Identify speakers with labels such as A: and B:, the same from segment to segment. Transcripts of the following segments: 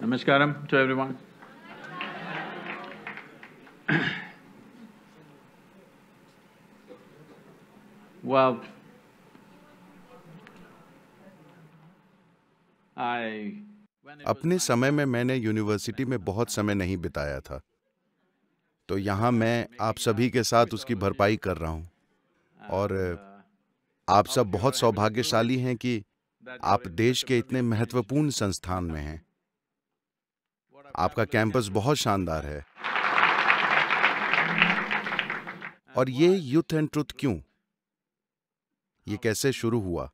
A: Namaskaram to everyone. well, I
B: अपने समय में मैंने यूनिवर्सिटी में बहुत समय नहीं बिताया था। तो यहाँ मैं आप सभी के साथ उसकी भरपाई कर रहा हूँ। और आप सब बहुत सौभाग्यशाली हैं कि आप देश के इतने महत्वपूर्ण संस्थान में हैं। आपका कैंपस बहुत शानदार है। और ये यूथ एंड ट्रुथ क्यों? ये कैसे शुरू हुआ?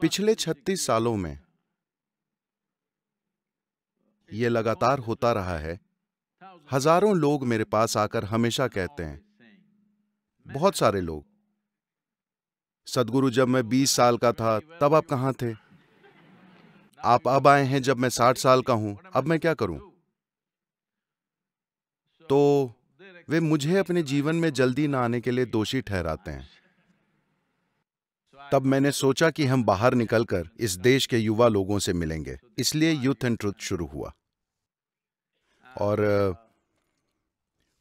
B: पिछले 36 सालों में ये लगातार होता रहा है। हज़ारों लोग मेरे पास आकर हमेशा कहते हैं। बहुत सारे लोग। सदगुरु जब मैं 20 साल का था, तब आप कहाँ थे? आप अब आए हैं जब मैं 60 साल का हूँ, अब मैं क्या करूँ? तो वे मुझे अपने जीवन में जल्दी ना आने के लिए दोषी ठहराते हैं। तब मैंने सोचा कि हम बाहर निकलकर इस देश के युवा लोगों से मिलेंगे, इसलिए यूथ एंड ट्रुथ शुरू हुआ। और,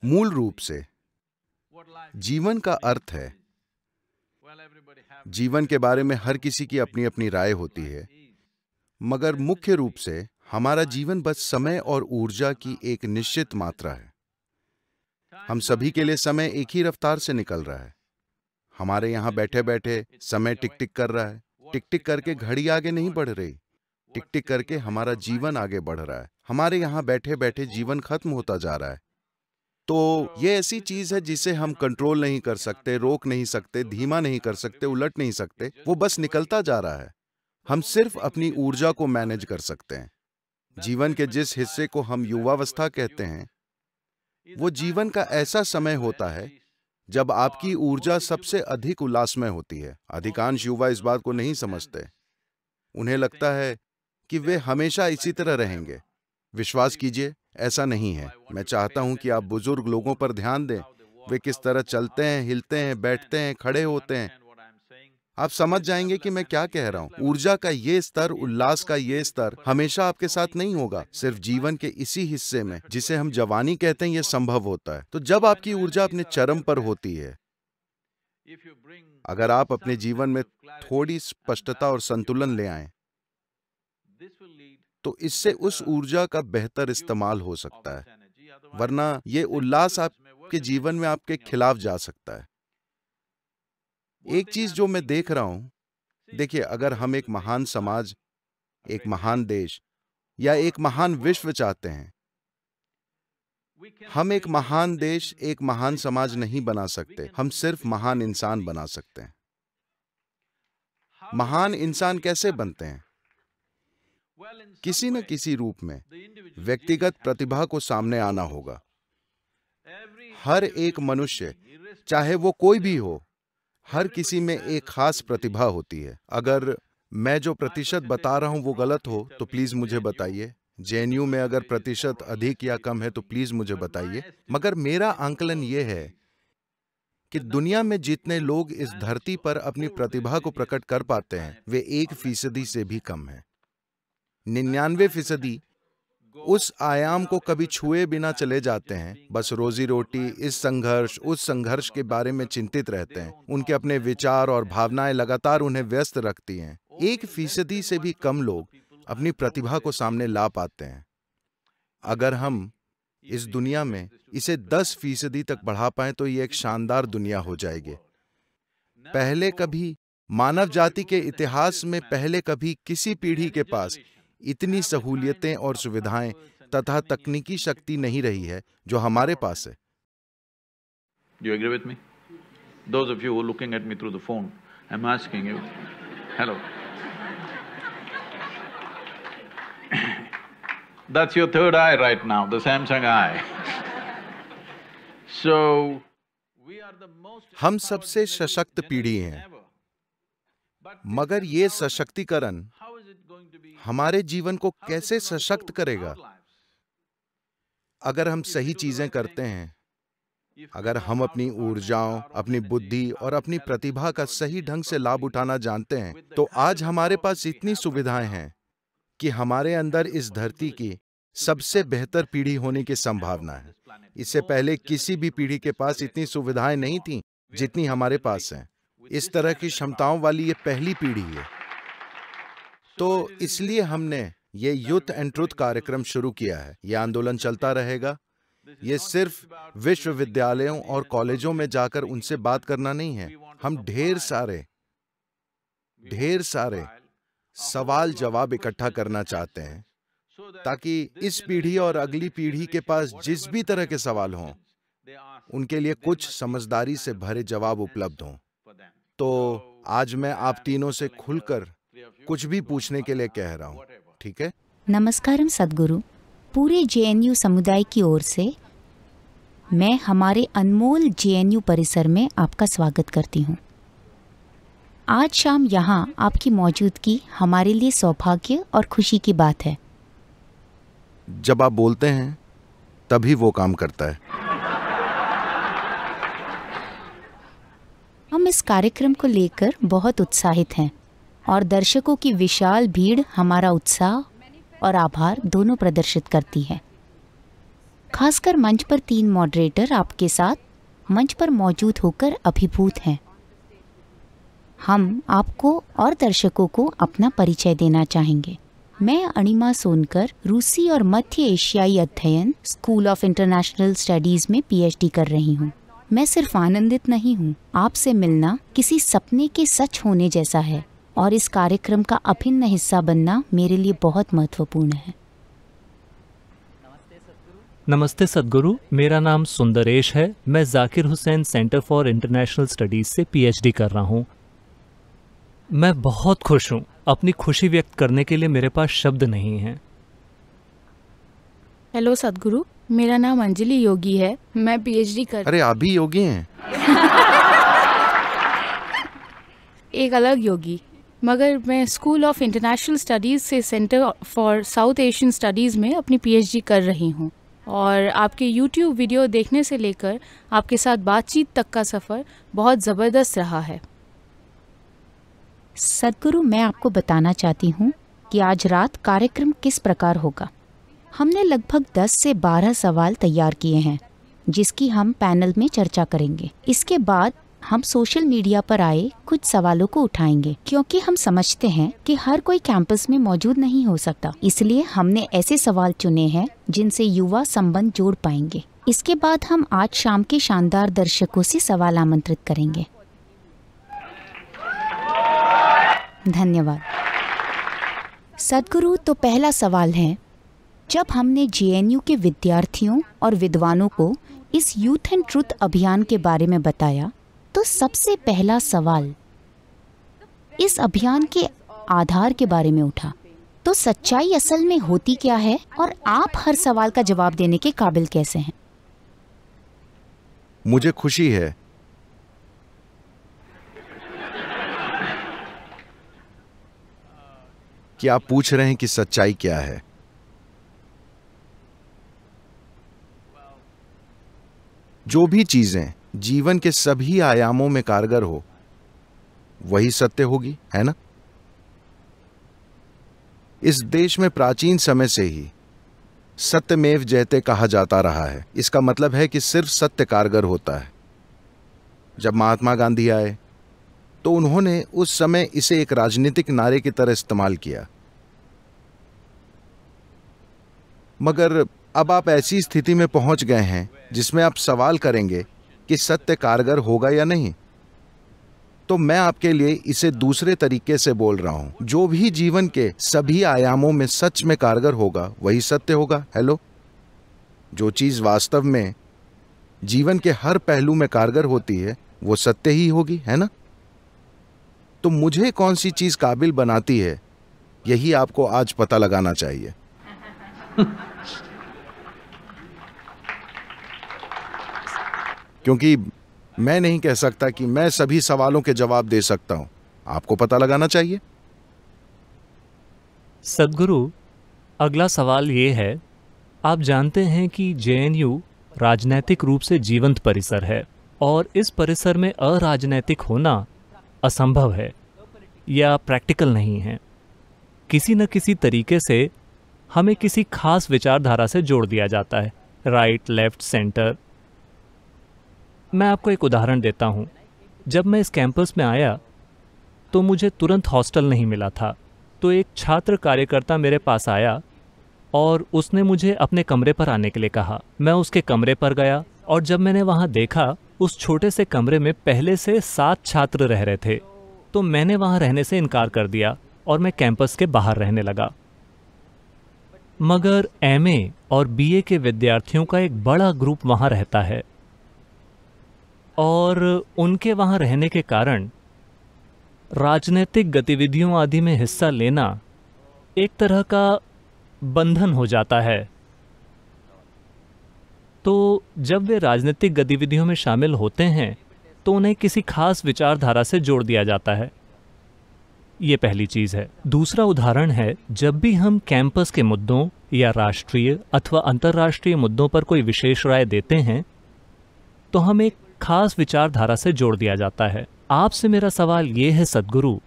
B: मूल रूप से, जीवन का अर्थ है, जीवन के बारे में हर किसी की अपनी अपनी राय होती है। मगर मुख्य रूप से हमारा जीवन बस समय और ऊर्जा की एक निश्चित मात्रा है। हम सभी के लिए समय एक ही रफ्तार से निकल रहा है। हमारे यहाँ बैठे बैठे समय टिक टिक कर रहा है। टिक टिक करके घड़ी आगे नहीं बढ़ रही। टिक टिक करके हमारा जीवन आगे बढ़ रहा है। हमारे यहाँ बैठे बैठे जीवन खत्म होता जा रहा है। तो ये ऐसी चीज़ है जिसे हम कंट्रोल नहीं कर सकते, रोक नहीं सकते, धीमा नहीं कर सकते, उलट नहीं सकते, वो बस निकलता जा रहा है। हम सिर्फ़ अपनी ऊर्जा को मैनेज कर सकते हैं। जीवन के जिस हिस्से को हम युवावस्था कहते हैं, वो जीवन का ऐसा समय होता है जब आपकी ऊर्जा सबसे अधिक उल्लासमय होती है। अधिकांश युवा इस बात को नहीं समझते। उन्हें लगता है कि वे हमेशा इसी तरह रहेंगे। विश्वास कीजिए, ऐसा नहीं है। मैं चाहता हूँ कि आप बुज़ुर्ग लोगों पर ध्यान दें। वे किस तरह चलते हैं, हिलते हैं, बैठते हैं, खड़े होते हैं। आप समझ जाएँगे कि मैं क्या कह रहा हूँ। ऊर्जा का ये स्तर, उल्लास का ये स्तर हमेशा आपके साथ नहीं होगा, सिर्फ़ जीवन के इसी हिस्से में, जिसे हम जवानी कहते हैं, ये संभव होता है। तो जब आपकी ऊर्जा अपने चरम पर होती है, अगर आप अपने जीवन में थोड़ी स्पष्टता और संतुलन ले आए तो इससे उस ऊर्जा का बेहतर इस्तेमाल हो सकता है। वरना ये उल्लास आपके जीवन में आपके खिलाफ जा सकता है। एक चीज़ जो मैं देख रहा हूँ, देखिए, अगर हम एक महान समाज, एक महान देश या एक महान विश्व चाहते हैं, हम एक महान देश, एक महान समाज नहीं बना सकते। हम सिर्फ़ महान इंसान बना सकते हैं। महान इंसान कैसे बनते हैं? किसी न किसी रूप में व्यक्तिगत प्रतिभा को सामने आना होगा। हर एक मनुष्य, चाहे वो कोई भी हो हर किसी में एक खास प्रतिभा होती है। अगर मैं जो प्रतिशत बता रहा हूँ वो गलत हो तो प्लीज़ मुझे बताइए। जेएनयू में अगर प्रतिशत अधिक या कम है तो प्लीज़ मुझे बताइए। मगर मेरा आंकलन ये है कि दुनिया में जितने लोग इस धरती पर अपनी प्रतिभा को प्रकट कर पाते हैं, वे एक फ़ीसदी से भी कम है। निन्यानवे फ़ीसदी उस आयाम को कभी छुए बिना चले जाते हैं। बस रोजी रोटी, इस संघर्ष, उस संघर्ष के बारे में चिंतित रहते हैं। उनके अपने विचार और भावनाएँ लगातार उन्हें व्यस्त रखती हैं। एक फ़ीसदी से भी कम लोग अपनी प्रतिभा को सामने ला पाते हैं। अगर हम इस दुनिया में इसे दस फ़ीसदी तक बढ़ा पाए तो ये एक शानदार दुनिया हो जाएगी। पहले कभी मानव जाति के इतिहास में पहले कभी किसी पीढ़ी के पास इतनी सहूलियतें और सुविधाएँ तथा तकनीकी शक्ति नहीं रही है जो हमारे पास है
A: you agree with me? Those of you who are looking at me through the phone, I'm asking you, hello. That's your third eye right now, the Samsung eye. so, we are the most
B: हम सबसे सशक्त पीढ़ी हैं मगर ये सशक्तिकरण
A: how is it going to be
B: हमारे जीवन को कैसे सशक्त करेगा? अगर हम सही चीज़ें करते हैं, अगर हम अपनी ऊर्जाओं, अपनी बुद्धि और अपनी प्रतिभा का सही ढंग से लाभ उठाना जानते हैं तो आज हमारे पास इतनी सुविधाएँ हैं कि हमारे अंदर इस धरती की सबसे बेहतर पीढ़ी होने की संभावना है। इससे पहले किसी भी पीढ़ी के पास इतनी सुविधाएँ नहीं थीं जितनी हमारे पास हैं। इस तरह की क्षमताओं वाली ये पहली पीढ़ी है। तो इसलिए हमने ये यूथ एंड ट्रुथ कार्यक्रम शुरू किया है। ये आंदोलन चलता रहेगा। ये सिर्फ़ विश्वविद्यालयों और कॉलेजों में जाकर उनसे बात करना नहीं है। हम ढेर सारे ढेर सारे सवाल जवाब इकट्ठा करना चाहते हैं ताकि इस पीढ़ी और अगली पीढ़ी के पास जिस भी तरह के सवाल हों, उनके लिए कुछ समझदारी से भरे जवाब उपलब्ध हों। तो आज मैं आप तीनों से खुलकर कुछ भी पूछने के लिए कह रहा हूँ। ठीक है?
C: नमस्कारम सदगुरु। पूरे जेएनयू समुदाय की ओर से मैं हमारे अनमोल जेएनयू परिसर में आपका स्वागत करती हूँ। आज शाम यहाँ आपकी मौजूदगी हमारे लिए सौभाग्य और खुशी की बात है।
B: जब आप बोलते हैं तभी वो काम करता है।
C: हम इस कार्यक्रम को लेकर बहुत उत्साहित हैं। और दर्शकों की विशाल भीड़ हमारा उत्साह और आभार दोनों प्रदर्शित करती है। खासकर मंच पर तीन मॉडरेटर आपके साथ मंच पर मौजूद होकर अभिभूत हैं। हम आपको और दर्शकों को अपना परिचय देना चाहेंगे। मैं अणिमा सोनकर, रूसी और मध्य एशियाई अध्ययन, स्कूल ऑफ़ इंटरनेशनल स्टडीज़ में पीएचडी कर रही हूँ। मैं सिर्फ़ आनंदित नहीं हूँ। आपसे मिलना किसी सपने के सच होने जैसा है। और इस कार्यक्रम का अभिन्न हिस्सा बनना मेरे लिए बहुत महत्वपूर्ण है।
D: नमस्ते सदगुरु मेरा नाम सुंदरेश है। मैं Zakir Hussain centre for international studies से पीएचडी कर रहा हूँ। मैं बहुत खुश हूँ। अपनी खुशी व्यक्त करने के लिए मेरे पास शब्द नहीं हैं।
E: हेलो सदगुरु मेरा नाम अंजलि योगी है। मैं पीएचडी कर
B: अरे आप भी योगी हैं?
E: एक अलग योगी। मगर मैं स्कूल ऑफ़ इंटरनेशनल स्टडीज़ से centre for South Asian studies में अपनी पीएचडी कर रही हूँ। और आपके यूट्यूब वीडियो देखने से लेकर आपके साथ बातचीत तक का सफ़र बहुत ज़बरदस्त रहा है।
C: सदगुरु, मैं आपको बताना चाहती हूँ कि आज रात कार्यक्रम किस प्रकार होगा। हमने लगभग 10 से 12 सवाल तैयार किए हैं, जिसकी हम पैनल में चर्चा करेंगे। इसके बाद हम सोशल मीडिया पर आए, कुछ सवालों को उठाएँगे, क्योंकि हम समझते हैं कि हर कोई कैंपस में मौजूद नहीं हो सकता। इसलिए हमने ऐसे सवाल चुने हैं, जिनसे युवा संबंध जोड़ पाएँगे। इसके बाद हम आज शाम के शानदार दर्शकों से सवाल आमंत्रित करेंगे। धन्यवाद। सदगुरु तो पहला सवाल है, जब हमने जेएनयू के विद्यार्थियों और विद्वानों को इस यूथ एंड ट्रुथ अभियान के बारे में बताया तो सबसे पहला सवाल इस अभियान के आधार के बारे में उठा। तो सच्चाई असल में होती क्या है और आप हर सवाल का जवाब देने के काबिल कैसे हैं?
B: मुझे खुशी है। कि आप पूछ रहे हैं कि सच्चाई क्या है। जो भी चीज़ें जीवन के सभी आयामों में कारगर हो, वही सत्य होगी, है ना? इस देश में प्राचीन समय से ही सत्यमेव जयते कहा जाता रहा है। इसका मतलब है कि सिर्फ़ सत्य कारगर होता है। जब महात्मा गांधी आए तो उन्होंने उस समय इसे एक राजनीतिक नारे की तरह इस्तेमाल किया। मगर अब आप ऐसी स्थिति में पहुँच गए हैं, जिसमें आप सवाल करेंगे कि सत्य कारगर होगा या नहीं। तो मैं आपके लिए इसे दूसरे तरीके से बोल रहा हूँ। जो भी जीवन के सभी आयामों में सच में कारगर होगा, वही सत्य होगा। हेलो जो चीज़ वास्तव में जीवन के हर पहलू में कारगर होती है, वो सत्य ही होगी, है ना? तो मुझे कौन सी चीज़ काबिल बनाती है, यही आपको आज पता लगाना चाहिए। क्योंकि मैं नहीं कह सकता कि मैं सभी सवालों के जवाब दे सकता हूँ। आपको पता लगाना चाहिए।
D: सदगुरु, अगला सवाल ये है, आप जानते हैं कि जे राजनैतिक रूप से जीवंत परिसर है और इस परिसर में अराजनैतिक होना असंभव है या प्रैक्टिकल नहीं है। किसी न किसी तरीके से हमें किसी खास विचारधारा से जोड़ दिया जाता है। Right, left, centre. मैं आपको एक उदाहरण देता हूँ। जब मैं इस कैंपस में आया तो मुझे तुरंत हॉस्टल नहीं मिला था। तो एक छात्र कार्यकर्ता मेरे पास आया और उसने मुझे अपने कमरे पर आने के लिए कहा। मैं उसके कमरे पर गया और जब मैंने वहाँ देखा, उस छोटे से कमरे में पहले से सात छात्र रह रहे थे तो मैंने वहाँ रहने से इनकार कर दिया और मैं कैंपस के बाहर रहने लगा। मगर एमए और बीए के विद्यार्थियों का एक बड़ा ग्रुप वहाँ रहता है। और उनके वहाँ रहने के कारण राजनीतिक गतिविधियों आदि में हिस्सा लेना एक तरह का बंधन हो जाता है। तो जब वे राजनीतिक गतिविधियों में शामिल होते हैं तो उन्हें किसी खास विचारधारा से जोड़ दिया जाता है। ये पहली चीज़ है। दूसरा उदाहरण है, जब भी हम कैंपस के मुद्दों या राष्ट्रीय अथवा अंतर्राष्ट्रीय मुद्दों पर कोई विशेष राय देते हैं तो हम एक खास विचारधारा से जोड़ दिया जाता है। आपसे मेरा सवाल ये है सदगुरु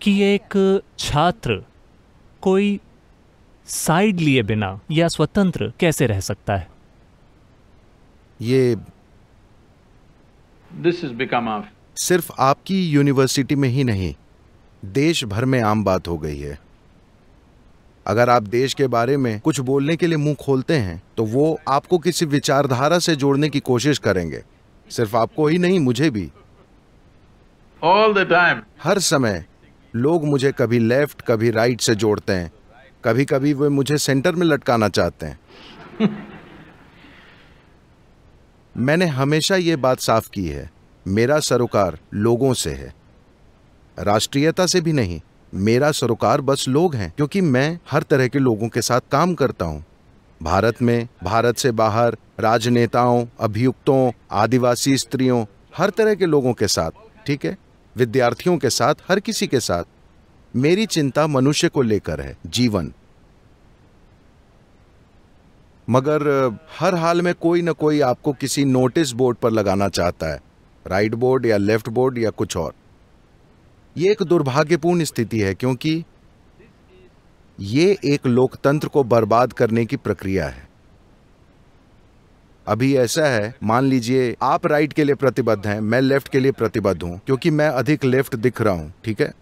D: कि एक छात्र कोई साइड लिए बिना या स्वतंत्र कैसे रह सकता है?
B: ये
A: has become a
B: सिर्फ़ आपकी यूनिवर्सिटी में ही नहीं देश भर में आम बात हो गई है। अगर आप देश के बारे में कुछ बोलने के लिए मुँह खोलते हैं तो वो आपको किसी विचारधारा से जोड़ने की कोशिश करेंगे। सिर्फ़ आपको ही नहीं मुझे भी।
A: ऑल द टाइम
B: हर समय लोग मुझे कभी लेफ़्ट कभी राइट से जोड़ते हैं। कभी कभी वे मुझे सेंटर में लटकाना चाहते हैं। मैंने हमेशा ये बात साफ़ की है। मेरा सरोकार लोगों से है। राष्ट्रीयता से भी नहीं मेरा सरोकार बस लोग हैं क्योंकि मैं हर तरह के लोगों के साथ काम करता हूँ। भारत में भारत से बाहर राजनेताओं, अभियुक्तों, आदिवासी स्त्रियों, हर तरह के लोगों के साथ, ठीक है? विद्यार्थियों के साथ, हर किसी के साथ। मेरी चिंता मनुष्य को लेकर है, जीवन। मगर, हर हाल में कोई ना कोई आपको किसी नोटिस बोर्ड पर लगाना चाहता है, राइट बोर्ड या लेफ़्ट बोर्ड या कुछ और। ये एक दुर्भाग्यपूर्ण स्थिति है, क्योंकि ये एक लोकतंत्र को बर्बाद करने की प्रक्रिया है। अभी ऐसा है, मान लीजिए, आप राइट के लिए प्रतिबद्ध हैं, मैं लेफ़्ट के लिए प्रतिबद्ध हूँ, क्योंकि मैं अधिक लेफ़्ट दिख रहा हूँ, ठीक है?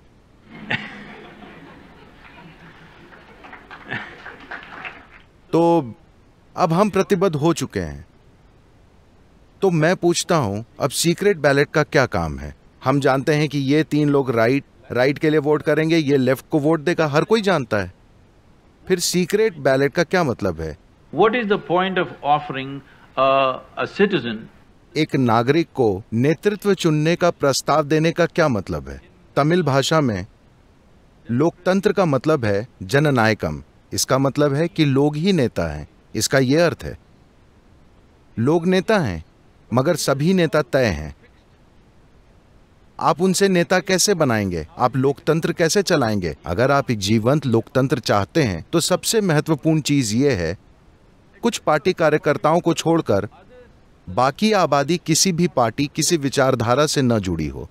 B: तो अब हम प्रतिबद्ध हो चुके हैं। तो मैं पूछता हूँ, अब सीक्रेट बैलेट का क्या काम है? हम जानते हैं कि ये तीन लोग राइट राइट के लिए वोट करेंगे, ये लेफ़्ट को वोट देगा, हर कोई जानता है। फिर सीक्रेट बैलेट का क्या मतलब है?
A: What is the point of citizen
B: एक नागरिक को नेतृत्व चुनने का प्रस्ताव देने का क्या मतलब है? तमिल भाषा में लोकतंत्र का मतलब है जननायकम। इसका मतलब है कि लोग ही नेता हैं। इसका यह अर्थ है, लोग नेता हैं, मगर सभी नेता तय हैं। आप उनसे नेता कैसे बनाएँगे? आप लोकतंत्र कैसे चलाएँगे? अगर आप एक जीवंत लोकतंत्र चाहते हैं तो सबसे महत्वपूर्ण चीज़ ये है कुछ पार्टी कार्यकर्ताओं को छोड़कर बाकी आबादी किसी भी पार्टी किसी विचारधारा से न जुड़ी हो।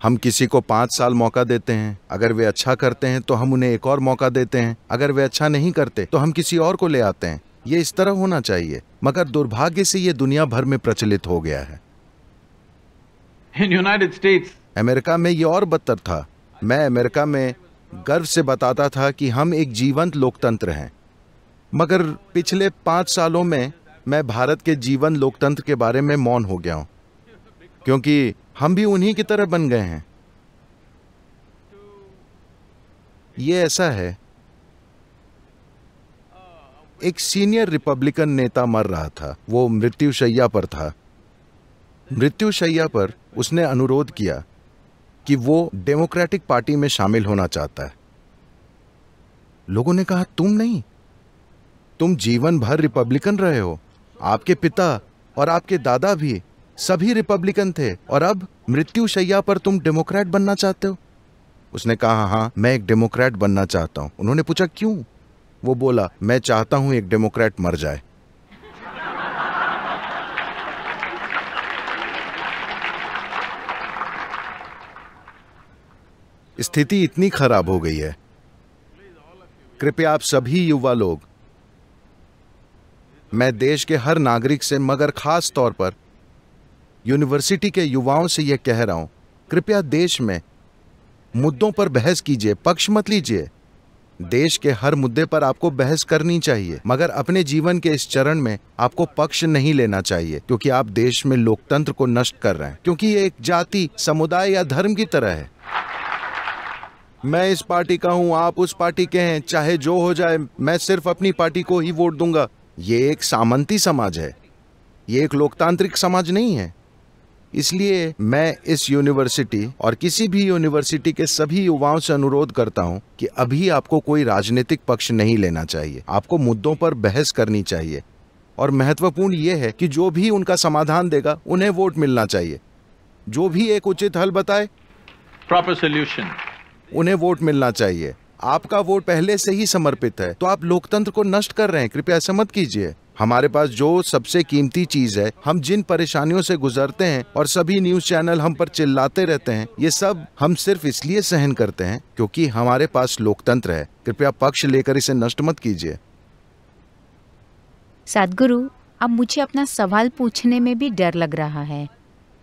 B: हम किसी को पाँच साल मौका देते हैं। अगर वे अच्छा करते हैं तो हम उन्हें एक और मौका देते हैं। अगर वे अच्छा नहीं करते तो हम किसी और को ले आते हैं। ये इस तरह होना चाहिए। मगर दुर्भाग्य से ये दुनिया भर में प्रचलित हो गया है।
A: United States?
B: अमेरिका में ये और बदतर था। मैं अमेरिका में गर्व से बताता था कि हम एक जीवंत लोकतंत्र हैं। मगर पिछले पाँच सालों में मैं भारत के जीवन लोकतंत्र के बारे में मौन हो गया हूँ, क्योंकि हम भी उन्हीं की तरह बन गए हैं। ये ऐसा है, एक सीनियर रिपब्लिकन नेता मर रहा था, वो मृत्युशैया पर था। मृत्युशैया पर उसने अनुरोध किया कि वो डेमोक्रेटिक पार्टी में शामिल होना चाहता है। लोगों ने कहा, तुम नहीं तुम जीवन भर रिपब्लिकन रहे हो। आपके पिता और आपके दादा भी सभी रिपब्लिकन थे और अब मृत्युशैया पर तुम डेमोक्रेट बनना चाहते हो। उसने कहा हाँ मैं एक डेमोक्रेट बनना चाहता हूँ। उन्होंने पूछा, क्यों? वो बोला, मैं चाहता हूँ एक डेमोक्रेट मर जाए। स्थिति इतनी खराब हो गई है। कृपया आप सभी युवा लोग मैं देश के हर नागरिक से मगर खास तौर पर यूनिवर्सिटी के युवाओं से यह कह रहा हूँ, कृपया देश में मुद्दों पर बहस कीजिए, पक्ष मत लीजिए। देश के हर मुद्दे पर आपको बहस करनी चाहिए, मगर अपने जीवन के इस चरण में आपको पक्ष नहीं लेना चाहिए, क्योंकि आप देश में लोकतंत्र को नष्ट कर रहे हैं, क्योंकि ये एक जाति, समुदाय या धर्म की तरह है। मैं इस पार्टी का हूँ, आप उस पार्टी के हैं, चाहे जो हो जाए, मैं सिर्फ़ अपनी पार्टी को ही वोट दूँगा। ये एक सामंती समाज है। ये एक लोकतांत्रिक समाज नहीं है। इसलिए मैं इस यूनिवर्सिटी और किसी भी यूनिवर्सिटी के सभी युवाओं से अनुरोध करता हूँ कि अभी आपको कोई राजनीतिक पक्ष नहीं लेना चाहिए। आपको मुद्दों पर बहस करनी चाहिए। और महत्वपूर्ण यह है कि जो भी उनका समाधान देगा उन्हें वोट मिलना चाहिए। जो भी एक उचित हल बताए
A: Proper सोल्यूशन
B: उन्हें वोट मिलना चाहिए। आपका वोट पहले से ही समर्पित है तो आप लोकतंत्र को नष्ट कर रहे हैं। कृपया ऐसा मत कीजिए। हमारे पास जो सबसे कीमती चीज़ है, हम जिन परेशानियों से गुजरते हैं और सभी न्यूज़ चैनल हम पर चिल्लाते रहते हैं, ये सब हम सिर्फ़ इसलिए सहन करते हैं क्योंकि हमारे पास लोकतंत्र है। कृपया पक्ष लेकर इसे नष्ट मत कीजिए।
C: सदगुरु, अब मुझे अपना सवाल पूछने में भी डर लग रहा है,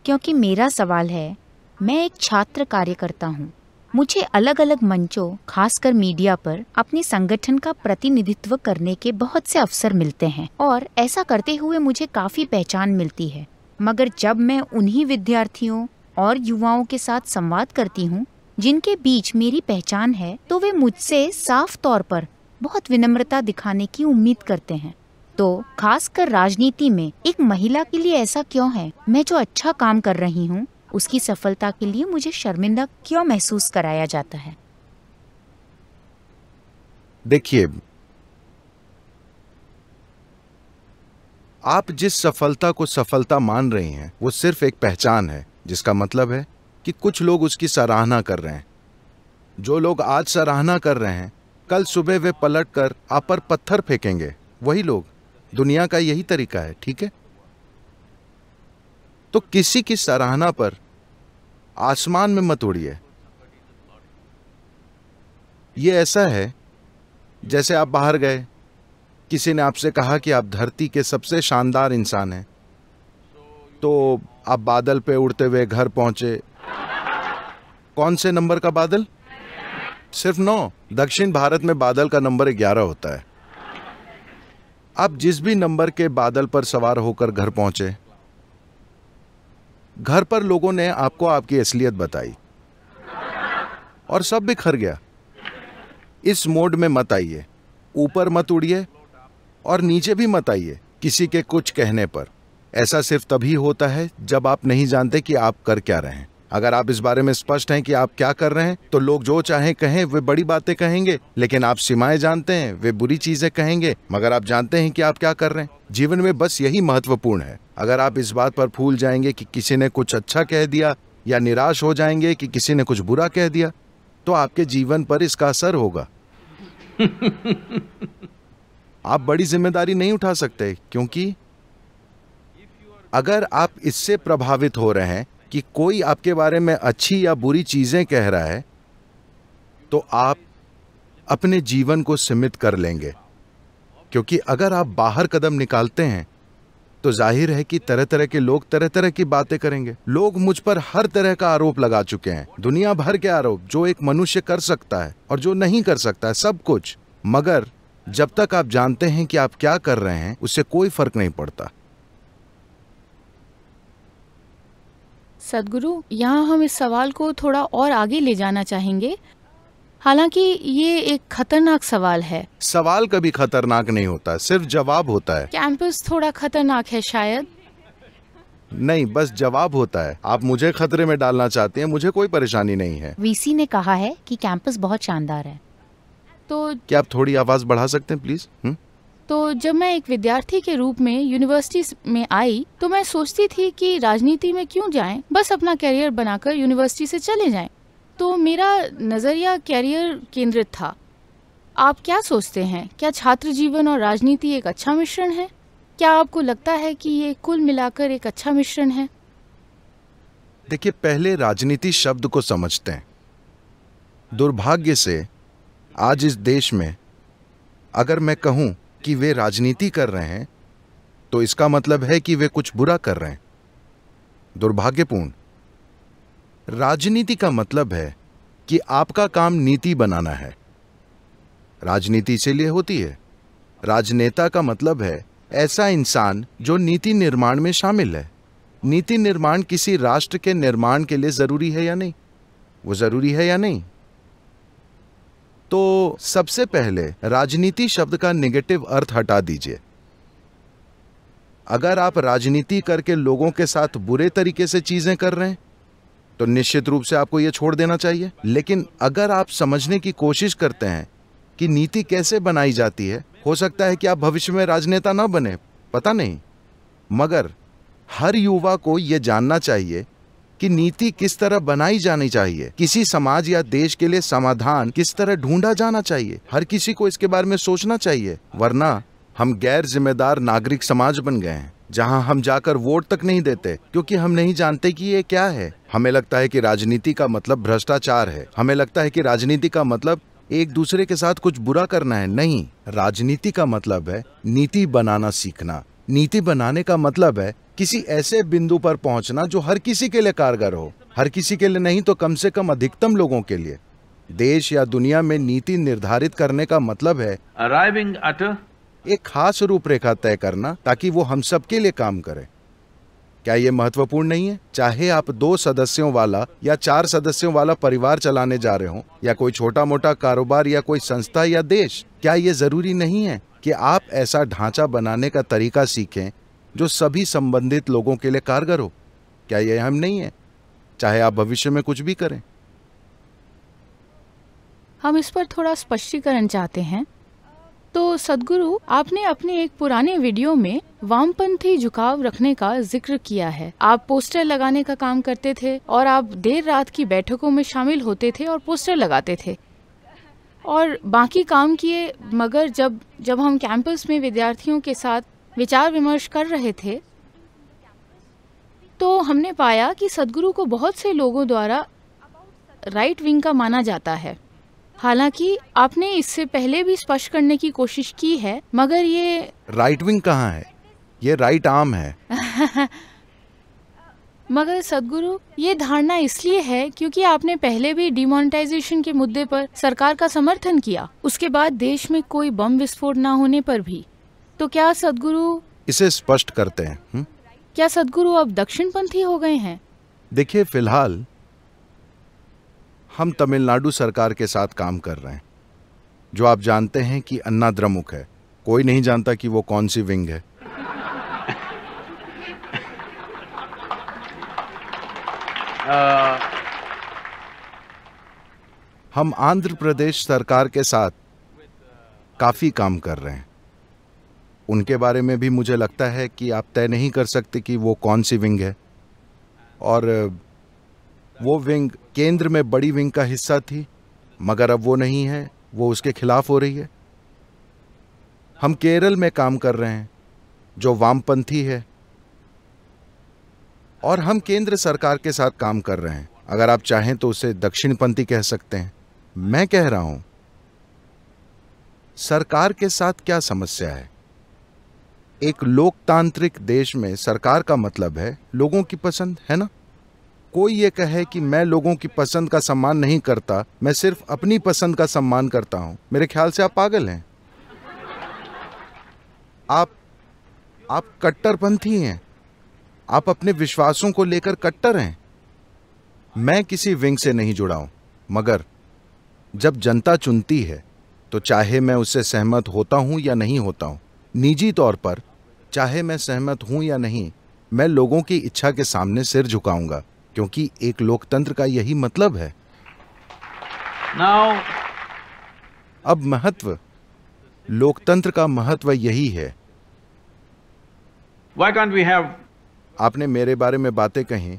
C: क्योंकि मेरा सवाल है, मैं एक छात्र कार्यकर्ता हूँ। मुझे अलग अलग मंचों, खासकर मीडिया पर, अपने संगठन का प्रतिनिधित्व करने के बहुत से अवसर मिलते हैं, और ऐसा करते हुए मुझे काफ़ी पहचान मिलती है। मगर जब मैं उन्हीं विद्यार्थियों और युवाओं के साथ संवाद करती हूँ, जिनके बीच मेरी पहचान है तो वे मुझसे साफ़ तौर पर बहुत विनम्रता दिखाने की उम्मीद करते हैं। तो खासकर राजनीति में, एक महिला के लिए ऐसा क्यों है? मैं जो अच्छा काम कर रही हूँ उसकी सफलता के लिए मुझे शर्मिंदा क्यों महसूस कराया जाता है?
B: देखिए, आप जिस सफलता को सफलता मान रही हैं, वो सिर्फ़ एक पहचान है, जिसका मतलब है कि कुछ लोग उसकी सराहना कर रहे हैं। जो लोग आज सराहना कर रहे हैं, कल सुबह वे पलट कर आप पर पत्थर फेंकेंगे। वही लोग, दुनिया का यही तरीका है, ठीक है? तो किसी की सराहना पर आसमान में मत उड़िए। ये ऐसा है, जैसे आप बाहर गए, किसी ने आपसे कहा कि आप धरती के सबसे शानदार इंसान हैं। तो आप बादल पे उड़ते हुए घर पहुँचे। कौन से नंबर का बादल? सिर्फ़ नौ। दक्षिण भारत में बादल का नंबर ग्यारह होता है। आप जिस भी नंबर के बादल पर सवार होकर घर पहुँचे घर पर लोगों ने आपको आपकी असलियत बताई। और सब बिखर गया। इस मोड में मत आइए। ऊपर मत उड़िए और नीचे भी मत आइए किसी के कुछ कहने पर। ऐसा सिर्फ़ तभी होता है जब आप नहीं जानते कि आप कर क्या रहे हैं। अगर आप इस बारे में स्पष्ट हैं कि आप क्या कर रहे हैं तो लोग जो चाहें कहें वे बड़ी बातें कहेंगे लेकिन आप सीमाएँ जानते हैं वे बुरी चीज़ें कहेंगे मगर आप जानते हैं कि आप क्या कर रहे हैं। जीवन में बस यही महत्वपूर्ण है। अगर आप इस बात पर भूल जाएँगे कि किसी ने कुछ अच्छा कह दिया या निराश हो जाएँगे कि किसी ने कुछ बुरा कह दिया तो आपके जीवन पर इसका असर होगा। आप बड़ी ज़िम्मेदारी नहीं उठा सकते क्योंकि अगर आप इससे प्रभावित हो रहे हैं कि कोई आपके बारे में अच्छी या बुरी चीज़ें कह रहा है तो आप अपने जीवन को सीमित कर लेंगे। क्योंकि अगर आप बाहर कदम निकालते हैं तो ज़ाहिर है कि तरह तरह के लोग तरह तरह की बातें करेंगे। लोग मुझ पर हर तरह का आरोप लगा चुके हैं। दुनिया भर के आरोप, जो एक मनुष्य कर सकता है और जो नहीं कर सकता है, सब कुछ। मगर जब तक आप जानते हैं कि आप क्या कर रहे हैं, उससे कोई फ़र्क नहीं पड़ता।
E: सदगुरु यहाँ हम इस सवाल को थोड़ा और आगे ले जाना चाहेंगे। हालाँकि ये एक खतरनाक सवाल है।
B: सवाल कभी खतरनाक नहीं होता सिर्फ़ जवाब होता है।
E: कैंपस थोड़ा खतरनाक है शायद।
B: नहीं बस जवाब होता है। आप मुझे खतरे में डालना चाहते हैं मुझे कोई परेशानी नहीं है।
C: वीसी ने कहा है कि कैंपस बहुत शानदार है।
E: तो
B: क्या आप थोड़ी आवाज़ बढ़ा सकते हैं प्लीज़? हुँ?
E: तो जब मैं एक विद्यार्थी के रूप में यूनिवर्सिटी में आई तो मैं सोचती थी कि राजनीति में क्यों जाएँ? बस अपना कैरियर बनाकर यूनिवर्सिटी से चले जाएँ। तो मेरा नज़रिया कैरियर केंद्रित था। आप क्या सोचते हैं? क्या छात्र जीवन और राजनीति एक अच्छा मिश्रण है? क्या आपको लगता है कि ये कुल मिलाकर एक अच्छा मिश्रण है?
B: देखिए, पहले राजनीति शब्द को समझते हैं। दुर्भाग्य से आज इस देश में अगर मैं कहूँ कि वे राजनीति कर रहे हैं तो इसका मतलब है कि वे कुछ बुरा कर रहे हैं। दुर्भाग्यपूर्ण। राजनीति का मतलब है कि आपका काम नीति बनाना है। राजनीति इसीलिए होती है। राजनेता का मतलब है ऐसा इंसान जो नीति निर्माण में शामिल है। नीति निर्माण किसी राष्ट्र के निर्माण के लिए ज़रूरी है या नहीं? वो ज़रूरी है या नहीं? तो सबसे पहले राजनीति शब्द का नेगेटिव अर्थ हटा दीजिए। अगर आप राजनीति करके लोगों के साथ बुरे तरीके से चीज़ें कर रहे हैं तो निश्चित रूप से आपको यह छोड़ देना चाहिए। लेकिन अगर आप समझने की कोशिश करते हैं कि नीति कैसे बनाई जाती है, हो सकता है कि आप भविष्य में राजनेता ना बने, पता नहीं। मगर हर युवा को यह जानना चाहिए कि नीति किस तरह बनाई जानी चाहिए, किसी समाज या देश के लिए समाधान किस तरह ढूंढा जाना चाहिए, हर किसी को इसके बारे में सोचना चाहिए, वरना हम गैर जिम्मेदार नागरिक समाज बन गए हैं, जहाँ हम जाकर वोट तक नहीं देते, क्योंकि हम नहीं जानते कि ये क्या है। हमें लगता है कि राजनीति का मतलब भ्रष्टाचार है। हमें लगता है कि राजनीति का मतलब एक दूसरे के साथ कुछ बुरा करना है। नहीं, राजनीति का मतलब है नीति बनाना सीखना। नीति बनाने का मतलब है किसी ऐसे बिंदु पर पहुँचना जो हर किसी के लिए कारगर हो। हर किसी के लिए नहीं तो कम से कम अधिकतम लोगों के लिए। देश या दुनिया में नीति निर्धारित करने का मतलब है
A: at a
B: एक खास रूपरेखा तय करना ताकि वो हम सबके लिए काम करे। क्या ये महत्वपूर्ण नहीं है? चाहे आप दो सदस्यों वाला या चार सदस्यों वाला परिवार चलाने जा रहे हो या कोई छोटा मोटा कारोबार या कोई संस्था या देश क्या ये ज़रूरी नहीं है? कि आप ऐसा ढांचा बनाने का तरीका सीखें जो सभी संबंधित लोगों के लिए कारगर हो। क्या यह हम नहीं है? चाहे आप भविष्य में कुछ भी करें।
E: हम इस पर थोड़ा स्पष्टीकरण चाहते हैं। तो सदगुरु, आपने अपने एक पुराने वीडियो में वामपंथी झुकाव रखने का ज़िक्र किया है। आप पोस्टर लगाने का काम करते थे और आप देर रात की बैठकों में शामिल होते थे और पोस्टर लगाते थे। और बाकी काम किए मगर जब जब हम कैंपस में विद्यार्थियों के साथ विचार विमर्श कर रहे थे तो हमने पाया कि सदगुरु को बहुत से लोगों द्वारा राइट विंग का माना जाता है। हालाँकि आपने इससे पहले भी स्पष्ट करने की कोशिश की है मगर ये
B: राइट विंग कहाँ है? ये राइट आर्म है।
E: मगर सदगुरु ये धारणा इसलिए है क्योंकि आपने पहले भी डिमोनेटाइजेशन के मुद्दे पर सरकार का समर्थन किया। उसके बाद देश में कोई बम विस्फोट ना होने पर भी। तो क्या सदगुरु
B: इसे स्पष्ट करते हैं हुँ?
E: क्या सदगुरु अब दक्षिणपंथी हो गए हैं?
B: देखिए फ़िलहाल हम तमिलनाडु सरकार के साथ काम कर रहे हैं। जो आप जानते हैं कि अन्ना द्रमुक है। कोई नहीं जानता कि वो कौन सी विंग है। हम आंध्र प्रदेश सरकार के साथ काफ़ी काम कर रहे हैं। उनके बारे में भी मुझे लगता है कि आप तय नहीं कर सकते कि वो कौन सी विंग है। और वो विंग केंद्र में बड़ी विंग का हिस्सा थी, मगर अब वो नहीं है, वो उसके खिलाफ हो रही है। हम केरल में काम कर रहे हैं, जो वामपंथी है और हम केंद्र सरकार के साथ काम कर रहे हैं। अगर आप चाहें तो उसे दक्षिणपंथी कह सकते हैं। मैं कह रहा हूँ, सरकार के साथ क्या समस्या है? एक लोकतांत्रिक देश में सरकार का मतलब है लोगों की पसंद, है ना? कोई ये कहे कि मैं लोगों की पसंद का सम्मान नहीं करता, मैं सिर्फ़ अपनी पसंद का सम्मान करता हूँ। मेरे ख्याल से आप पागल हैं। आप आप कट्टरपंथी हैं। आप अपने विश्वासों को लेकर कट्टर हैं। मैं किसी विंग से नहीं जुड़ा हूँ मगर जब जनता चुनती है तो चाहे मैं उससे सहमत होता हूँ या नहीं होता हूँ निजी तौर पर चाहे मैं सहमत हूँ या नहीं मैं लोगों की इच्छा के सामने सिर झुकाऊँगा क्योंकि एक लोकतंत्र का यही मतलब है।
A: Now,
B: अब महत्व लोकतंत्र का महत्व यही है।
A: why can't we have
B: आपने मेरे बारे में बातें कही।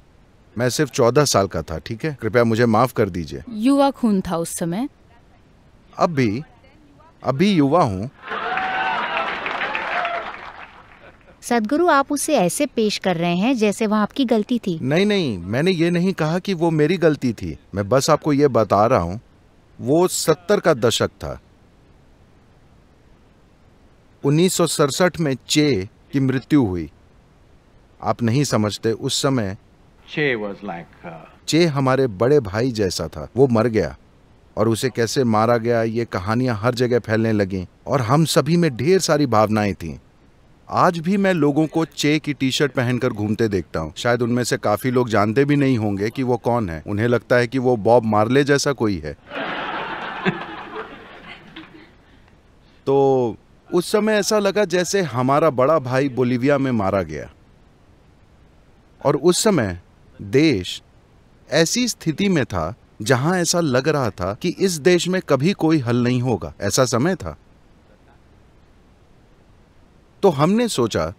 B: मैं सिर्फ़ चौदह साल का था ठीक है? कृपया मुझे माफ़ कर दीजिए।
E: युवा खून था उस समय।
B: अब भी अभी युवा हूँ।
C: सदगुरु आप उसे ऐसे पेश कर रहे हैं जैसे वह आपकी गलती थी।
B: नहीं नहीं मैंने ये नहीं कहा कि वो मेरी गलती थी। मैं बस आपको ये बता रहा हूँ वो सत्तर का दशक था। उन्नीस सौ सड़सठ में चे की मृत्यु हुई। आप नहीं समझते उस समय
A: was like, uh,
B: चे हमारे बड़े भाई जैसा था। वो मर गया और उसे कैसे मारा गया ये कहानियाँ हर जगह फैलने लगी और हम सभी में ढेर सारी भावनाएँ थीं। आज भी मैं लोगों को चे की टी शर्ट पहनकर घूमते देखता हूँ। शायद उनमें से काफ़ी लोग जानते भी नहीं होंगे कि वो कौन है। उन्हें लगता है कि वो बॉब मार्ले जैसा कोई है। तो उस समय ऐसा लगा जैसे हमारा बड़ा भाई बोलिविया में मारा गया। और उस समय देश ऐसी स्थिति में था जहाँ ऐसा लग रहा था कि इस देश में कभी कोई हल नहीं होगा। ऐसा समय था। तो हमने सोचा,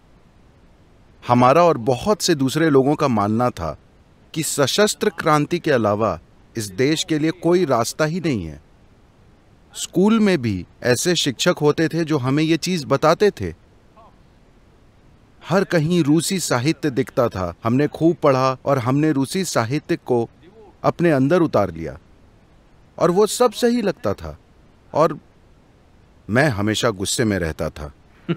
B: हमारा और बहुत से दूसरे लोगों का मानना था कि सशस्त्र क्रांति के अलावा इस देश के लिए कोई रास्ता ही नहीं है। स्कूल में भी ऐसे शिक्षक होते थे जो हमें ये चीज़ बताते थे। हर कहीं रूसी साहित्य दिखता था। हमने खूब पढ़ा और हमने रूसी साहित्य को अपने अंदर उतार लिया। और वो सब सही लगता था। और मैं हमेशा गुस्से में रहता था।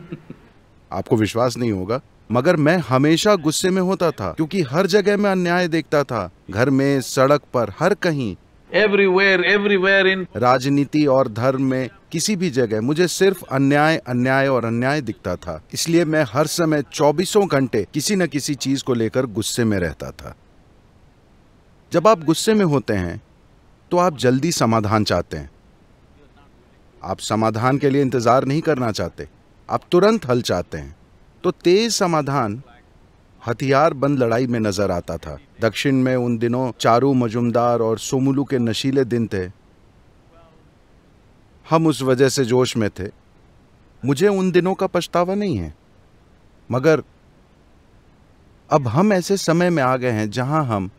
B: आपको विश्वास नहीं होगा मगर मैं हमेशा गुस्से में होता था क्योंकि हर जगह मैं अन्याय देखता था। घर में सड़क पर हर कहीं।
A: Everywhere, everywhere इन
B: राजनीति और धर्म में किसी भी जगह मुझे सिर्फ़ अन्याय अन्याय और अन्याय दिखता था। इसलिए मैं हर समय चौबीसों घंटे किसी न किसी चीज़ को लेकर गुस्से में रहता था। जब आप गुस्से में होते हैं तो आप जल्दी समाधान चाहते हैं। आप समाधान के लिए इंतज़ार नहीं करना चाहते। आप तुरंत हल चाहते हैं। तो तेज समाधान हथियार बंद लड़ाई में नज़र आता था। दक्षिण में उन दिनों चारू मजुमदार और सोमुलू के नशीले दिन थे। हम उस वजह से जोश में थे। मुझे उन दिनों का पछतावा नहीं है। मगर अब हम ऐसे समय में आ गए हैं जहाँ हम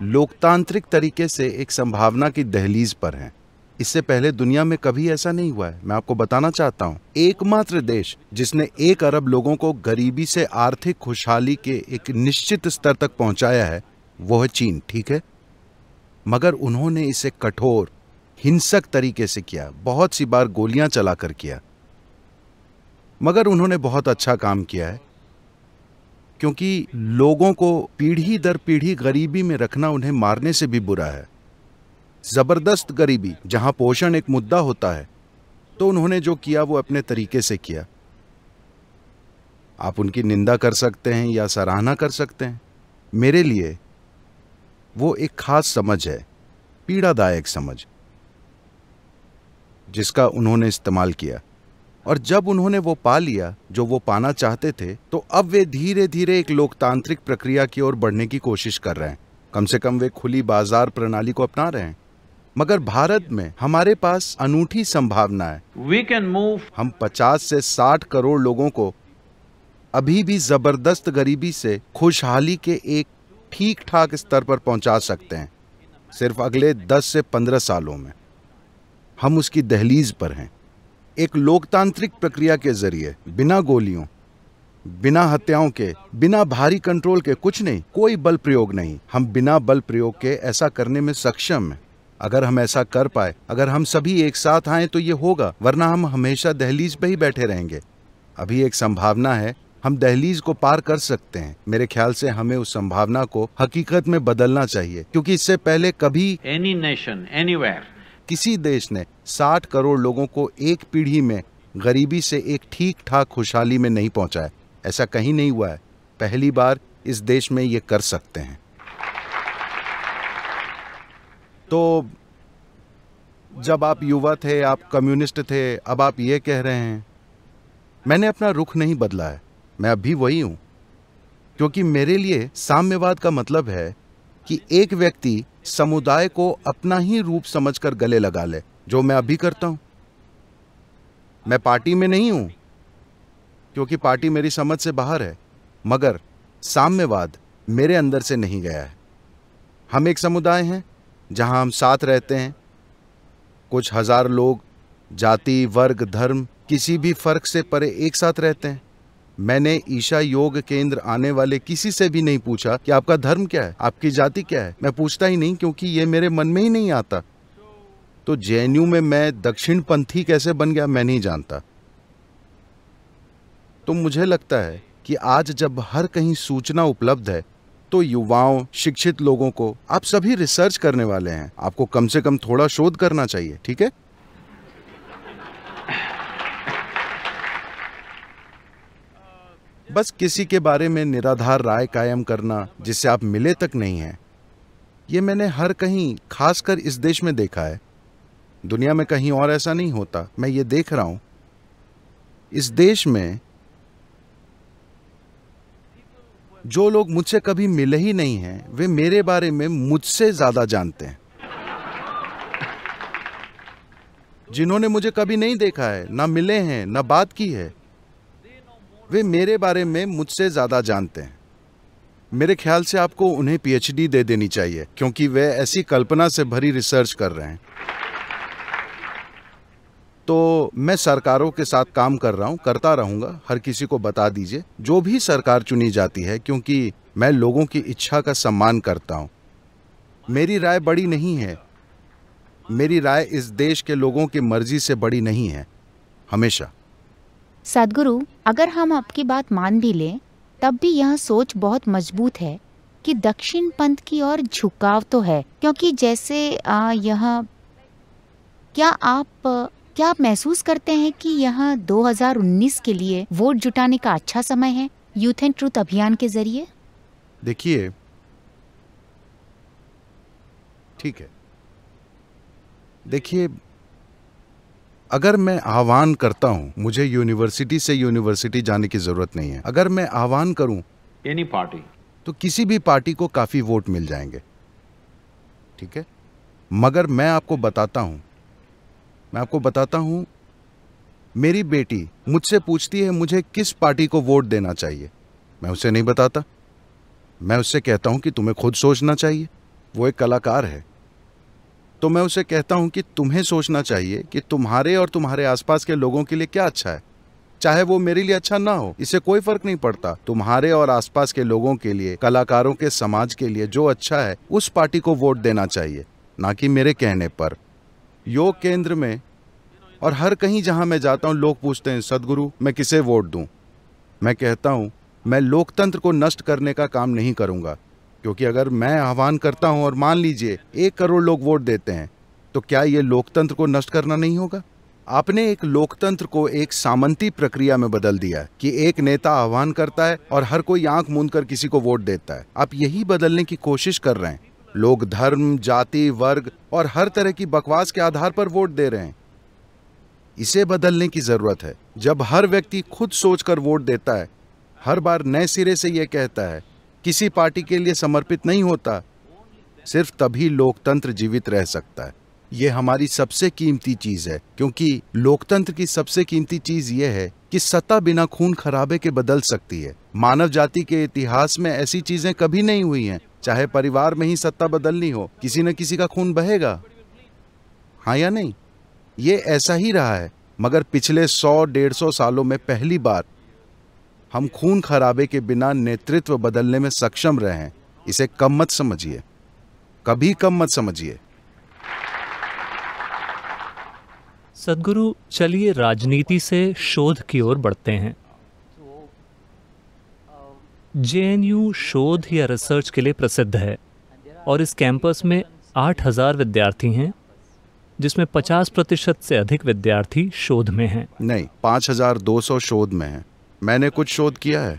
B: लोकतांत्रिक तरीके से एक संभावना की दहलीज पर हैं। इससे पहले दुनिया में कभी ऐसा नहीं हुआ है। मैं आपको बताना चाहता हूँ, एकमात्र देश जिसने एक अरब लोगों को गरीबी से आर्थिक खुशहाली के एक निश्चित स्तर तक पहुँचाया है, वो है चीन, ठीक है? मगर उन्होंने इसे कठोर हिंसक तरीके से किया, बहुत सी बार गोलियाँ चलाकर किया। मगर उन्होंने बहुत अच्छा काम किया है, क्योंकि लोगों को पीढ़ी दर पीढ़ी गरीबी में रखना उन्हें मारने से भी बुरा है। ज़बरदस्त गरीबी, जहाँ पोषण एक मुद्दा होता है तो उन्होंने जो किया वो अपने तरीके से किया। आप उनकी निंदा कर सकते हैं या सराहना कर सकते हैं। मेरे लिए वो एक खास समझ है, पीड़ादायक समझ। जिसका उन्होंने इस्तेमाल किया। और जब उन्होंने वो पा लिया जो वो पाना चाहते थे तो अब वे धीरे धीरे एक लोकतांत्रिक प्रक्रिया की ओर बढ़ने की कोशिश कर रहे हैं। कम से कम वे खुली बाज़ार प्रणाली को अपना रहे हैं। मगर भारत में हमारे पास अनूठी संभावना है।
A: We can move
B: हम 50 से 60 करोड़ लोगों को अभी भी ज़बरदस्त गरीबी से खुशहाली के एक ठीक ठाक स्तर पर पहुँचा सकते हैं सिर्फ़ अगले 10 से 15 सालों में। हम उसकी दहलीज पर हैं। एक लोकतांत्रिक प्रक्रिया के ज़रिए बिना गोलियों बिना हत्याओं के बिना भारी कंट्रोल के कुछ नहीं कोई बल प्रयोग नहीं। हम बिना बल प्रयोग के ऐसा करने में सक्षम हैं। अगर हम ऐसा कर पाए अगर हम सभी एक साथ आए तो ये होगा वरना हम हमेशा दहलीज पे ही बैठे रहेंगे। अभी एक संभावना है हम दहलीज को पार कर सकते हैं। मेरे ख्याल से हमें उस संभावना को हकीकत में बदलना चाहिए क्योंकि इससे पहले कभी
A: any nation, anywhere.
B: किसी देश ने 60 करोड़ लोगों को एक पीढ़ी में गरीबी से एक ठीक ठाक खुशहाली में नहीं पहुँचाया ऐसा कहीं नहीं हुआ है। पहली बार इस देश में ये कर सकते हैं। तो जब आप युवा थे, आप कम्युनिस्ट थे, अब आप ये कह रहे हैं, मैंने अपना रुख नहीं बदला है। मैं अब भी वही हूँ। क्योंकि मेरे लिए साम्यवाद का मतलब है कि एक व्यक्ति समुदाय को अपना ही रूप समझकर गले लगा ले, जो मैं अभी करता हूँ। मैं पार्टी में नहीं हूँ, क्योंकि पार्टी मेरी समझ से बाहर है, मगर साम्यवाद मेरे अंदर से नहीं गया है। हम एक समुदाय हैं, जहाँ हम साथ रहते हैं। कुछ हज़ार लोग, जाति, वर्ग, धर्म, किसी भी फ़र्क से परे एक साथ रहते हैं। मैंने ईशा योग केंद्र आने वाले किसी से भी नहीं पूछा कि आपका धर्म क्या है, आपकी जाति क्या है। मैं पूछता ही नहीं क्योंकि ये मेरे मन में ही नहीं आता। तो जेएनयू में मैं दक्षिण पंथी कैसे बन गया, मैं नहीं जानता। तो मुझे लगता है कि आज जब हर कहीं सूचना उपलब्ध है तो युवाओं, शिक्षित लोगों को आप सभी रिसर्च करने वाले हैं। आपको कम से कम थोड़ा शोध करना चाहिए, ठीक है? बस किसी के बारे में निराधार राय कायम करना जिससे आप मिले तक नहीं हैं। ये मैंने हर कहीं, खासकर इस देश में देखा है। दुनिया में कहीं और ऐसा नहीं होता, मैं ये देख रहा हूँ। इस देश में जो लोग मुझसे कभी मिले ही नहीं हैं, वे मेरे बारे में मुझसे ज़्यादा जानते हैं। जिन्होंने मुझे कभी नहीं देखा है, ना मिले हैं, ना बात की है। वे मेरे बारे में मुझसे ज़्यादा जानते हैं। मेरे ख्याल से आपको उन्हें पीएचडी दे देनी चाहिए, क्योंकि वे ऐसी कल्पना से भरी रिसर्च कर रहे हैं। तो मैं सरकारों के साथ काम कर रहा हूँ, करता रहूँगा, हर किसी को बता दीजिए। जो भी सरकार चुनी जाती है, क्योंकि मैं लोगों की इच्छा का सम्मान करता हूँ। मेरी राय बड़ी नहीं है। मेरी राय इस देश के लोगों की मर्ज़ी से बड़ी नहीं है, हमेशा।
C: सदगुरु, अगर हम आपकी बात मान भी लें, तब भी यह सोच बहुत मज़बूत है कि दक्षिण पंथ की ओर झुकाव तो है, क्योंकि जैसे यह, क्या आप क्या आप महसूस करते हैं कि यह 2019 के लिए वोट जुटाने का अच्छा समय है यूथ एंड ट्रूथ अभियान के ज़रिए?
B: देखिए, ठीक है। देखिए अगर मैं आह्वान करता हूँ मुझे यूनिवर्सिटी से यूनिवर्सिटी जाने की ज़रूरत नहीं है। अगर मैं आह्वान करूँ
A: एनी पार्टी
B: तो किसी भी पार्टी को काफ़ी वोट मिल जाएँगे। ठीक है? मगर मैं आपको बताता हूँ मैं आपको बताता हूँ मेरी बेटी मुझसे पूछती है मुझे किस पार्टी को वोट देना चाहिए? मैं उसे नहीं बताता। मैं उससे कहता हूँ कि तुम्हें खुद सोचना चाहिए। वो एक कलाकार है। तो मैं उसे कहता हूँ कि तुम्हें सोचना चाहिए कि तुम्हारे और तुम्हारे आसपास के लोगों के लिए क्या अच्छा है। चाहे वो मेरे लिए अच्छा ना हो, इससे कोई फ़र्क नहीं पड़ता। तुम्हारे और आसपास के लोगों के लिए, कलाकारों के समाज के लिए जो अच्छा है, उस पार्टी को वोट देना चाहिए, ना कि मेरे कहने पर। योग केंद्र में और हर कहीं जहाँ मैं जाता हूँ, लोग पूछते हैं, सदगुरु, मैं किसे वोट दूँ? मैं कहता हूँ, मैं लोकतंत्र को नष्ट करने का काम नहीं करूँगा। क्योंकि अगर मैं आह्वान करता हूँ और मान लीजिए एक करोड़ लोग वोट देते हैं तो क्या ये लोकतंत्र को नष्ट करना नहीं होगा? आपने एक लोकतंत्र को एक सामंती प्रक्रिया में बदल दिया कि एक नेता आह्वान करता है और हर कोई आँख मूंद कर किसी को वोट देता है। आप यही बदलने की कोशिश कर रहे हैं। लोग धर्म, जाति, वर्ग और हर तरह की बकवास के आधार पर वोट दे रहे हैं। इसे बदलने की ज़रूरत है। जब हर व्यक्ति खुद सोचकर वोट देता है, हर बार नए सिरे से यह कहता है किसी पार्टी के लिए समर्पित नहीं होता। सिर्फ़ तभी लोकतंत्र जीवित रह सकता है। ये हमारी सबसे कीमती चीज़ है, क्योंकि लोकतंत्र की सबसे कीमती चीज़ ये है कि सत्ता बिना खून खराबे के बदल सकती है। मानव जाति के इतिहास में ऐसी चीज़ें कभी नहीं हुई हैं, चाहे परिवार में ही सत्ता बदलनी हो, किसी न किसी का खून बहेगा। हाँ या नहीं? ये ऐसा ही रहा है, मगर पिछले सौ डेढ़ सौ सालों में पहली बार हम खून खराबे के बिना नेतृत्व बदलने में सक्षम रहे हैं। इसे कम मत समझिए। कभी कम मत समझिए।
D: सदगुरु चलिए राजनीति से शोध की ओर बढ़ते हैं। जेएनयू शोध या रिसर्च के लिए प्रसिद्ध है और इस कैंपस में 8000 विद्यार्थी हैं जिसमें 50 प्रतिशत से अधिक विद्यार्थी शोध में हैं।
B: नहीं पाँच हज़ार दो सौ शोध में है। मैंने कुछ शोध किया है।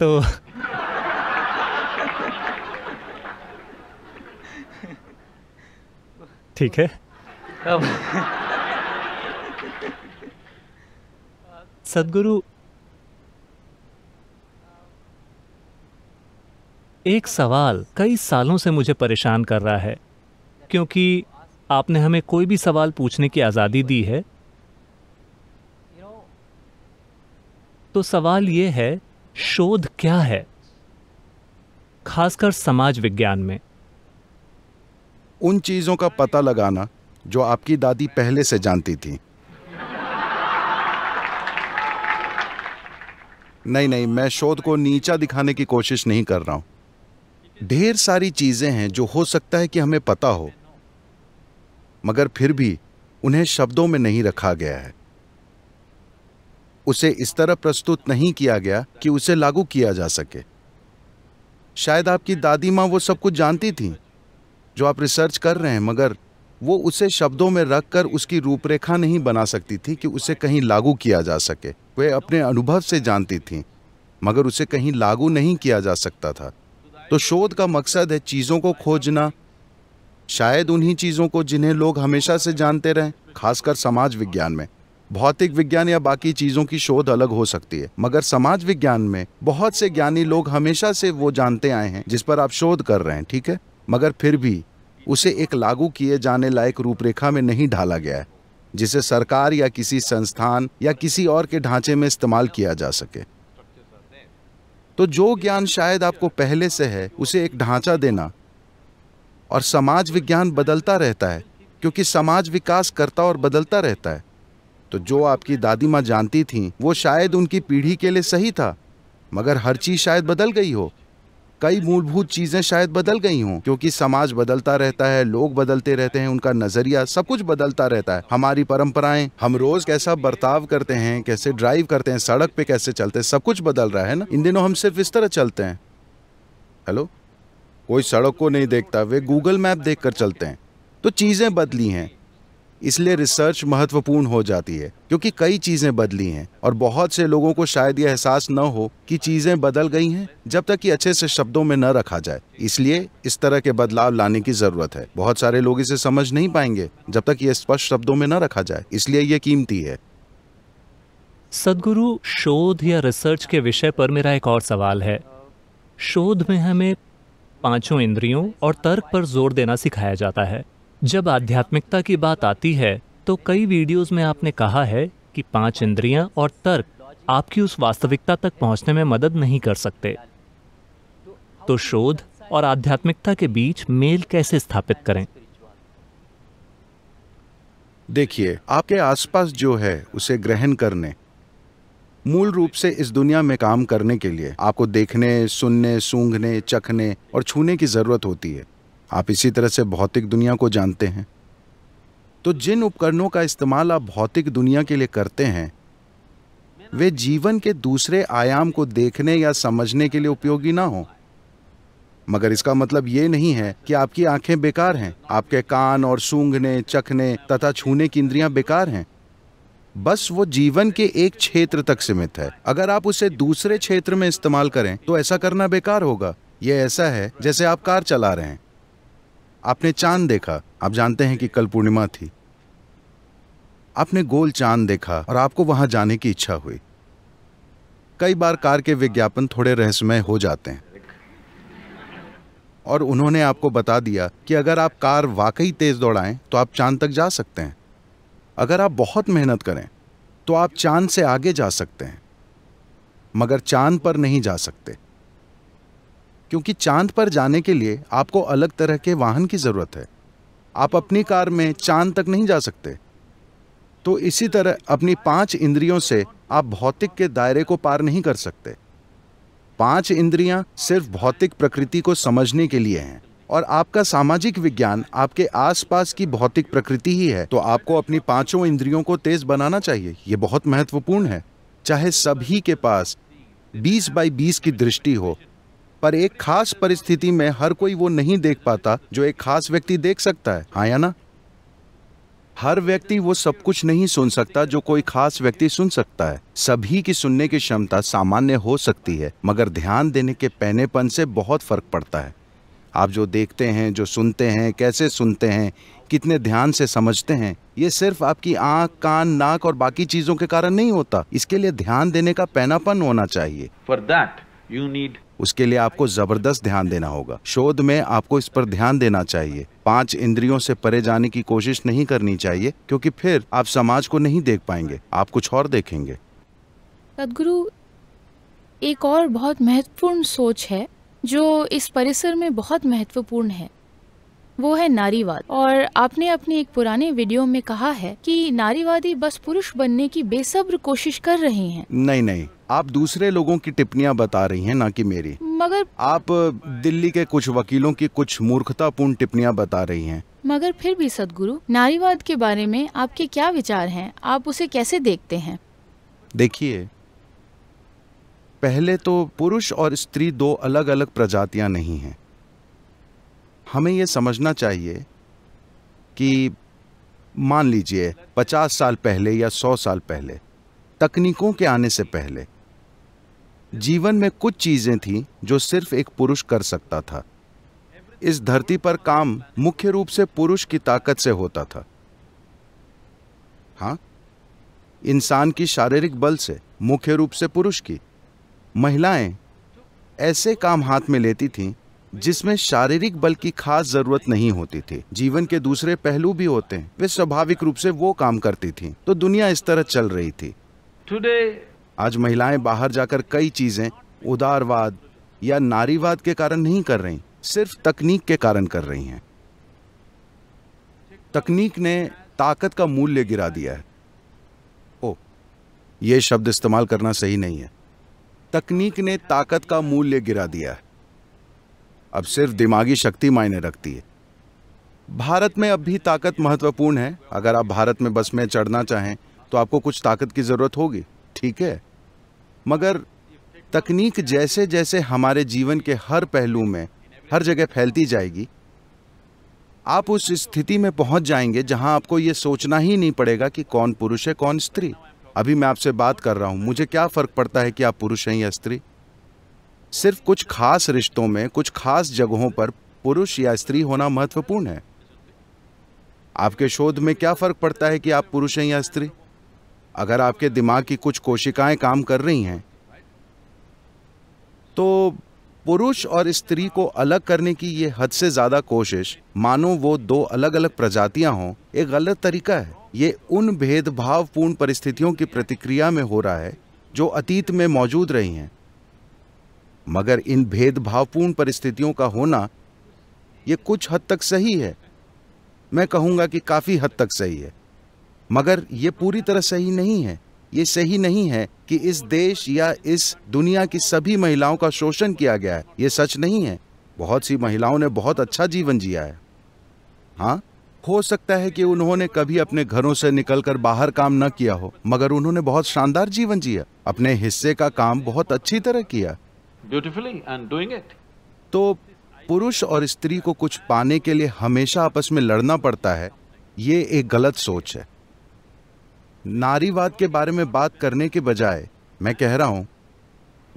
D: तो ठीक है। सदगुरु एक सवाल कई सालों से मुझे परेशान कर रहा है, क्योंकि आपने हमें कोई भी सवाल पूछने की आज़ादी दी है। तो सवाल ये है, शोध क्या है? खासकर समाज विज्ञान में।
B: उन चीज़ों का पता लगाना जो आपकी दादी पहले से जानती थी। नहीं नहीं, मैं शोध को नीचा दिखाने की कोशिश नहीं कर रहा हूँ। ढेर सारी चीज़ें हैं जो हो सकता है कि हमें पता हो, मगर फिर भी उन्हें शब्दों में नहीं रखा गया है। उसे इस तरह प्रस्तुत नहीं किया गया कि उसे लागू किया जा सके। शायद आपकी दादी माँ वो सब कुछ जानती थी, जो आप रिसर्च कर रहे हैं, मगर वो उसे शब्दों में रखकर उसकी रूपरेखा नहीं बना सकती थी कि उसे कहीं लागू किया जा सके। वे अपने अनुभव से जानती थी, मगर उसे कहीं लागू नहीं किया जा सकता था। तो शोध का मकसद है चीज़ों को खोजना। शायद उन्हीं चीज़ों को जिन्हें लोग हमेशा से जानते रहे, खासकर समाज विज्ञान में। भौतिक विज्ञान या बाकी चीज़ों की शोध अलग हो सकती है, मगर समाज विज्ञान में बहुत से ज्ञानी लोग हमेशा से वो जानते आए हैं, जिस पर आप शोध कर रहे हैं, ठीक है? मगर फिर भी उसे एक लागू किए जाने लायक रूपरेखा में नहीं ढाला गया है, जिसे सरकार या किसी संस्थान या किसी और के ढांचे में इस्तेमाल किया जा सके। तो जो ज्ञान शायद आपको पहले से है, उसे एक ढांचा देना। और समाज विज्ञान बदलता रहता है, क्योंकि समाज विकास करता और बदलता रहता है। तो जो आपकी दादी माँ जानती थी, वो शायद उनकी पीढ़ी के लिए सही था, मगर हर चीज़ शायद बदल गई हो। कई मूलभूत चीज़ें शायद बदल गई हों, क्योंकि समाज बदलता रहता है, लोग बदलते रहते हैं, उनका नज़रिया सब कुछ बदलता रहता है। हमारी परंपराएँ, हम रोज कैसा बर्ताव करते हैं, कैसे ड्राइव करते हैं, सड़क पे कैसे चलते हैं, सब कुछ बदल रहा है ना? इन दिनों हम सिर्फ़ इस तरह चलते हैं। हेलो कोई सड़क को नहीं देखता, वे गूगल मैप देखकर चलते हैं। तो चीज़ें बदली हैं। इसलिए रिसर्च महत्वपूर्ण हो जाती है, क्योंकि कई चीज़ें बदली हैं और बहुत से लोगों को शायद यह एहसास न हो कि चीज़ें बदल गई हैं जब तक कि अच्छे से शब्दों में न रखा जाए। इसलिए इस तरह के बदलाव लाने की ज़रूरत है। बहुत सारे लोग इसे समझ नहीं पाएँगे जब तक ये स्पष्ट शब्दों में न रखा जाए, इसलिए ये कीमती है।
D: सदगुरु, शोध या रिसर्च के विषय पर मेरा एक और सवाल है। शोध में हमें पाँचों इंद्रियों और तर्क पर ज़ोर देना सिखाया जाता है। जब आध्यात्मिकता की बात आती है तो कई वीडियोस में आपने कहा है कि पाँच इंद्रियाँ और तर्क आपकी उस वास्तविकता तक पहुँचने में मदद नहीं कर सकते। तो शोध और आध्यात्मिकता के बीच मेल कैसे स्थापित करें?
B: देखिए, आपके आसपास जो है, उसे ग्रहण करने, मूल रूप से इस दुनिया में काम करने के लिए आपको देखने, सुनने, सूंघने, चखने और छूने की ज़रूरत होती है। आप इसी तरह से भौतिक दुनिया को जानते हैं। तो जिन उपकरणों का इस्तेमाल आप भौतिक दुनिया के लिए करते हैं, वे जीवन के दूसरे आयाम को देखने या समझने के लिए उपयोगी ना हो। मगर इसका मतलब ये नहीं है कि आपकी आँखें बेकार हैं, आपके कान और सूंघने, चखने तथा छूने की इंद्रियाँ बेकार हैं। बस वो जीवन के एक क्षेत्र तक सीमित है। अगर आप उसे दूसरे क्षेत्र में इस्तेमाल करें तो ऐसा करना बेकार होगा। ये ऐसा है जैसे आप कार चला रहे हैं। आपने चाँद देखा, आप जानते हैं कि कल पूर्णिमा थी। आपने गोल चाँद देखा और आपको वहाँ जाने की इच्छा हुई। कई बार कार के विज्ञापन थोड़े रहस्यमय हो जाते हैं। और उन्होंने आपको बता दिया कि अगर आप कार वाकई तेज दौड़ाएँ तो आप चाँद तक जा सकते हैं। अगर आप बहुत मेहनत करें तो आप चाँद से आगे जा सकते हैं, मगर चाँद पर नहीं जा सकते। क्योंकि चाँद पर जाने के लिए आपको अलग तरह के वाहन की ज़रूरत है। आप अपनी कार में चाँद तक नहीं जा सकते। तो इसी तरह अपनी पाँच इंद्रियों से आप भौतिक के दायरे को पार नहीं कर सकते। पाँच इंद्रियाँ सिर्फ़ भौतिक प्रकृति को समझने के लिए हैं और आपका सामाजिक विज्ञान आपके आसपास की भौतिक प्रकृति ही है। तो आपको अपनी पाँचों इंद्रियों को तेज बनाना चाहिए। ये बहुत महत्वपूर्ण है। चाहे सभी के पास 20 बाई 20 की दृष्टि हो पर एक खास परिस्थिति में हर कोई वो नहीं देख पाता जो एक खास व्यक्ति देख सकता है। हाँ या ना? हर व्यक्ति वो सब कुछ नहीं सुन सकता जो कोई खास व्यक्ति सुन सकता है। सभी की सुनने की क्षमता सामान्य हो सकती है मगर ध्यान देने के पहनेपन से बहुत फ़र्क पड़ता है। आप जो देखते हैं जो सुनते हैं कैसे सुनते हैं कितने ध्यान से समझते हैं ये सिर्फ़ आपकी आँख कान नाक और बाकी चीज़ों के कारण नहीं होता। इसके लिए ध्यान देने का पैनापन होना चाहिए।
A: फॉर that, you need
B: उसके लिए आपको ज़बरदस्त ध्यान देना होगा। शोध में आपको इस पर ध्यान देना चाहिए। पाँच इंद्रियों से परे जाने की कोशिश नहीं करनी चाहिए, क्योंकि फिर आप समाज को नहीं देख पाएँगे, आप कुछ और देखेंगे।
E: सदगुरु, एक और बहुत महत्वपूर्ण सोच है, जो इस परिसर में बहुत महत्वपूर्ण है। वो है नारीवाद। और आपने अपने एक पुराने वीडियो में कहा है कि नारीवादी बस पुरुष बनने की बेसब्र कोशिश कर रहे हैं।
B: नहीं नहीं। आप दूसरे लोगों की टिप्पणियाँ बता रही हैं ना कि मेरी।
E: मगर
B: आप दिल्ली के कुछ वकीलों की कुछ मूर्खतापूर्ण टिप्पणियाँ बता रही हैं।
E: मगर फिर भी सदगुरु नारीवाद के बारे में आपके क्या विचार हैं? आप उसे कैसे देखते हैं?
B: देखिए पहले तो पुरुष और स्त्री दो अलग अलग प्रजातियाँ नहीं हैं। हमें यह समझना चाहिए कि मान लीजिए पचास साल पहले या सौ साल पहले, तकनीकों के आने से पहले, जीवन में कुछ चीज़ें थी जो सिर्फ़ एक पुरुष कर सकता था। इस धरती पर काम मुख्य रूप से पुरुष की ताकत से होता था। हाँ इंसान की शारीरिक बल से, मुख्य रूप से पुरुष की। महिलाएँ ऐसे काम हाथ में लेती थीं जिसमें शारीरिक बल की खास ज़रूरत नहीं होती थी। जीवन के दूसरे पहलू भी होते हैं। वे स्वाभाविक रूप से वो काम करती थी। तो दुनिया इस तरह चल रही थी। आज महिलाएँ बाहर जाकर कई चीज़ें उदारवाद या नारीवाद के कारण नहीं कर रही सिर्फ़ तकनीक के कारण कर रही हैं। तकनीक ने ताकत का मूल्य गिरा दिया है। ओ यह शब्द इस्तेमाल करना सही नहीं है। तकनीक ने ताकत का मूल्य गिरा दिया है। अब सिर्फ़ दिमागी शक्ति मायने रखती है। भारत में अब भी ताकत महत्वपूर्ण है। अगर आप भारत में बस में चढ़ना चाहें तो आपको कुछ ताकत की ज़रूरत होगी, ठीक है? मगर तकनीक जैसे जैसे हमारे जीवन के हर पहलू में, हर जगह फैलती जाएगी। आप उस स्थिति में पहुँच जाएँगे जहाँ आपको यह सोचना ही नहीं पड़ेगा कि कौन पुरुष है, कौन स्त्री। अभी मैं आपसे बात कर रहा हूँ। मुझे क्या फ़र्क पड़ता है कि आप पुरुष हैं या स्त्री? सिर्फ़ कुछ खास रिश्तों में, कुछ खास जगहों पर पुरुष या स्त्री होना महत्वपूर्ण है। आपके शोध में क्या फ़र्क पड़ता है कि आप पुरुष हैं या स्त्री? अगर आपके दिमाग की कुछ कोशिकाएँ काम कर रही हैं तो पुरुष और स्त्री को अलग करने की ये हद से ज़्यादा कोशिश, मानो वो दो अलग अलग प्रजातियाँ हों, एक गलत तरीका है। ये उन भेदभावपूर्ण परिस्थितियों की प्रतिक्रिया में हो रहा है, जो अतीत में मौजूद रही हैं। मगर इन भेदभावपूर्ण परिस्थितियों का होना ये कुछ हद तक सही है। मैं कहूँगा कि काफ़ी हद तक सही है। मगर ये पूरी तरह सही नहीं है। ये सही नहीं है कि इस देश या इस दुनिया की सभी महिलाओं का शोषण किया गया है। ये सच नहीं है। बहुत सी महिलाओं ने बहुत अच्छा जीवन जिया है। हाँ हो सकता है कि उन्होंने कभी अपने घरों से निकलकर बाहर काम न किया हो, मगर उन्होंने बहुत शानदार जीवन जिया। अपने हिस्से का काम बहुत अच्छी तरह किया।
A: Beautifully and doing it.
B: तो पुरुष और स्त्री को कुछ पाने के लिए हमेशा आपस में लड़ना पड़ता है ये एक गलत सोच है। नारीवाद के बारे में बात करने के बजाय मैं कह रहा हूँ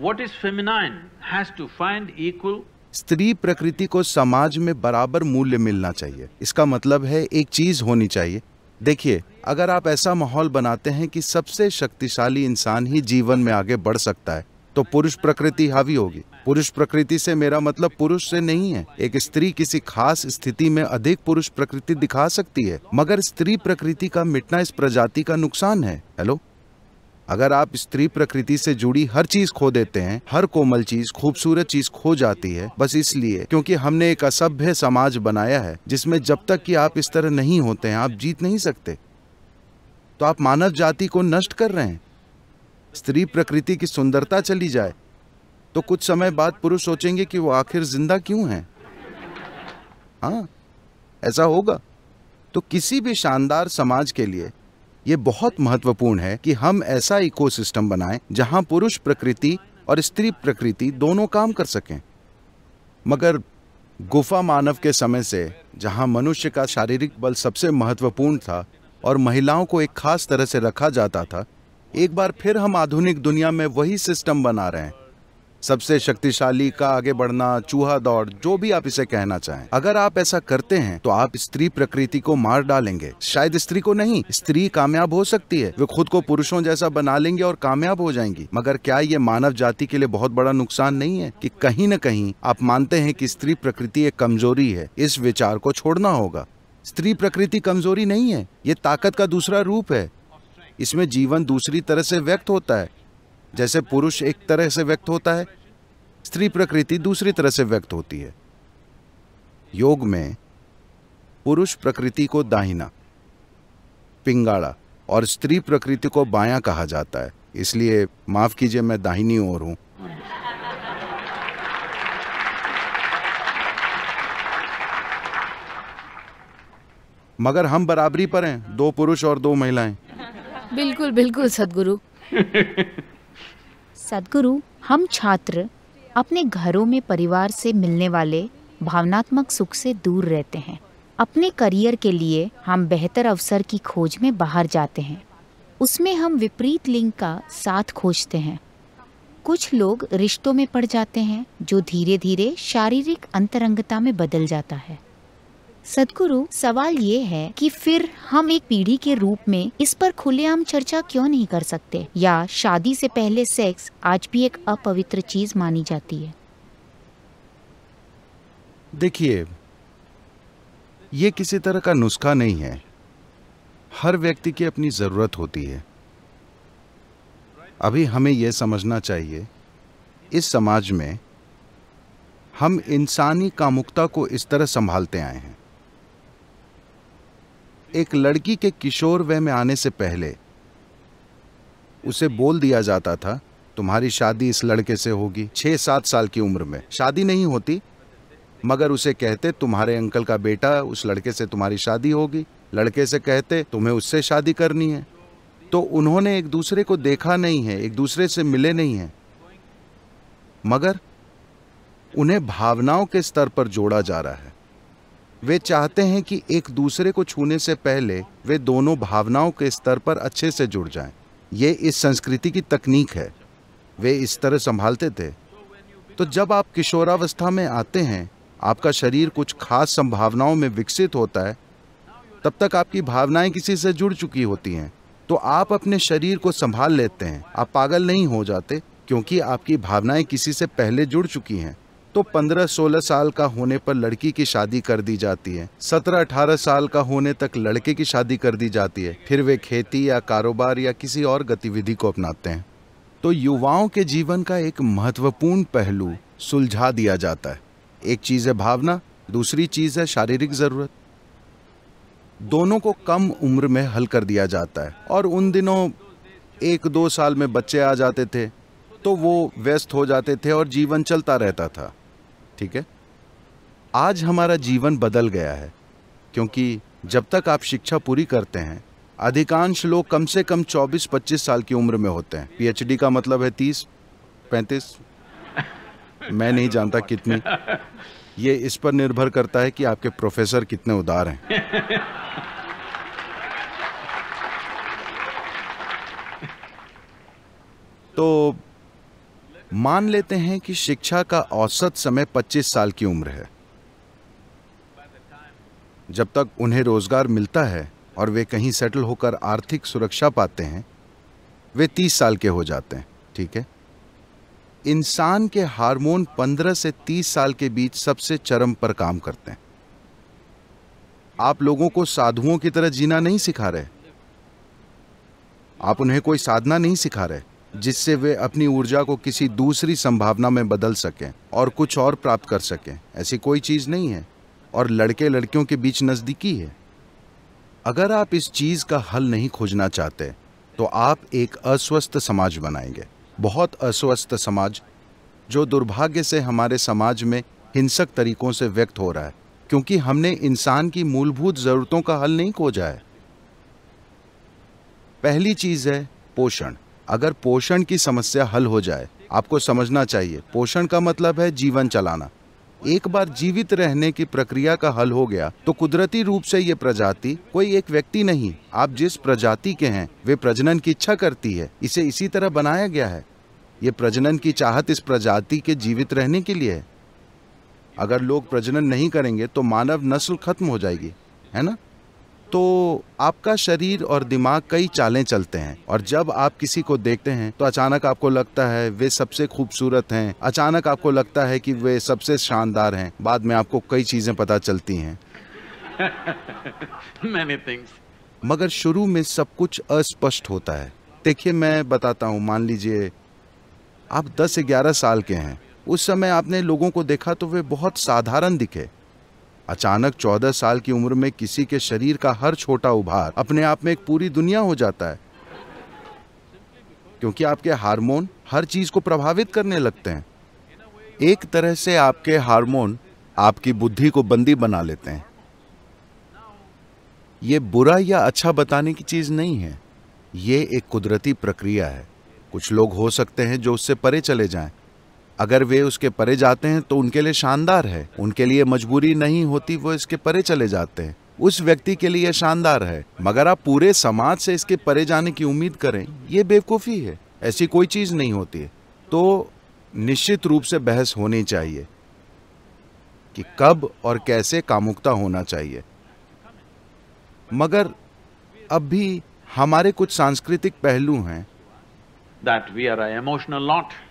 A: What is feminine has to find equal
B: स्त्री प्रकृति को समाज में बराबर मूल्य मिलना चाहिए। इसका मतलब है एक चीज़ होनी चाहिए। देखिए अगर आप ऐसा माहौल बनाते हैं कि सबसे शक्तिशाली इंसान ही जीवन में आगे बढ़ सकता है तो पुरुष प्रकृति हावी होगी। पुरुष प्रकृति से मेरा मतलब पुरुष से नहीं है। एक स्त्री किसी खास स्थिति में अधिक पुरुष प्रकृति दिखा सकती है, मगर स्त्री प्रकृति का मिटना इस प्रजाति का नुकसान है। हेलो? अगर आप स्त्री प्रकृति से जुड़ी हर चीज़ खो देते हैं, हर कोमल चीज़, खूबसूरत चीज़ खो जाती है, बस इसलिए, क्योंकि हमने एक असभ्य समाज बनाया है, जिसमें जब तक कि आप इस तरह नहीं होते हैं, आप जीत नहीं सकते। तो आप मानव जाति को नष्ट कर रहे हैं। स्त्री प्रकृति की सुंदरता चली जाए तो कुछ समय बाद पुरुष सोचेंगे कि वो आखिर ज़िंदा क्यों है? हाँ ऐसा होगा। तो किसी भी शानदार समाज के लिए ये बहुत महत्वपूर्ण है कि हम ऐसा इकोसिस्टम बनाएँ जहाँ पुरुष प्रकृति और स्त्री प्रकृति दोनों काम कर सकें। मगर गुफा मानव के समय से, जहाँ मनुष्य का शारीरिक बल सबसे महत्वपूर्ण था और महिलाओं को एक खास तरह से रखा जाता था एक बार फिर हम आधुनिक दुनिया में वही सिस्टम बना रहे हैं। सबसे शक्तिशाली का आगे बढ़ना, चूहा दौड़, जो भी आप इसे कहना चाहें। अगर आप ऐसा करते हैं तो आप स्त्री प्रकृति को मार डालेंगे। शायद स्त्री को नहीं, स्त्री कामयाब हो सकती है। वे खुद को पुरुषों जैसा बना लेंगे और कामयाब हो जाएँगी। मगर क्या ये मानव जाति के लिए बहुत बड़ा नुकसान नहीं है कि कहीं न कहीं आप मानते हैं कि स्त्री प्रकृति एक कमज़ोरी है? इस विचार को छोड़ना होगा। स्त्री प्रकृति कमज़ोरी नहीं है। ये ताकत का दूसरा रूप है। इसमें जीवन दूसरी तरह से व्यक्त होता है। जैसे पुरुष एक तरह से व्यक्त होता है, स्त्री प्रकृति दूसरी तरह से व्यक्त होती है। योग में पुरुष प्रकृति को दाहिना, पिंगाड़ा और स्त्री प्रकृति को बायां कहा जाता है। इसलिए माफ़ कीजिए, मैं दाहिनी ओर हूँ। मगर हम बराबरी पर हैं, दो पुरुष और दो महिलाएँ।
E: बिल्कुल बिल्कुल, सदगुरु।
C: सदगुरु, हम छात्र अपने घरों में परिवार से मिलने वाले भावनात्मक सुख से दूर रहते हैं। अपने करियर के लिए हम बेहतर अवसर की खोज में बाहर जाते हैं। उसमें हम विपरीत लिंग का साथ खोजते हैं। कुछ लोग रिश्तों में पड़ जाते हैं, जो धीरे धीरे शारीरिक अंतरंगता में बदल जाता है। सदगुरु, सवाल ये है कि फिर हम एक पीढ़ी के रूप में इस पर खुलेआम चर्चा क्यों नहीं कर सकते? या शादी से पहले सेक्स आज भी एक अपवित्र चीज़ मानी जाती है?
B: देखिए, ये किसी तरह का नुस्खा नहीं है। हर व्यक्ति की अपनी ज़रूरत होती है। अभी हमें यह समझना चाहिए, इस समाज में हम इंसानी कामुकता को इस तरह संभालते आए हैं। एक लड़की के किशोर वह में आने से पहले उसे बोल दिया जाता था, तुम्हारी शादी इस लड़के से होगी छह सात साल की उम्र में। शादी नहीं होती, मगर उसे कहते, तुम्हारे अंकल का बेटा उस लड़के से तुम्हारी शादी होगी। लड़के से कहते, तुम्हें उससे शादी करनी है। तो उन्होंने एक दूसरे को देखा नहीं है, एक दूसरे से मिले नहीं है। मगर उन्हें भावनाओं के स्तर पर जोड़ा जा रहा है। वे चाहते हैं कि एक दूसरे को छूने से पहले वे दोनों भावनाओं के स्तर पर अच्छे से जुड़ जाएँ। ये इस संस्कृति की तकनीक है। वे इस तरह संभालते थे। तो जब आप किशोरावस्था में आते हैं, आपका शरीर कुछ खास संभावनाओं में विकसित होता है, तब तक आपकी भावनाएँ किसी से जुड़ चुकी होती हैं। तो आप अपने शरीर को संभाल लेते हैं। आप पागल नहीं हो जाते, क्योंकि आपकी भावनाएँ किसी से पहले जुड़ चुकी हैं। तो 15-16 साल का होने पर लड़की की शादी कर दी जाती है। 17-18 साल का होने तक लड़के की शादी कर दी जाती है। फिर वे खेती या कारोबार या किसी और गतिविधि को अपनाते हैं। तो युवाओं के जीवन का एक महत्वपूर्ण पहलू सुलझा दिया जाता है। एक चीज़ है भावना, दूसरी चीज़ है शारीरिक ज़रूरत। दोनों को कम उम्र में हल कर दिया जाता है। और उन दिनों एक दो साल में बच्चे आ जाते थे तो वो व्यस्त हो जाते थे और जीवन चलता रहता था। ठीक है? आज हमारा जीवन बदल गया है, क्योंकि जब तक आप शिक्षा पूरी करते हैं, अधिकांश लोग कम से कम 24-25 साल की उम्र में होते हैं। पीएचडी का मतलब है 30 35 मैं नहीं जानता कितनी। ये इस पर निर्भर करता है कि आपके प्रोफेसर कितने उदार हैं। तो मान लेते हैं कि शिक्षा का औसत समय 25 साल की उम्र है। जब तक उन्हें रोज़गार मिलता है और वे कहीं सेटल होकर आर्थिक सुरक्षा पाते हैं, वे 30 साल के हो जाते हैं, ठीक है? इंसान के हार्मोन 15 से 30 साल के बीच सबसे चरम पर काम करते हैं। आप लोगों को साधुओं की तरह जीना नहीं सिखा रहे। आप उन्हें कोई साधना नहीं सिखा रहे। जिससे वे अपनी ऊर्जा को किसी दूसरी संभावना में बदल सकें और कुछ और प्राप्त कर सकें। ऐसी कोई चीज़ नहीं है। और लड़के लड़कियों के बीच नजदीकी है। अगर आप इस चीज़ का हल नहीं खोजना चाहते तो आप एक अस्वस्थ समाज बनाएँगे। बहुत अस्वस्थ समाज, जो दुर्भाग्य से हमारे समाज में हिंसक तरीकों से व्यक्त हो रहा है, क्योंकि हमने इंसान की मूलभूत जरूरतों का हल नहीं खोजा है। पहली चीज़ है पोषण। अगर पोषण की समस्या हल हो जाए, आपको समझना चाहिए। पोषण का मतलब है जीवन चलाना। एक बार जीवित रहने की प्रक्रिया का हल हो गया तो कुदरती रूप से ये प्रजाति कोई एक व्यक्ति नहीं। आप जिस प्रजाति के हैं, वे प्रजनन की इच्छा करती है। इसे इसी तरह बनाया गया है। ये प्रजनन की चाहत इस प्रजाति के जीवित रहने के लिए है। अगर लोग प्रजनन नहीं करेंगे तो मानव नस्ल खत्म हो जाएगी, है ना? तो आपका शरीर और दिमाग कई चालें चलते हैं और जब आप किसी को देखते हैं तो अचानक आपको लगता है वे सबसे खूबसूरत हैं। अचानक आपको लगता है कि वे सबसे शानदार हैं। बाद में आपको कई चीज़ें पता चलती हैं. मगर शुरू में सब कुछ अस्पष्ट होता है। देखिए मैं बताता हूँ मान लीजिए आप 10-11 साल के हैं। उस समय आपने लोगों को देखा तो वे बहुत साधारण दिखे। अचानक 14 साल की उम्र में किसी के शरीर का हर छोटा उभार अपने आप में एक पूरी दुनिया हो जाता है। क्योंकि आपके हार्मोन हर चीज़ को प्रभावित करने लगते हैं। एक तरह से आपके हार्मोन आपकी बुद्धि को बंदी बना लेते हैं। ये बुरा या अच्छा बताने की चीज़ नहीं है। ये एक कुदरती प्रक्रिया है। कुछ लोग हो सकते हैं जो उससे परे चले जाएँ। अगर वे उसके परे जाते हैं तो उनके लिए शानदार है। उनके लिए मजबूरी नहीं होती, वो इसके परे चले जाते हैं। उस व्यक्ति के लिए शानदार है। मगर आप पूरे समाज से इसके परे जाने की उम्मीद करें, ये बेवकूफ़ी है। ऐसी कोई चीज़ नहीं होती है। तो निश्चित रूप से बहस होनी चाहिए कि कब और कैसे कामुकता होना चाहिए। मगर अब भी हमारे कुछ सांस्कृतिक पहलू हैं।
A: We are an emotional lot.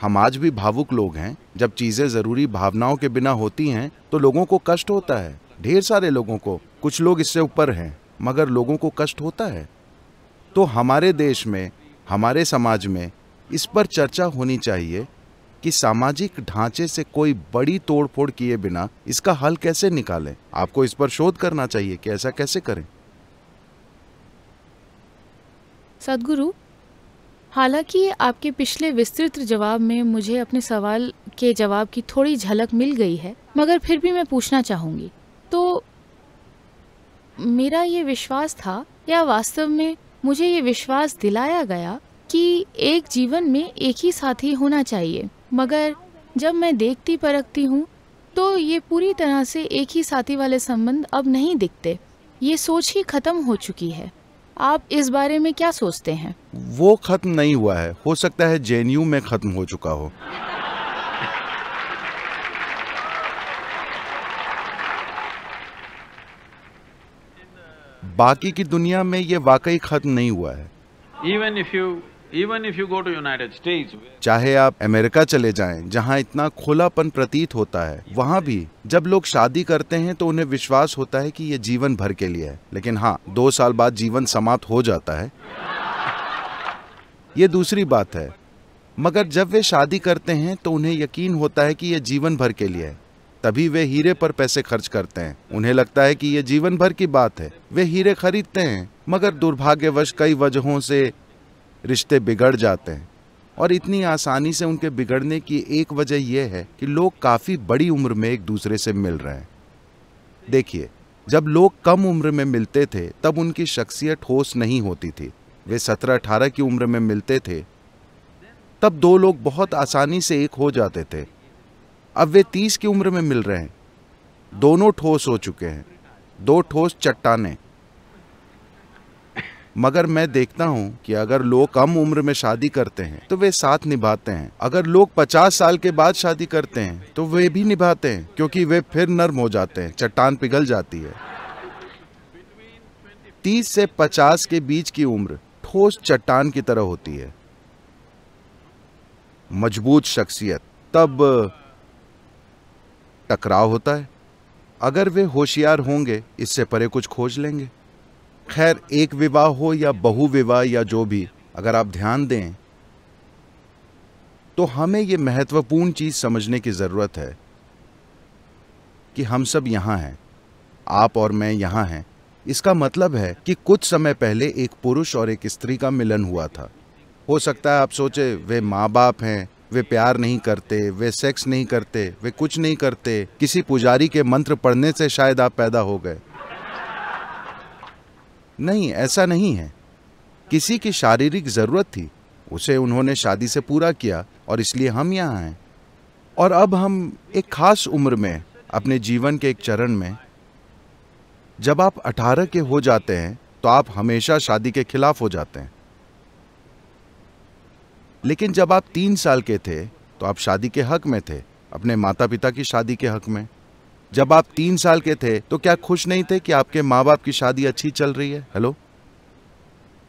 B: हम आज भी भावुक लोग हैं। जब चीज़ें ज़रूरी भावनाओं के बिना होती हैं तो लोगों को कष्ट होता है। ढेर सारे लोगों को। कुछ लोग इससे ऊपर हैं, मगर लोगों को कष्ट होता है। तो हमारे देश में, हमारे समाज में इस पर चर्चा होनी चाहिए कि सामाजिक ढांचे से कोई बड़ी तोड़फोड़ किए बिना इसका हल कैसे निकालें। आपको इस पर शोध करना चाहिए कि ऐसा कैसे करें।
E: सदगुरु हालाँकि आपके पिछले विस्तृत जवाब में मुझे अपने सवाल के जवाब की थोड़ी झलक मिल गई है, मगर फिर भी मैं पूछना चाहूँगी। तो मेरा ये विश्वास था, या वास्तव में मुझे ये विश्वास दिलाया गया कि एक जीवन में एक ही साथी होना चाहिए, मगर जब मैं देखती परखती हूँ तो ये पूरी तरह से एक ही साथी वाले संबंध अब नहीं दिखते। ये सोच ही खत्म हो चुकी है। आप इस बारे में क्या सोचते हैं?
B: वो खत्म नहीं हुआ है। हो सकता है जेएनयू में खत्म हो चुका हो। बाकी की दुनिया में ये वाकई खत्म नहीं हुआ है।
A: इवन इफ़ you,
B: चाहे आप अमेरिका चले जाएँ, जहाँ इतना खुलापन प्रतीत होता है, वहाँ भी जब लोग शादी करते हैं तो उन्हें विश्वास होता है कि ये जीवन भर के लिए है। लेकिन हाँ दो साल बाद जीवन समाप्त हो जाता है। ये दूसरी बात है। मगर जब वे शादी करते हैं तो उन्हें यकीन होता है कि यह जीवन भर के लिए है। तभी वे हीरे पर पैसे खर्च करते हैं। उन्हें लगता है कि यह जीवन भर की बात है। वे हीरे खरीदते हैं, मगर दुर्भाग्यवश कई वजहों से रिश्ते बिगड़ जाते हैं। और इतनी आसानी से उनके बिगड़ने की एक वजह यह है कि लोग काफ़ी बड़ी उम्र में एक दूसरे से मिल रहे हैं। देखिए, जब लोग कम उम्र में मिलते थे, तब उनकी शख्सियत ठोस नहीं होती थी। वे सत्रह अठारह की उम्र में मिलते थे। तब दो लोग बहुत आसानी से एक हो जाते थे। अब वे तीस की उम्र में मिल रहे हैं। दोनों ठोस हो चुके हैं। दो ठोस चट्टाने। मगर मैं देखता हूँ कि अगर लोग कम उम्र में शादी करते हैं तो वे साथ निभाते हैं। अगर लोग पचास साल के बाद शादी करते हैं तो वे भी निभाते हैं, क्योंकि वे फिर नर्म हो जाते हैं, चट्टान पिघल जाती है। तीस से पचास के बीच की उम्र ठोस चट्टान की तरह होती है। मज़बूत शख्सियत, तब टकराव होता है। अगर वे होशियार होंगे, इससे परे कुछ खोज लेंगे। खैर, एक विवाह हो या बहु विवाह या जो भी, अगर आप ध्यान दें तो हमें यह महत्वपूर्ण चीज़ समझने की ज़रूरत है कि हम सब यहाँ हैं, आप और मैं यहाँ हैं। इसका मतलब है कि कुछ समय पहले एक पुरुष और एक स्त्री का मिलन हुआ था। हो सकता है आप सोचे, वे माँ बाप हैं, वे प्यार नहीं करते, वे सेक्स नहीं करते, वे कुछ नहीं करते, किसी पुजारी के मंत्र पढ़ने से शायद आप पैदा हो गए। नहीं, ऐसा नहीं है। किसी की शारीरिक ज़रूरत थी, उसे उन्होंने शादी से पूरा किया और इसलिए हम यहाँ हैं। और अब हम एक खास उम्र में, अपने जीवन के एक चरण में, जब आप 18 के हो जाते हैं तो आप हमेशा शादी के खिलाफ हो जाते हैं। लेकिन जब आप तीन साल के थे तो आप शादी के हक में थे, अपने माता पिता की शादी के हक में। जब आप तीन साल के थे तो क्या खुश नहीं थे कि आपके माँ बाप की शादी अच्छी चल रही है? हेलो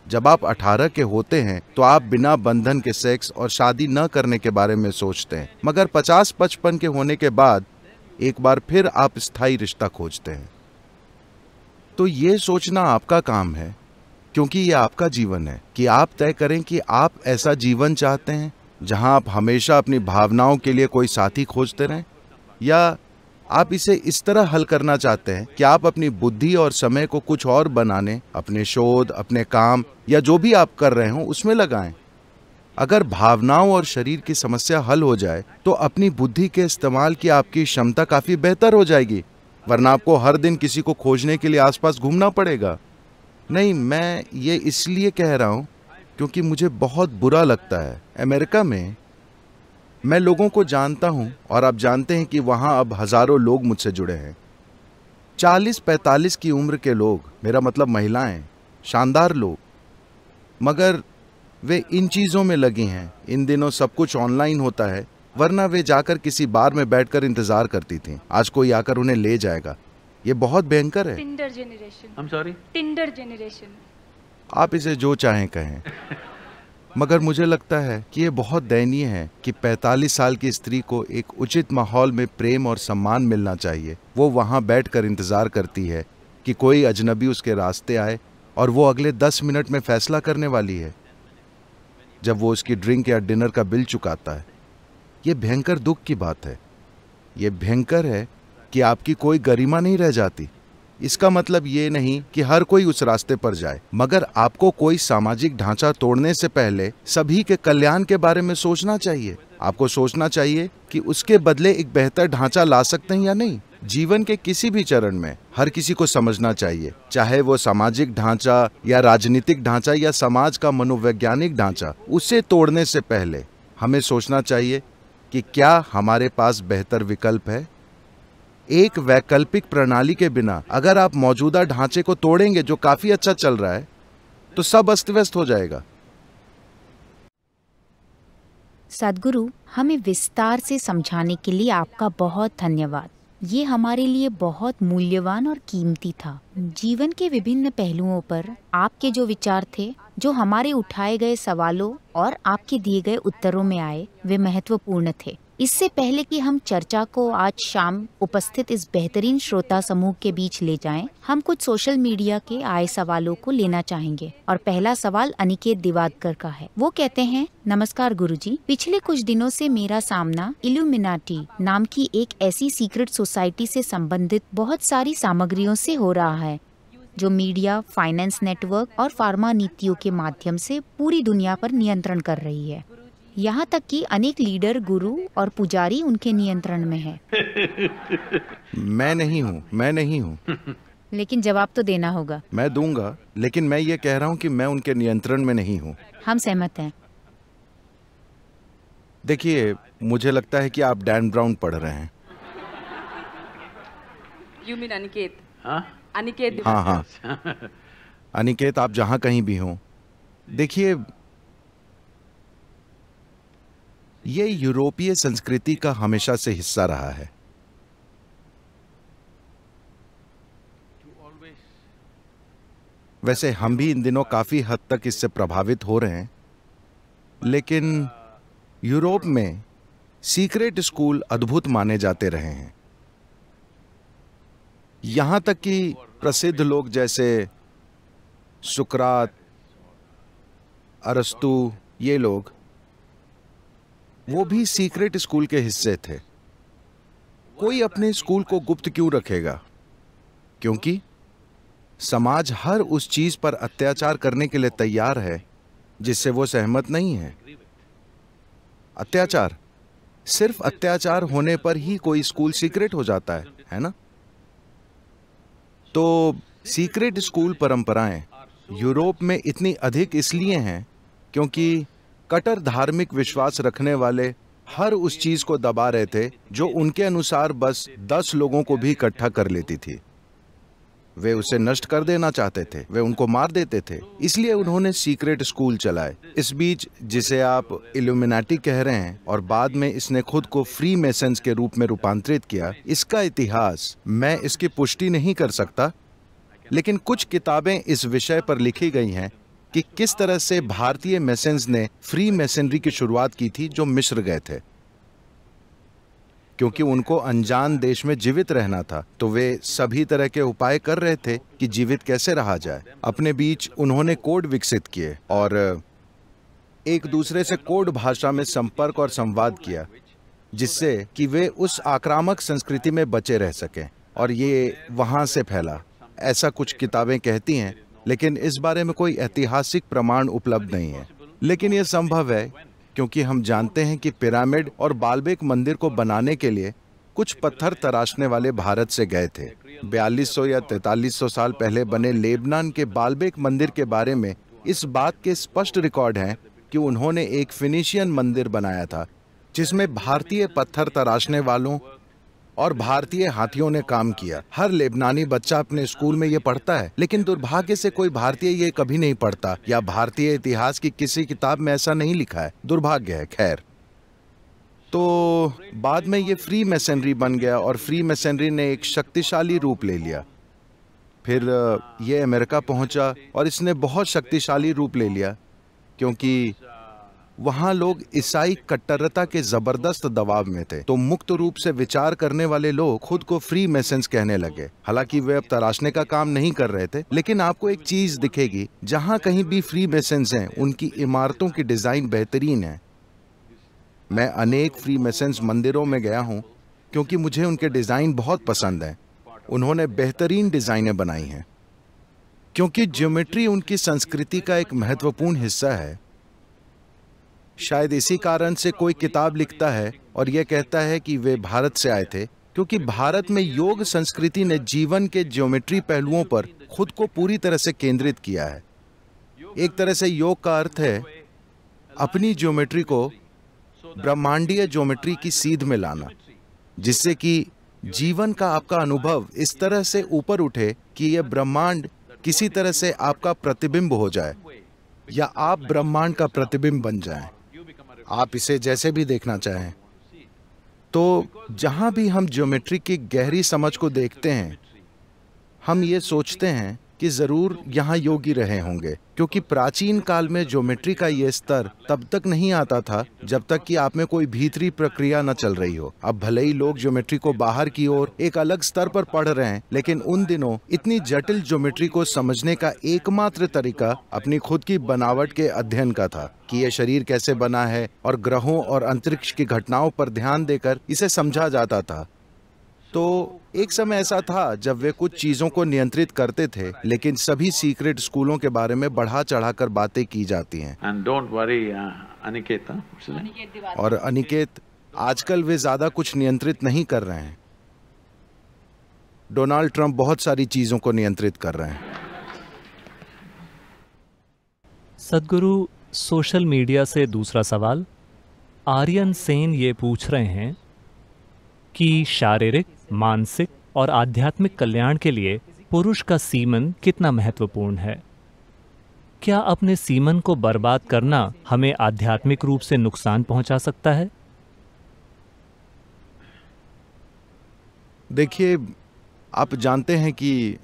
B: जब आप अठारह के होते हैं तो आप बिना बंधन के सेक्स और शादी न करने के बारे में सोचते हैं। मगर पचास पचपन के होने के बाद, एक बार फिर आप स्थायी रिश्ता खोजते हैं। तो ये सोचना आपका काम है, क्योंकि ये आपका जीवन है कि आप तय करें कि आप ऐसा जीवन चाहते हैं, जहाँ आप हमेशा अपनी भावनाओं के लिए कोई साथी खोजते रहें, या आप इसे इस तरह हल करना चाहते हैं कि आप अपनी बुद्धि और समय को कुछ और बनाने, अपने शोध, अपने काम या जो भी आप कर रहे हो उसमें लगाएँ। अगर भावनाओं और शरीर की समस्या हल हो जाए तो अपनी बुद्धि के इस्तेमाल की आपकी क्षमता काफ़ी बेहतर हो जाएगी, वरना आपको हर दिन किसी को खोजने के लिए आसपास घूमना पड़ेगा। नहीं, मैं ये इसलिए कह रहा हूँ क्योंकि मुझे बहुत बुरा लगता है। अमेरिका में मैं लोगों को जानता हूँ और आप जानते हैं कि वहाँ अब हज़ारों लोग मुझसे जुड़े हैं। चालीस पैंतालीस की उम्र के लोग मेरा मतलब महिलाएँ शानदार लोग। मगर वे इन चीज़ों में लगी हैं इन दिनों सब कुछ ऑनलाइन होता है वरना वे जाकर किसी बार में बैठकर इंतज़ार करती थीं। आज कोई आकर उन्हें ले जाएगा। ये बहुत भयंकर है।
F: टिंडर जेनरेशन
B: आप इसे जो चाहें कहें। मगर मुझे लगता है कि ये बहुत दयनीय है कि 45 साल की स्त्री को एक उचित माहौल में प्रेम और सम्मान मिलना चाहिए। वो वहाँ बैठकर इंतज़ार करती है कि कोई अजनबी उसके रास्ते आए और वो अगले 10 मिनट में फैसला करने वाली है। जब वो उसकी ड्रिंक या डिनर का बिल चुकाता है। ये भयंकर दुख की बात है। ये भयंकर है कि आपकी कोई गरिमा नहीं रह जाती। इसका मतलब ये नहीं कि हर कोई उस रास्ते पर जाए, मगर आपको कोई सामाजिक ढांचा तोड़ने से पहले सभी के कल्याण के बारे में सोचना चाहिए। आपको सोचना चाहिए कि उसके बदले एक बेहतर ढांचा ला सकते हैं या नहीं। जीवन के किसी भी चरण में हर किसी को समझना चाहिए, चाहे वो सामाजिक ढांचा या राजनीतिक ढांचा या समाज का मनोवैज्ञानिक ढांचा, उसे तोड़ने से पहले हमें सोचना चाहिए कि क्या हमारे पास बेहतर विकल्प है। एक वैकल्पिक प्रणाली के बिना अगर आप मौजूदा ढांचे को तोड़ेंगे जो काफ़ी अच्छा चल रहा है तो सब अस्त व्यस्त हो जाएगा।
C: सदगुरु, हमें विस्तार से समझाने के लिए आपका बहुत धन्यवाद। ये हमारे लिए बहुत मूल्यवान और कीमती था। जीवन के विभिन्न पहलुओं पर आपके जो विचार थे, जो हमारे उठाए गए सवालों और आपके दिए गए उत्तरों में आए, वे महत्वपूर्ण थे। इससे पहले कि हम चर्चा को आज शाम उपस्थित इस बेहतरीन श्रोता समूह के बीच ले जाएँ, हम कुछ सोशल मीडिया के आए सवालों को लेना चाहेंगे। और पहला सवाल अनिकेत दिवादकर का है। वो कहते हैं नमस्कार गुरुजी। पिछले कुछ दिनों से मेरा सामना इल्यूमिनाटी नाम की एक ऐसी सीक्रेट सोसाइटी से संबंधित बहुत सारी सामग्रियों से हो रहा है जो मीडिया फाइनेंस नेटवर्क और फार्मा नीतियों के माध्यम से पूरी दुनिया पर नियंत्रण कर रही है। यहाँ तक कि अनेक लीडर गुरु और पुजारी उनके नियंत्रण में है।
B: मैं नहीं हूँ मैं नहीं हूँ।
C: लेकिन जवाब तो देना होगा।
B: मैं दूँगा लेकिन मैं ये कह रहा हूँ कि मैं उनके नियंत्रण में नहीं हूँ।
C: हम सहमत हैं।
B: देखिए मुझे लगता है कि आप डैन ब्राउन पढ़ रहे हैं।
F: यू मीन अनिकेत अनिकेत
B: हाँ हाँ। अनिकेत आप जहाँ कहीं भी हों। देखिए ये यूरोपीय संस्कृति का हमेशा से हिस्सा रहा है। वैसे हम भी इन दिनों काफ़ी हद तक इससे प्रभावित हो रहे हैं। लेकिन यूरोप में सीक्रेट स्कूल अद्भुत माने जाते रहे हैं। यहाँ तक कि प्रसिद्ध लोग जैसे सुकरात, अरस्तु, ये लोग वो भी सीक्रेट स्कूल के हिस्से थे। कोई अपने स्कूल को गुप्त क्यों रखेगा? क्योंकि समाज हर उस चीज़ पर अत्याचार करने के लिए तैयार है, जिससे वो सहमत नहीं है। अत्याचार, सिर्फ़ अत्याचार होने पर ही कोई स्कूल सीक्रेट हो जाता है है ना? तो सीक्रेट स्कूल परंपराएँ यूरोप में इतनी अधिक इसलिए हैं क्योंकि कटर धार्मिक विश्वास रखने वाले हर उस चीज़ को दबा रहे थे जो उनके अनुसार बस दस लोगों को भी इकट्ठा कर लेती थी। वे उसे नष्ट कर देना चाहते थे, वे उनको मार देते थे, इसलिए उन्होंने सीक्रेट स्कूल चलाए। इस बीच, जिसे आप इल्यूमिनाटी कह रहे हैं, और बाद में इसने खुद को फ्री मेसन्स के रूप में रूपांतरित किया, इसका इतिहास मैं इसकी पुष्टि नहीं कर सकता। लेकिन कुछ किताबें इस विषय पर लिखी गई हैं कि किस तरह से भारतीय मेसेंस ने फ्री मैसेनरी की शुरुआत की थी जो मिस्र गए थे। क्योंकि उनको अनजान देश में जीवित रहना था तो वे सभी तरह के उपाय कर रहे थे कि जीवित कैसे रहा जाए। अपने बीच उन्होंने कोड विकसित किए और एक दूसरे से कोड भाषा में संपर्क और संवाद किया, जिससे कि वे उस आक्रामक संस्कृति में बचे रह सकें। और ये वहाँ से फैला। ऐसा कुछ किताबें कहती हैं लेकिन इस बारे में कोई ऐतिहासिक प्रमाण उपलब्ध नहीं है। लेकिन यह संभव है, क्योंकि हम जानते हैं कि पिरामिड और बालबेक मंदिर को बनाने के लिए कुछ पत्थर तराशने वाले भारत से गए थे। 4200 या 4300 साल पहले बने लेबनान के बालबेक मंदिर के बारे में इस बात के स्पष्ट रिकॉर्ड हैं कि उन्होंने एक फिनिशियन मंदिर बनाया था, जिसमें भारतीय पत्थर तराशने वालों और भारतीय हाथियों ने काम किया। हर लेबनानी बच्चा अपने स्कूल में ये पढ़ता है, लेकिन दुर्भाग्य से कोई भारतीय ये कभी नहीं पढ़ता, या भारतीय इतिहास की किसी किताब में ऐसा नहीं लिखा है। दुर्भाग्य है, खैर। तो बाद में ये फ्री मैसेनरी बन गया और फ्री मैसेनरी ने एक शक्तिशाली रूप ले लिया। फिर ये अमेरिका पहुँचा और इसने बहुत शक्तिशाली रूप ले लिया, क्योंकि वहाँ लोग ईसाई कट्टरता के ज़बरदस्त दबाव में थे। तो मुक्त रूप से विचार करने वाले लोग खुद को फ्री मैसेंस कहने लगे। हालाँकि वे अब तराशने का काम नहीं कर रहे थे, लेकिन आपको एक चीज़ दिखेगी, जहाँ कहीं भी फ्री मैसेंस हैं, उनकी इमारतों की डिज़ाइन बेहतरीन है। मैं अनेक फ्री मैसेंस मंदिरों में गया हूँ, क्योंकि मुझे उनके डिज़ाइन बहुत पसंद है। उन्होंने बेहतरीन डिजाइनें बनाई हैं। क्योंकि ज्योमेट्री उनकी संस्कृति का एक महत्वपूर्ण हिस्सा है। शायद इसी कारण से कोई किताब लिखता है और यह कहता है कि वे भारत से आए थे, क्योंकि भारत में योग संस्कृति ने जीवन के ज्योमेट्री पहलुओं पर खुद को पूरी तरह से केंद्रित किया है एक तरह से योग का अर्थ है, अपनी ज्योमेट्री को ब्रह्मांडीय ज्योमेट्री की सीध में लाना, जिससे कि जीवन का आपका अनुभव इस तरह से ऊपर उठे कि यह ब्रह्मांड किसी तरह से आपका प्रतिबिंब हो जाए या आप ब्रह्मांड का प्रतिबिंब बन जाएँ। आप इसे जैसे भी देखना चाहें। तो जहाँ भी हम ज्योमेट्री की गहरी समझ को देखते हैं, हम ये सोचते हैं कि ज़रूर यहाँ योगी रहे होंगे, क्योंकि प्राचीन काल में ज्योमेट्री का ये स्तर तब तक नहीं आता था, जब तक कि आप में कोई भीतरी प्रक्रिया न चल रही हो। अब भले ही लोग ज्योमेट्री को बाहर की ओर एक अलग स्तर पर पढ़ रहे हैं, लेकिन उन दिनों इतनी जटिल ज्योमेट्री को समझने का एकमात्र तरीका अपनी खुद की बनावट के अध्ययन का था, कि यह शरीर कैसे बना है और ग्रहों और अंतरिक्ष की घटनाओं पर ध्यान देकर इसे समझा जाता था। तो एक समय ऐसा था जब वे कुछ चीज़ों को नियंत्रित करते थे लेकिन सभी सीक्रेट स्कूलों के बारे में बढ़ा चढ़ाकर बातें की जाती हैं।
A: Uh?
B: और अनिकेत आजकल वे ज़्यादा कुछ नियंत्रित नहीं कर रहे हैं। डोनाल्ड ट्रंप बहुत सारी चीज़ों को नियंत्रित कर रहे हैं।
D: सदगुरु सोशल मीडिया से दूसरा सवाल। आर्यन सेन ये पूछ रहे हैं कि शारीरिक मानसिक और आध्यात्मिक कल्याण के लिए पुरुष का सीमन कितना महत्वपूर्ण है? क्या अपने सीमन को बर्बाद करना हमें आध्यात्मिक रूप से नुकसान पहुँचा सकता है?
B: देखिए, आप जानते हैं कि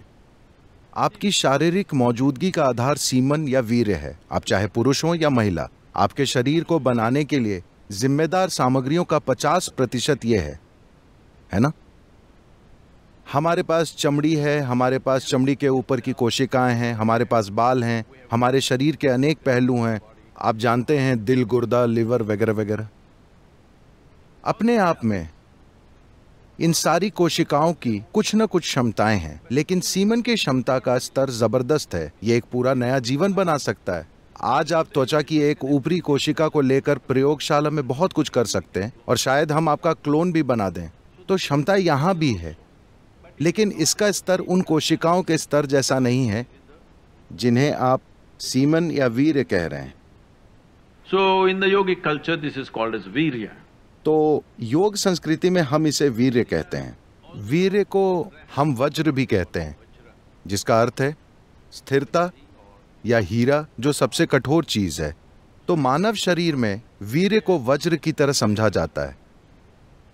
B: आपकी शारीरिक मौजूदगी का आधार सीमन या वीर्य है। आप चाहे पुरुष हो या महिला, आपके शरीर को बनाने के लिए जिम्मेदार सामग्रियों का 50 प्रतिशत ये है। है ना? हमारे पास चमड़ी है, हमारे पास चमड़ी के ऊपर की कोशिकाएँ हैं, हमारे पास बाल हैं, हमारे शरीर के अनेक पहलू हैं। आप जानते हैं, दिल, गुर्दा, लिवर वगैरह वगैरह। अपने आप में, इन सारी कोशिकाओं की कुछ न कुछ क्षमताएँ हैं, लेकिन सीमन की क्षमता का स्तर ज़बरदस्त है। ये एक पूरा नया जीवन बना सकता है। आज आप त्वचा की एक ऊपरी कोशिका को लेकर प्रयोगशाला में बहुत कुछ कर सकते हैं, और शायद हम आपका क्लोन भी बना दें। तो क्षमता यहाँ भी है। लेकिन इसका स्तर उन कोशिकाओं के स्तर जैसा नहीं है जिन्हें आप सीमन या वीर कह रहे हैं।
A: In the yogic culture, this is called as virya.
B: तो योग संस्कृति में हम इसे वीर्य कहते हैं। वीर्य को हम वज्र भी कहते हैं जिसका अर्थ है स्थिरता या हीरा जो सबसे कठोर चीज़ है। तो मानव शरीर में वीर्य को वज्र की तरह समझा जाता है।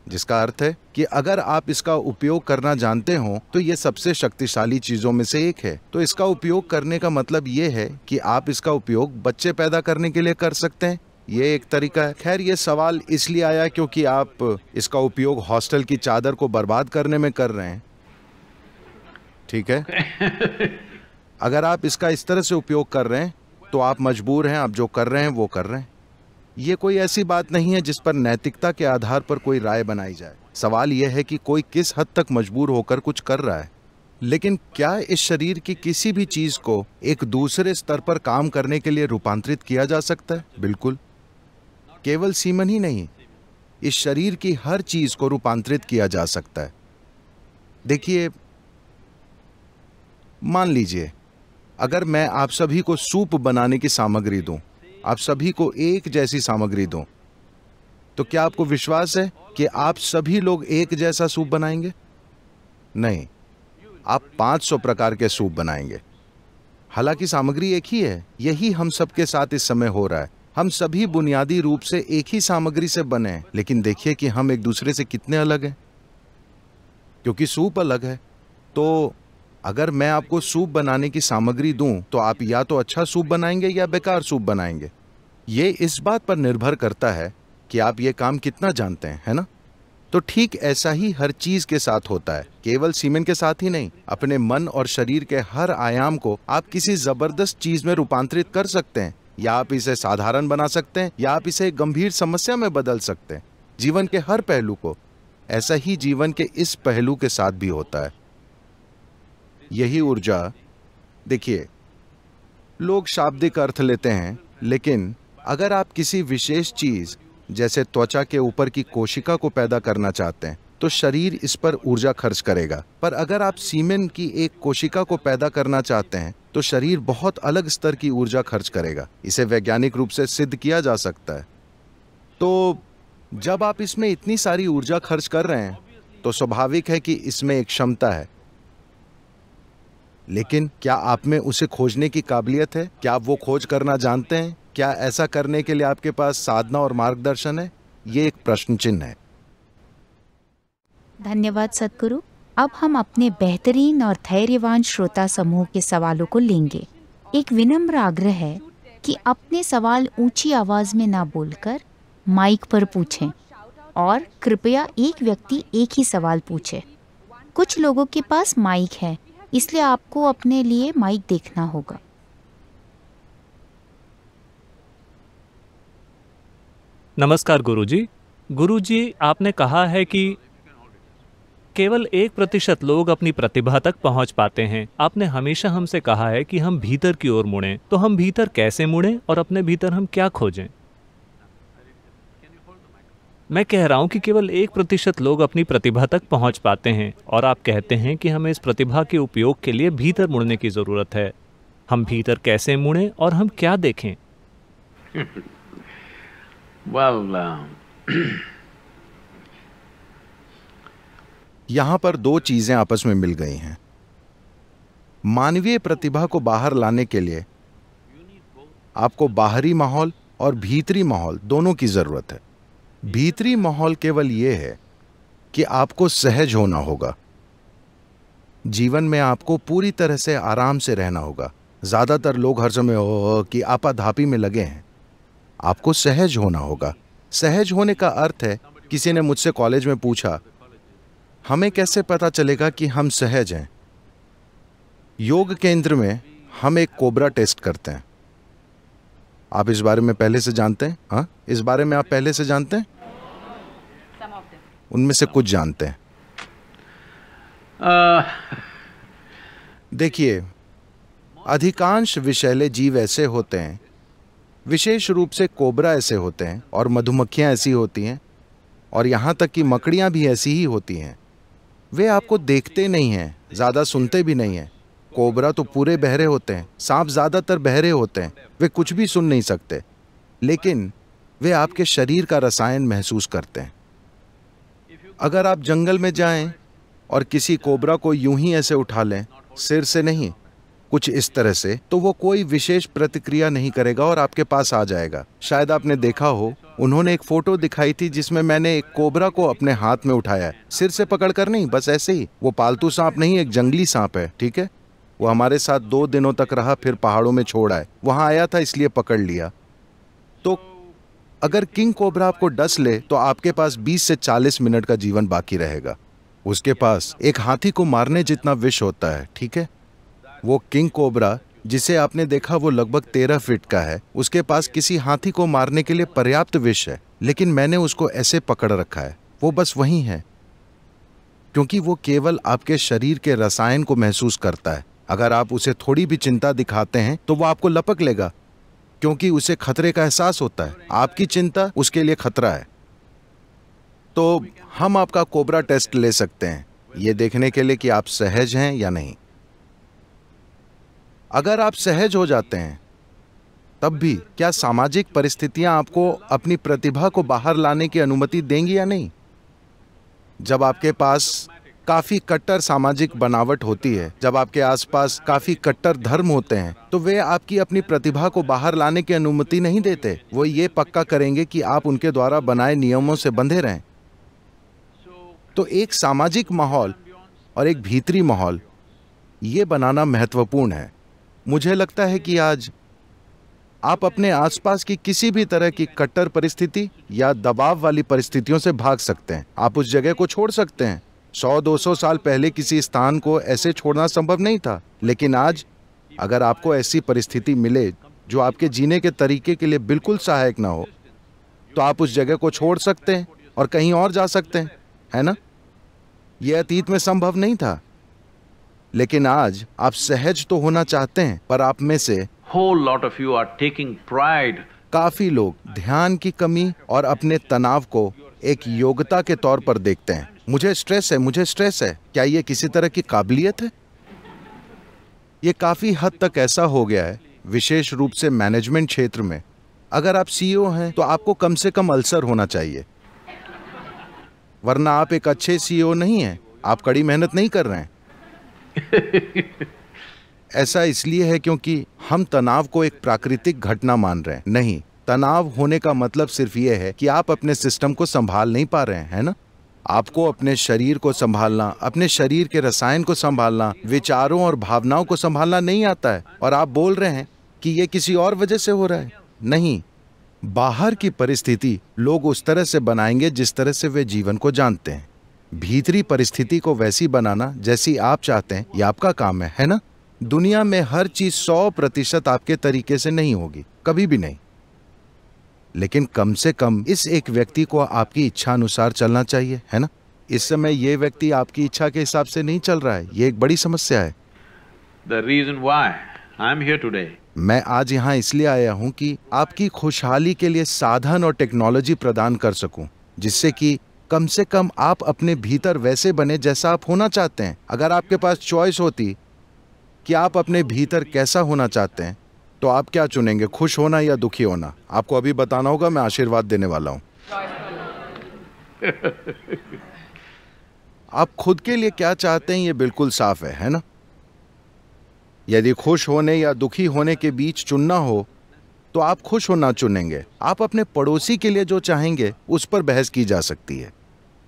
B: जिसका अर्थ है कि अगर आप इसका उपयोग करना जानते हो तो ये सबसे शक्तिशाली चीज़ों में से एक है। तो इसका उपयोग करने का मतलब ये है कि आप इसका उपयोग बच्चे पैदा करने के लिए कर सकते हैं। ये एक तरीका है। खैर ये सवाल इसलिए आया क्योंकि आप इसका उपयोग हॉस्टल की चादर को बर्बाद करने में कर रहे हैं। ठीक है? अगर आप इसका इस तरह से उपयोग कर रहे हैं तो आप मजबूर हैं आप जो कर रहे हैं वो कर रहे हैं। ये कोई ऐसी बात नहीं है जिस पर नैतिकता के आधार पर कोई राय बनाई जाए। सवाल यह है कि कोई किस हद तक मजबूर होकर कुछ कर रहा है। लेकिन क्या इस शरीर की किसी भी चीज़ को एक दूसरे स्तर पर काम करने के लिए रूपांतरित किया जा सकता है? बिल्कुल। केवल सीमन ही नहीं, इस शरीर की हर चीज़ को रूपांतरित किया जा सकता है। देखिए, मान लीजिए, अगर मैं आप सभी को सूप बनाने की सामग्री दूँ आप सभी को एक जैसी सामग्री दूँ। तो क्या आपको विश्वास है कि आप सभी लोग एक जैसा सूप बनाएँगे? नहीं, आप 500 प्रकार के सूप बनाएँगे। हालाँकि सामग्री एक ही है, यही हम सबके साथ इस समय हो रहा है। हम सभी बुनियादी रूप से एक ही सामग्री से बने हैं, लेकिन देखिए कि हम एक दूसरे से कितने अलग हैं। क्योंकि सूप अलग है तो अगर मैं आपको सूप बनाने की सामग्री दूँ तो आप या तो अच्छा सूप बनाएँगे या बेकार सूप बनाएँगे। ये इस बात पर निर्भर करता है कि आप ये काम कितना जानते हैं, है ना? तो ठीक ऐसा ही हर चीज़ के साथ होता है, केवल सीमेंट के साथ ही नहीं, अपने मन और शरीर के हर आयाम को आप किसी ज़बरदस्त चीज़ में रूपांतरित कर सकते हैं, या आप इसे साधारण बना सकते हैं, या आप इसे गंभीर समस्या में बदल सकते हैं, जीवन के हर पहलू को। ऐसा ही जीवन के इस पहलू के साथ भी होता है। यही ऊर्जा, देखिए, लोग शाब्दिक अर्थ लेते हैं, लेकिन अगर आप किसी विशेष चीज़, जैसे त्वचा के ऊपर की कोशिका को पैदा करना चाहते हैं तो शरीर इस पर ऊर्जा खर्च करेगा। पर अगर आप सीमेन की एक कोशिका को पैदा करना चाहते हैं तो शरीर बहुत अलग स्तर की ऊर्जा खर्च करेगा। इसे वैज्ञानिक रूप से सिद्ध किया जा सकता है। तो जब आप इसमें इतनी सारी ऊर्जा खर्च कर रहे हैं तो स्वाभाविक है कि इसमें एक क्षमता है। लेकिन क्या आप में उसे खोजने की काबिलियत है? क्या आप वो खोज करना जानते हैं? क्या ऐसा करने के लिए आपके पास साधना और मार्गदर्शन है? ये एक प्रश्न चिन्ह है।
C: धन्यवाद सदगुरु। अब हम अपने बेहतरीन और धैर्यवान श्रोता समूह के सवालों को लेंगे। एक विनम्र आग्रह है कि अपने सवाल ऊँची आवाज़ में ना बोलकर माइक पर पूछें और कृपया एक व्यक्ति एक ही सवाल पूछे। कुछ लोगों के पास माइक है इसलिए आपको अपने लिए माइक देखना होगा।
D: नमस्कार गुरुजी। गुरुजी, आपने कहा है कि केवल एक प्रतिशत लोग अपनी प्रतिभा तक पहुँच पाते हैं। आपने हमेशा हमसे कहा है कि हम भीतर की ओर मुड़ें। तो हम भीतर कैसे मुड़ें और अपने भीतर हम क्या खोजें? मैं कह रहा हूँ कि केवल एक प्रतिशत लोग अपनी प्रतिभा तक पहुँच पाते हैं और आप कहते हैं कि हमें इस प्रतिभा के उपयोग के लिए भीतर मुड़ने की ज़रूरत है। हम भीतर कैसे मुड़ें और हम क्या देखें?
A: Well, uh,
B: यहाँ पर दो चीज़ें आपस में मिल गई हैं। मानवीय प्रतिभा को बाहर लाने के लिए आपको बाहरी माहौल और भीतरी माहौल दोनों की ज़रूरत है। भीतरी माहौल केवल यह है कि आपको सहज होना होगा। जीवन में आपको पूरी तरह से आराम से रहना होगा। ज़्यादातर लोग हर समय ओ कि आपाधापी में लगे हैं। आपको सहज होना होगा। सहज होने का अर्थ है, किसी ने मुझसे कॉलेज में पूछा, हमें कैसे पता चलेगा कि हम सहज हैं? योग केंद्र में हम एक कोबरा टेस्ट करते हैं। आप इस बारे में पहले से जानते हैं? हाँ? इस बारे में आप पहले से जानते हैं. उनमें से कुछ जानते हैं।
A: uh,
B: देखिए अधिकांश विषैले जीव ऐसे होते हैं विशेष रूप से कोबरा ऐसे होते हैं और मधुमक्खियाँ ऐसी होती हैं और यहाँ तक कि मकड़ियाँ भी ऐसी ही होती हैं। वे आपको देखते नहीं हैं ज़्यादा सुनते भी नहीं हैं। कोबरा तो पूरे बहरे होते हैं, सांप ज़्यादातर बहरे होते हैं, वे कुछ भी सुन नहीं सकते, लेकिन वे आपके शरीर का रसायन महसूस करते हैं। अगर आप जंगल में जाएँ और किसी कोबरा को यूँ ही ऐसे उठा लें, सिर से नहीं, कुछ इस तरह से तो वो कोई विशेष प्रतिक्रिया नहीं करेगा और आपके पास आ जाएगा। शायद आपने देखा हो, उन्होंने एक फ़ोटो दिखाई थी जिसमें मैंने एक कोबरा को अपने हाथ में उठाया सिर से पकड़कर नहीं, बस ऐसे ही, वो पालतू सांप नहीं, एक जंगली सांप है, ठीक है? वो हमारे साथ दो दिनों तक रहा, फिर पहाड़ों में छोड़ आए। वहाँ आया था, इसलिए पकड़ लिया। तो अगर किंग कोबरा आपको डस ले तो आपके पास 20 से 40 मिनट का जीवन बाकी रहेगा। उसके पास एक हाथी को मारने जितना विष होता है, ठीक है? वो किंग कोबरा, जिसे आपने देखा, वो लगभग तेरह फीट का है। उसके पास किसी हाथी को मारने के लिए पर्याप्त विष है, लेकिन मैंने उसको ऐसे पकड़ रखा है। वो बस वही है, क्योंकि वो केवल आपके शरीर के रसायन को महसूस करता है। अगर आप उसे थोड़ी भी चिंता दिखाते हैं तो वो आपको लपक लेगा, क्योंकि उसे खतरे का एहसास होता है। आपकी चिंता उसके लिए खतरा है। तो हम आपका कोबरा टेस्ट ले सकते हैं। ये देखने के लिए कि आप सहज हैं या नहीं। अगर आप सहज हो जाते हैं, तब भी क्या सामाजिक परिस्थितियाँ आपको अपनी प्रतिभा को बाहर लाने की अनुमति देंगी या नहीं? जब आपके पास काफ़ी कट्टर सामाजिक बनावट होती है। जब आपके आसपास काफ़ी कट्टर धर्म होते हैं तो वे आपकी अपनी प्रतिभा को बाहर लाने की अनुमति नहीं देते। वो ये पक्का करेंगे कि आप उनके द्वारा बनाए नियमों से बंधे रहें। तो एक सामाजिक माहौल और एक भीतरी माहौल, ये बनाना महत्वपूर्ण है। मुझे लगता है कि आज आप अपने आसपास की किसी भी तरह की कट्टर परिस्थिति या दबाव वाली परिस्थितियों से भाग सकते हैं। आप उस जगह को छोड़ सकते हैं। सौ दो सौ साल पहले किसी स्थान को ऐसे छोड़ना संभव नहीं था। लेकिन आज अगर आपको ऐसी परिस्थिति मिले जो आपके जीने के तरीके के लिए बिल्कुल सहायक ना हो तो आप उस जगह को छोड़ सकते हैं और कहीं और जा सकते हैं है ना? यह अतीत में संभव नहीं था। लेकिन आज आप सहज तो होना चाहते हैं पर आप में से
A: whole lot of you are taking pride.
B: काफ़ी लोग ध्यान की कमी और अपने तनाव को एक योग्यता के तौर पर देखते हैं। मुझे स्ट्रेस है मुझे स्ट्रेस है। क्या ये किसी तरह की काबिलियत है? ये काफ़ी हद तक ऐसा हो गया है विशेष रूप से मैनेजमेंट क्षेत्र में। अगर आप सीईओ हैं तो आपको कम से कम अल्सर होना चाहिए। वरना आप एक अच्छे सीईओ नहीं हैं आप कड़ी मेहनत नहीं कर रहे हैं। ऐसा इसलिए है क्योंकि हम तनाव को एक प्राकृतिक घटना मान रहे हैं। नहीं तनाव होने का मतलब सिर्फ़ ये है कि आप अपने सिस्टम को संभाल नहीं पा रहे हैं है ना? आपको अपने शरीर को संभालना, अपने शरीर के रसायन को संभालना, विचारों और भावनाओं को संभालना नहीं आता है। और आप बोल रहे हैं कि ये किसी और वजह से हो रहा है। नहीं, बाहर की परिस्थिति लोग उस तरह से बनाएँगे जिस तरह से वे जीवन को जानते हैं। भीतरी परिस्थिति को वैसी बनाना जैसी आप चाहते हैं, ये आपका काम है है ना? दुनिया में हर चीज़ सौ प्रतिशत आपके तरीके से नहीं होगी, कभी भी नहीं। लेकिन कम से कम इस एक व्यक्ति को आपकी इच्छा अनुसार चलना चाहिए है ना? इस समय ये व्यक्ति आपकी इच्छा के हिसाब से नहीं चल रहा है ये एक बड़ी समस्या है।
A: The reason why I'm here today
B: मैं आज यहाँ इसलिए आया हूँ कि आपकी खुशहाली के लिए साधन और टेक्नोलॉजी प्रदान कर सकूँ जिससे कि कम से कम आप अपने भीतर वैसे बने जैसा आप होना चाहते हैं। अगर आपके पास चॉइस होती कि आप अपने भीतर कैसा होना चाहते हैं तो आप क्या चुनेंगे, खुश होना या दुखी होना? आपको अभी बताना होगा, मैं आशीर्वाद देने वाला हूँ। आप खुद के लिए क्या चाहते हैं, ये बिल्कुल साफ़ है है ना? यदि खुश होने या दुखी होने के बीच चुनना हो तो आप खुश होना चुनेंगे। आप अपने पड़ोसी के लिए जो चाहेंगे, उस पर बहस की जा सकती है।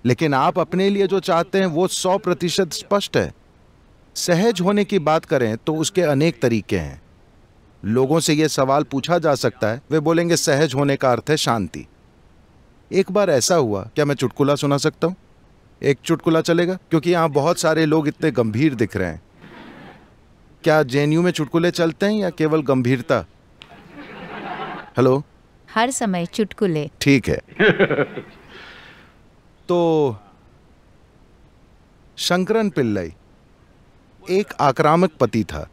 B: लेकिन आप अपने लिए जो चाहते हैं, वो सौ प्रतिशत स्पष्ट है। सहज होने की बात करें तो उसके अनेक तरीके हैं। लोगों से यह सवाल पूछा जा सकता है। वे बोलेंगे सहज होने का अर्थ है शांति। एक बार ऐसा हुआ क्या मैं चुटकुला सुना सकता हूँ? एक चुटकुला चलेगा? क्योंकि यहाँ बहुत सारे लोग इतने गंभीर दिख रहे हैं। क्या जेएनयू में चुटकुले चलते हैं या केवल गंभीरता? हेलो?
C: हर समय चुटकुले।
B: ठीक है। तो शंकरन पिल्लई एक आक्रामक पति था।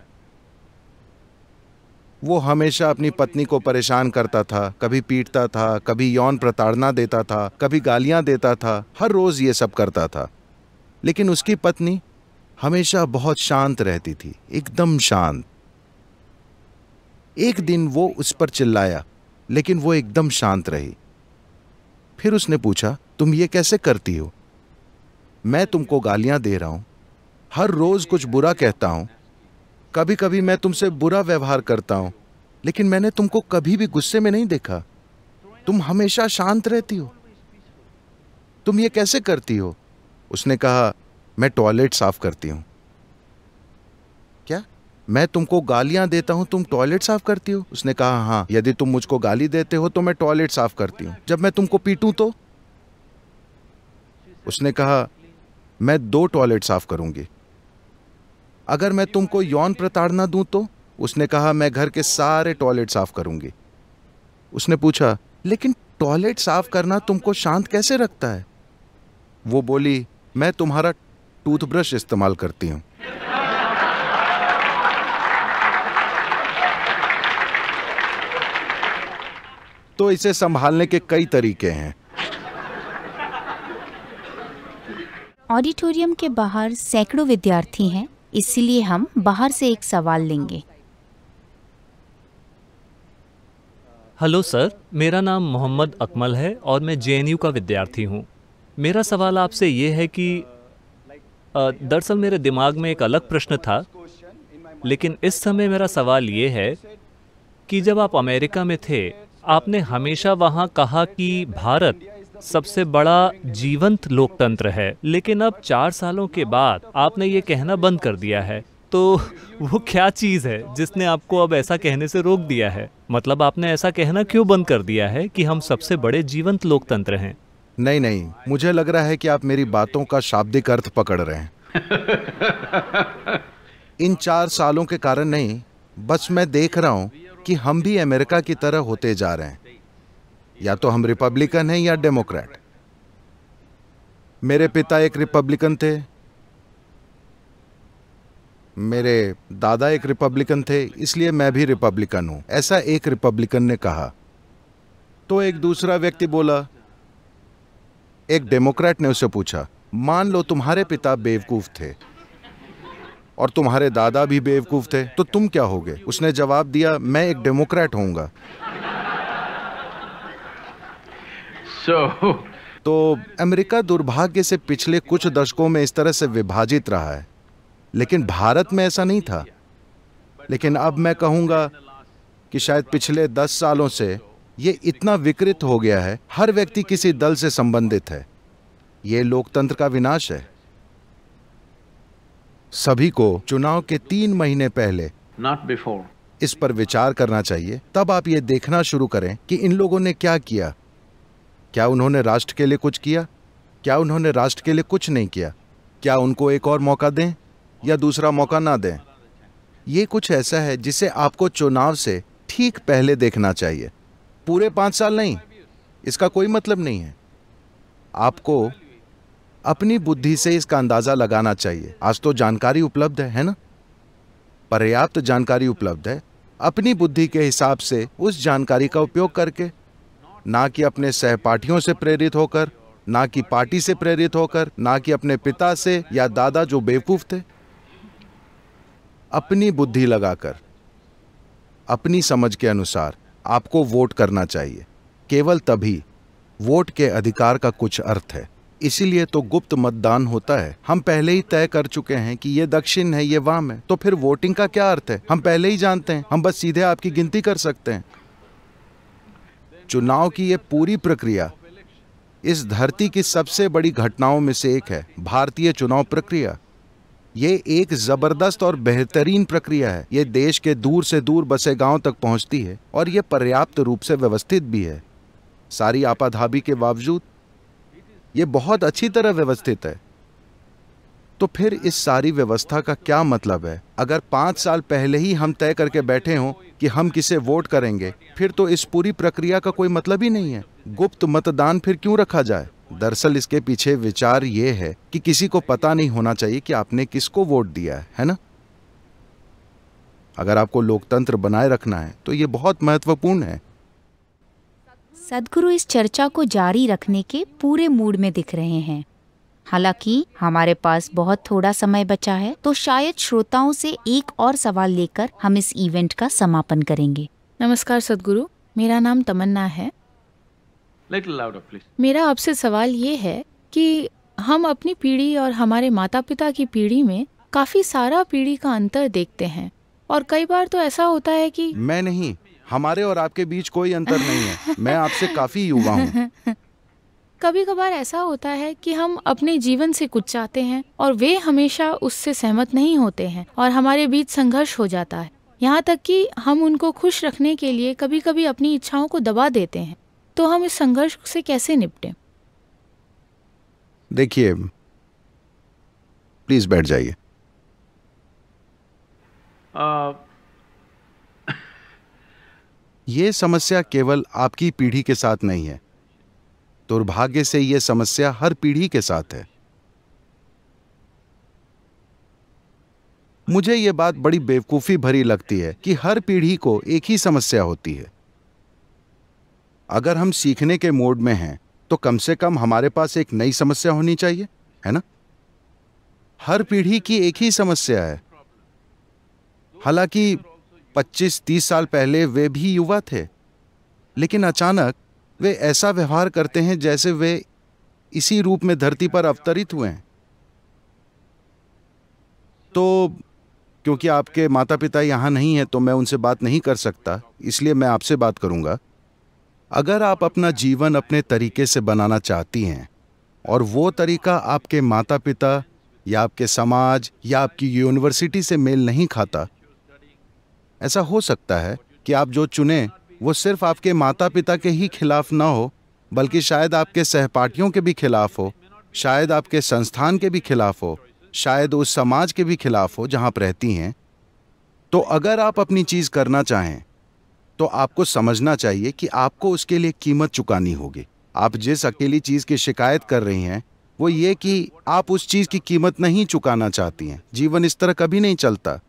B: वो हमेशा अपनी पत्नी को परेशान करता था, कभी पीटता था, कभी यौन प्रताड़ना देता था, कभी गालियाँ देता था, हर रोज ये सब करता था। लेकिन उसकी पत्नी हमेशा बहुत शांत रहती थी, एकदम शांत। एक दिन वो उस पर चिल्लाया, लेकिन वो एकदम शांत रही। फिर उसने पूछा, तुम ये कैसे करती हो? मैं तुमको गालियाँ दे रहा हूँ। हर रोज कुछ बुरा कहता हूँ। कभी कभी मैं तुमसे बुरा व्यवहार करता हूँ, लेकिन मैंने तुमको कभी भी गुस्से में नहीं देखा। तुम हमेशा शांत रहती हो। तुम ये कैसे करती हो? उसने कहा, मैं टॉयलेट साफ़ करती हूँ। क्या? मैं तुमको गालियाँ देता हूँ, तुम टॉयलेट साफ़ करती हो? उसने कहा हाँ यदि तुम मुझको गाली देते हो तो मैं टॉयलेट साफ़ करती हूँ। जब मैं तुमको पीटूं तो? उसने कहा, मैं दो टॉयलेट साफ़ करूँगी। अगर मैं तुमको यौन प्रताड़ना दूँ तो? उसने कहा, मैं घर के सारे टॉयलेट साफ़ करूँगी. उसने पूछा, लेकिन टॉयलेट साफ़ करना तुमको शांत कैसे रखता है? वो बोली, मैं तुम्हारा टूथब्रश इस्तेमाल करती हूँ. तो इसे संभालने के कई तरीके हैं।
C: ऑडिटोरियम के बाहर सैकड़ों विद्यार्थी हैं। इसलिए हम बाहर से एक सवाल लेंगे।
D: हेलो सर, मेरा नाम मोहम्मद अकमल है और मैं जेएनयू का विद्यार्थी हूँ। मेरा सवाल आपसे ये है कि दरअसल मेरे दिमाग में एक अलग प्रश्न था, लेकिन इस समय मेरा सवाल ये है कि जब आप अमेरिका में थे, आपने हमेशा वहाँ कहा कि भारत सबसे बड़ा जीवंत लोकतंत्र है। लेकिन अब चार सालों के बाद आपने ये कहना बंद कर दिया है। तो वो क्या चीज़ है जिसने आपको अब ऐसा कहने से रोक दिया है? मतलब आपने ऐसा कहना क्यों बंद कर दिया है कि हम सबसे बड़े जीवंत लोकतंत्र हैं?
B: नहीं नहीं। मुझे लग रहा है कि आप मेरी बातों का शाब्दिक अर्थ पकड़ रहे हैं। इन चार सालों के कारण नहीं बस मैं देख रहा हूँ कि हम भी अमेरिका की तरह होते जा रहे हैं। या तो हम रिपब्लिकन हैं या डेमोक्रेट। मेरे पिता एक रिपब्लिकन थे। मेरे दादा एक रिपब्लिकन थे, इसलिए मैं भी रिपब्लिकन हूँ, ऐसा एक रिपब्लिकन ने कहा। तो एक दूसरा व्यक्ति बोला, एक डेमोक्रेट ने उसे पूछा, मान लो तुम्हारे पिता बेवकूफ़ थे और तुम्हारे दादा भी बेवकूफ़ थे तो तुम क्या होगे? उसने जवाब दिया, मैं एक डेमोक्रेट होऊँगा।
A: So,
B: तो अमेरिका दुर्भाग्य से पिछले कुछ दशकों में इस तरह से विभाजित रहा है। लेकिन भारत में ऐसा नहीं था। लेकिन अब मैं कहूँगा कि शायद पिछले दस सालों से ये इतना विकृत हो गया है हर व्यक्ति किसी दल से संबंधित है। ये लोकतंत्र का विनाश है। सभी को चुनाव के तीन महीने पहले
A: not before.
B: इस पर विचार करना चाहिए। तब आप ये देखना शुरू करें कि इन लोगों ने क्या किया। क्या उन्होंने राष्ट्र के लिए कुछ किया? क्या उन्होंने राष्ट्र के लिए कुछ नहीं किया? क्या उनको एक और मौका दें या दूसरा मौका ना दें? ये कुछ ऐसा है जिसे आपको चुनाव से ठीक पहले देखना चाहिए। पूरे पाँच साल नहीं, इसका कोई मतलब नहीं है। आपको अपनी बुद्धि से इसका अंदाज़ा लगाना चाहिए। आज तो जानकारी उपलब्ध है है ना? पर्याप्त जानकारी उपलब्ध है। अपनी बुद्धि के हिसाब से उस जानकारी का उपयोग करके ना कि अपने सहपाठियों से प्रेरित होकर, ना कि पार्टी से प्रेरित होकर, ना कि अपने पिता से या दादा जो बेवकूफ़ थे। अपनी बुद्धि लगाकर, अपनी समझ के अनुसार आपको वोट करना चाहिए। केवल तभी वोट के अधिकार का कुछ अर्थ है। इसीलिए तो गुप्त मतदान होता है। हम पहले ही तय कर चुके हैं कि ये दक्षिण है, ये वाम है। तो फिर वोटिंग का क्या अर्थ है? हम पहले ही जानते हैं। हम बस सीधे आपकी गिनती कर सकते हैं। चुनाव की ये पूरी प्रक्रिया इस धरती की सबसे बड़ी घटनाओं में से एक है, भारतीय चुनाव प्रक्रिया। ये एक ज़बरदस्त और बेहतरीन प्रक्रिया है। ये देश के दूर से दूर बसे गाँव तक पहुँचती है और ये पर्याप्त रूप से व्यवस्थित भी है। सारी आपाधाबी के बावजूद, ये बहुत अच्छी तरह व्यवस्थित है। तो फिर इस सारी व्यवस्था का क्या मतलब है? अगर पाँच साल पहले ही हम तय करके बैठे हों कि हम किसे वोट करेंगे, फिर तो इस पूरी प्रक्रिया का कोई मतलब ही नहीं है। गुप्त मतदान फिर क्यों रखा जाए? दरअसल इसके पीछे विचार ये है कि किसी को पता नहीं होना चाहिए कि आपने किसको वोट दिया है है ना? अगर आपको लोकतंत्र बनाए रखना है तो ये बहुत महत्वपूर्ण है।
C: सदगुरु इस चर्चा को जारी रखने के पूरे मूड में दिख रहे हैं। हालाँकि हमारे पास बहुत थोड़ा समय बचा है तो शायद श्रोताओं से एक और सवाल लेकर हम इस इवेंट का समापन करेंगे।
E: नमस्कार सदगुरु मेरा नाम तमन्ना है।
A: Louder,
E: मेरा आपसे सवाल ये है कि हम अपनी पीढ़ी और हमारे माता पिता की पीढ़ी में काफ़ी सारा पीढ़ी का अंतर देखते हैं और कई बार तो ऐसा होता है कि
B: मैं नहीं हमारे और आपके बीच कोई अंतर नहीं है। मैं आपसे काफ़ी युवा हूँ।
E: कभी कभार ऐसा होता है कि हम अपने जीवन से कुछ चाहते हैं और वे हमेशा उससे सहमत नहीं होते हैं और हमारे बीच संघर्ष हो जाता है। यहाँ तक कि हम उनको खुश रखने के लिए कभी कभी अपनी इच्छाओं को दबा देते हैं। तो हम इस संघर्ष से कैसे निपटें?
B: देखिए प्लीज़ बैठ जाइए।
A: Uh,
B: ये समस्या केवल आपकी पीढ़ी के साथ नहीं है। दुर्भाग्य से यह समस्या हर पीढ़ी के साथ है। मुझे यह बात बड़ी बेवकूफ़ी भरी लगती है कि हर पीढ़ी को एक ही समस्या होती है। अगर हम सीखने के मोड में हैं तो कम से कम हमारे पास एक नई समस्या होनी चाहिए, है ना? हर पीढ़ी की एक ही समस्या है। हालाँकि 25-30 साल पहले वे भी युवा थे, लेकिन अचानक वे ऐसा व्यवहार करते हैं जैसे वे इसी रूप में धरती पर अवतरित हुए हैं। तो क्योंकि आपके माता पिता यहाँ नहीं हैं तो मैं उनसे बात नहीं कर सकता, इसलिए मैं आपसे बात करूँगा। अगर आप अपना जीवन अपने तरीके से बनाना चाहती हैं, और वो तरीका आपके माता पिता या आपके समाज या आपकी यूनिवर्सिटी से मेल नहीं खाता, ऐसा हो सकता है कि आप जो चुने वो सिर्फ़ आपके माता पिता के ही खिलाफ ना हो, बल्कि शायद आपके सहपाठियों के भी खिलाफ हो, शायद आपके संस्थान के भी खिलाफ हो, शायद उस समाज के भी खिलाफ हो जहाँ आप रहती हैं। तो अगर आप अपनी चीज़ करना चाहें तो आपको समझना चाहिए कि आपको उसके लिए कीमत चुकानी होगी। आप जिस अकेली चीज़ की शिकायत कर रही हैं, वो ये कि आप उस चीज़ की कीमत नहीं चुकाना चाहती हैं। जीवन इस तरह कभी नहीं चलता।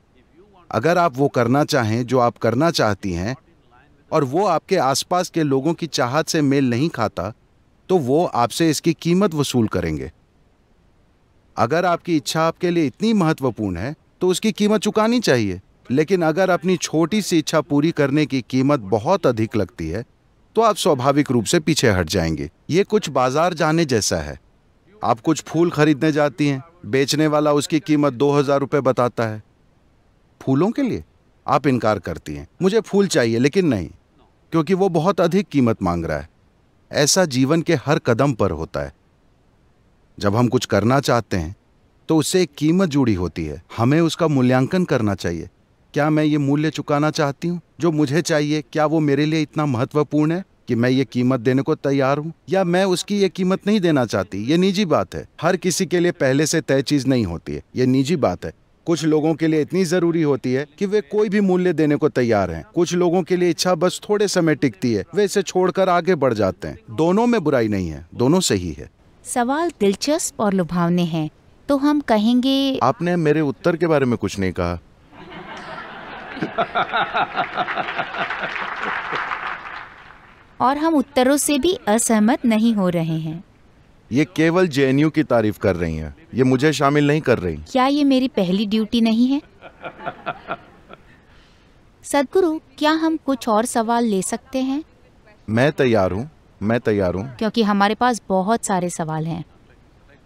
B: अगर आप वो करना चाहें, जो आप करना चाहती हैं और वो आपके आसपास के लोगों की चाहत से मेल नहीं खाता तो वो आपसे इसकी कीमत वसूल करेंगे। अगर आपकी इच्छा आपके लिए इतनी महत्वपूर्ण है तो उसकी कीमत चुकानी चाहिए। लेकिन अगर अपनी छोटी सी इच्छा पूरी करने की कीमत बहुत अधिक लगती है तो आप स्वाभाविक रूप से पीछे हट जाएँगे। ये कुछ बाज़ार जाने जैसा है। आप कुछ फूल खरीदने जाती हैं, बेचने वाला उसकी कीमत दो हज़ार रुपये बताता है। फूलों के लिए आप इनकार करती हैं। मुझे फूल चाहिए, लेकिन नहीं। क्योंकि वो बहुत अधिक कीमत मांग रहा है। ऐसा जीवन के हर कदम पर होता है। जब हम कुछ करना चाहते हैं तो उससे एक कीमत जुड़ी होती है। हमें उसका मूल्यांकन करना चाहिए। क्या मैं ये मूल्य चुकाना चाहती हूँ? जो मुझे चाहिए, क्या वो मेरे लिए इतना महत्वपूर्ण है कि मैं ये कीमत देने को तैयार हूँ? या मैं उसकी ये कीमत नहीं देना चाहती? ये निजी बात है। हर किसी के लिए पहले से तय चीज़ नहीं होती है। ये निजी बात है। कुछ लोगों के लिए इतनी ज़रूरी होती है कि वे कोई भी मूल्य देने को तैयार हैं। कुछ लोगों के लिए इच्छा बस थोड़े समय टिकती है वे इसे छोड़कर आगे बढ़ जाते हैं। दोनों में बुराई नहीं है दोनों सही है।
C: सवाल दिलचस्प और लुभावने हैं तो हम कहेंगे
B: आपने मेरे उत्तर के बारे में कुछ नहीं कहा।
C: और हम उत्तरों से भी असहमत नहीं हो रहे हैं।
B: ये केवल जेएनयू की तारीफ़ कर रही हैं। ये मुझे शामिल नहीं कर रही।
C: क्या ये मेरी पहली ड्यूटी नहीं है? सदगुरु क्या हम कुछ और सवाल ले सकते हैं?
B: मैं तैयार हूँ मैं तैयार हूँ।
C: क्योंकि हमारे पास बहुत सारे सवाल हैं।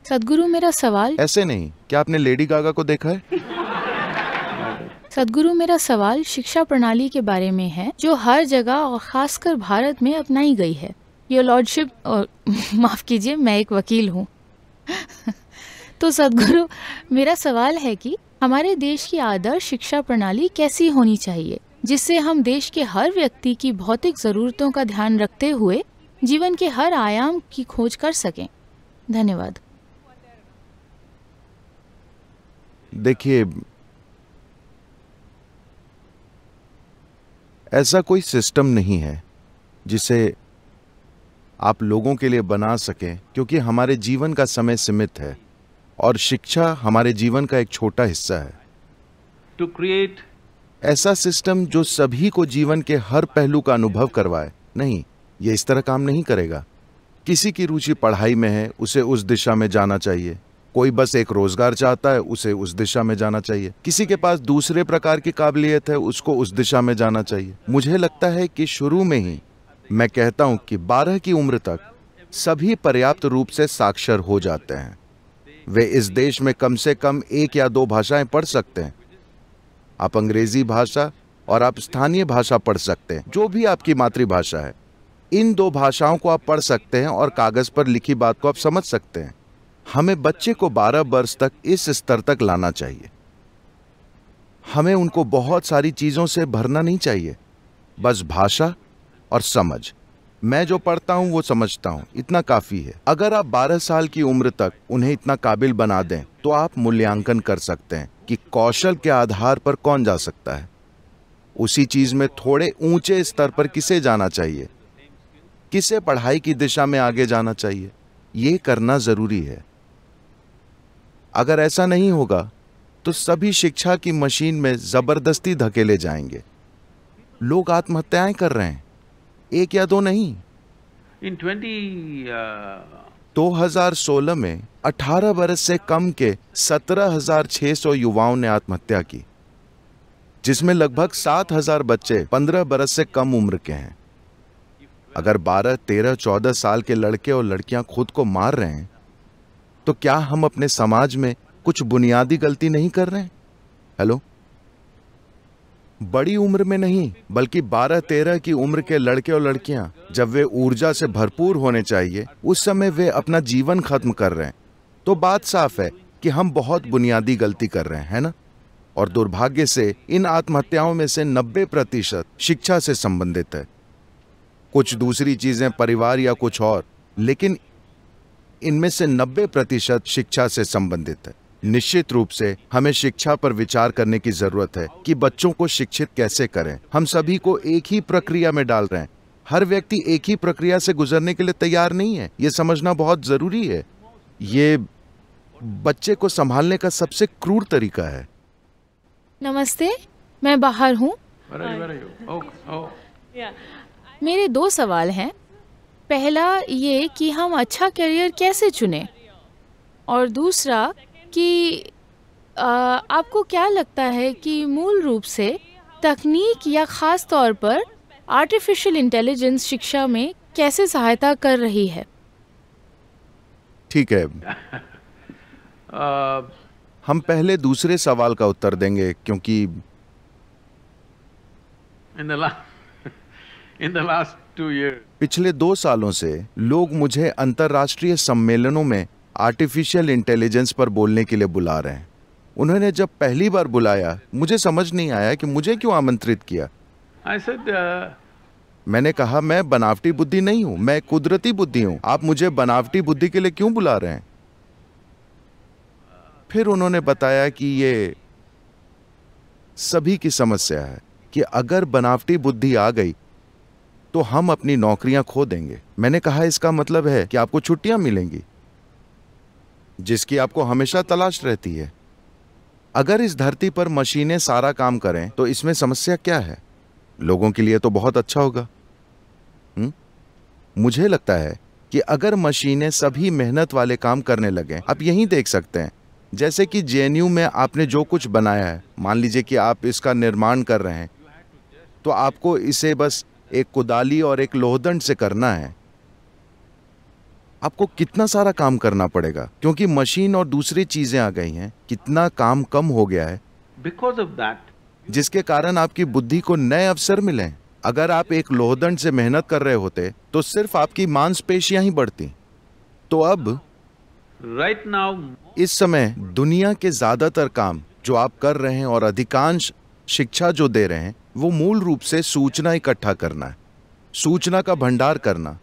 E: सदगुरु मेरा सवाल
B: ऐसे नहीं क्या आपने लेडी गागा को देखा है?
E: सदगुरु मेरा सवाल शिक्षा प्रणाली के बारे में है जो हर जगह और खासकर भारत में अपनाई गई है। योर लॉर्डशिप माफ़ कीजिए, मैं एक वकील हूँ। तो सदगुरु, मेरा सवाल है कि हमारे देश की आदर्श शिक्षा प्रणाली कैसी होनी चाहिए, जिससे हम देश के हर व्यक्ति की भौतिक जरूरतों का ध्यान रखते हुए जीवन के हर आयाम की खोज कर सकें? धन्यवाद।
B: देखिए, ऐसा कोई सिस्टम नहीं है जिसे आप लोगों के लिए बना सकें क्योंकि हमारे जीवन का समय सीमित है और शिक्षा हमारे जीवन का एक छोटा हिस्सा है।
A: टू क्रिएट
B: ऐसा सिस्टम जो सभी को जीवन के हर पहलू का अनुभव करवाए नहीं ये इस तरह काम नहीं करेगा। किसी की रुचि पढ़ाई में है उसे उस दिशा में जाना चाहिए। कोई बस एक रोज़गार चाहता है उसे उस दिशा में जाना चाहिए। किसी के पास दूसरे प्रकार की काबिलियत है उसको उस दिशा में जाना चाहिए। मुझे लगता है कि शुरू में ही मैं कहता हूँ कि 12 की उम्र तक सभी पर्याप्त रूप से साक्षर हो जाते हैं। वे इस देश में कम से कम एक या दो भाषाएँ पढ़ सकते हैं। आप अंग्रेज़ी भाषा और आप स्थानीय भाषा पढ़ सकते हैं, जो भी आपकी मातृभाषा है। इन दो भाषाओं को आप पढ़ सकते हैं और कागज़ पर लिखी बात को आप समझ सकते हैं। हमें बच्चे को 12 वर्ष तक इस स्तर तक लाना चाहिए। हमें उनको बहुत सारी चीज़ों से भरना नहीं चाहिए। बस भाषा और समझ। मैं जो पढ़ता हूँ, वो समझता हूँ। इतना काफ़ी है। अगर आप 12 साल की उम्र तक उन्हें इतना काबिल बना दें तो आप मूल्यांकन कर सकते हैं कि कौशल के आधार पर कौन जा सकता है। उसी चीज़ में थोड़े ऊँचे स्तर पर किसे जाना चाहिए? किसे पढ़ाई की दिशा में आगे जाना चाहिए? ये करना ज़रूरी है। अगर ऐसा नहीं होगा तो सभी शिक्षा की मशीन में ज़बरदस्ती धकेले जाएँगे। लोग आत्महत्याएँ कर रहे हैं। एक या दो नहीं।
A: Twenty uh,
B: 2016 में 18 बरस से कम के 17,600 युवाओं ने आत्महत्या की जिसमें लगभग 7,000 बच्चे 15 बरस से कम उम्र के हैं। अगर 12, 13, 14 साल के लड़के और लड़कियाँ खुद को मार रहे हैं तो क्या हम अपने समाज में कुछ बुनियादी गलती नहीं कर रहे हैं? हेलो बड़ी उम्र में नहीं, बल्कि 12-13 की उम्र के लड़के और लड़कियाँ, जब वे ऊर्जा से भरपूर होने चाहिए, उस समय वे अपना जीवन खत्म कर रहे हैं। तो बात साफ़ है कि हम बहुत बुनियादी गलती कर रहे हैं, है ना? और दुर्भाग्य से इन आत्महत्याओं में से 90 प्रतिशत शिक्षा से संबंधित है। कुछ दूसरी चीज़ें परिवार या कुछ और, लेकिन इनमें से 90 प्रतिशत शिक्षा से संबंधित है। निश्चित रूप से हमें शिक्षा पर विचार करने की ज़रूरत है कि बच्चों को शिक्षित कैसे करें। हम सभी को एक ही प्रक्रिया में डाल रहे हैं। हर व्यक्ति एक ही प्रक्रिया से गुजरने के लिए तैयार नहीं है। ये समझना बहुत ज़रूरी है। ये बच्चे को संभालने का सबसे क्रूर तरीका है।
E: नमस्ते मैं बाहर हूँ?
A: Oh, oh.
E: मेरे दो सवाल हैं। पहला ये कि हम अच्छा करियर कैसे चुने? और दूसरा कि आ, आपको क्या लगता है कि मूल रूप से तकनीक या ख़ास तौर पर आर्टिफिशियल इंटेलिजेंस शिक्षा में कैसे सहायता कर रही है?
B: ठीक है। हम पहले दूसरे सवाल का उत्तर देंगे क्योंकि
A: in the last in the last two years,
B: पिछले दो सालों से लोग मुझे अंतर्राष्ट्रीय सम्मेलनों में आर्टिफिशियल इंटेलिजेंस पर बोलने के लिए बुला रहे हैं। उन्होंने जब पहली बार बुलाया मुझे समझ नहीं आया कि मुझे क्यों आमंत्रित किया।
A: Said, uh,
B: मैंने कहा मैं बनावटी बुद्धि नहीं हूँ मैं कुदरती बुद्धि हूँ। आप मुझे बनावटी बुद्धि के लिए क्यों बुला रहे हैं? फिर उन्होंने बताया कि ये सभी की समस्या है कि अगर बनावटी बुद्धि आ गई तो हम अपनी नौकरियाँ खो देंगे। मैंने कहा इसका मतलब है कि आपको छुट्टियाँ मिलेंगी। जिसकी आपको हमेशा तलाश रहती है। अगर इस धरती पर मशीनें सारा काम करें तो इसमें समस्या क्या है? लोगों के लिए तो बहुत अच्छा होगा। हुँ? मुझे लगता है कि अगर मशीनें सभी मेहनत वाले काम करने लगे, आप यहीं देख सकते हैं। जैसे कि जेएनयू में आपने जो कुछ बनाया है, मान लीजिए कि आप इसका निर्माण कर रहे हैं तो आपको इसे बस एक कुदाली और एक लोहदंड से करना है। आपको कितना सारा काम करना पड़ेगा? क्योंकि मशीन और दूसरी चीज़ें आ गई हैं। कितना काम कम हो गया है।
A: Because of that,
B: जिसके कारण आपकी बुद्धि को नए अवसर मिले अगर आप एक लोहदंड से मेहनत कर रहे होते तो सिर्फ़ आपकी मांसपेशियाँ ही बढ़ती। तो अब राइट
A: right now,
B: इस समय दुनिया के ज़्यादातर काम जो आप कर रहे हैं और अधिकांश शिक्षा जो दे रहे हैं वो मूल रूप से सूचना इकट्ठा करना है। सूचना का भंडार करना।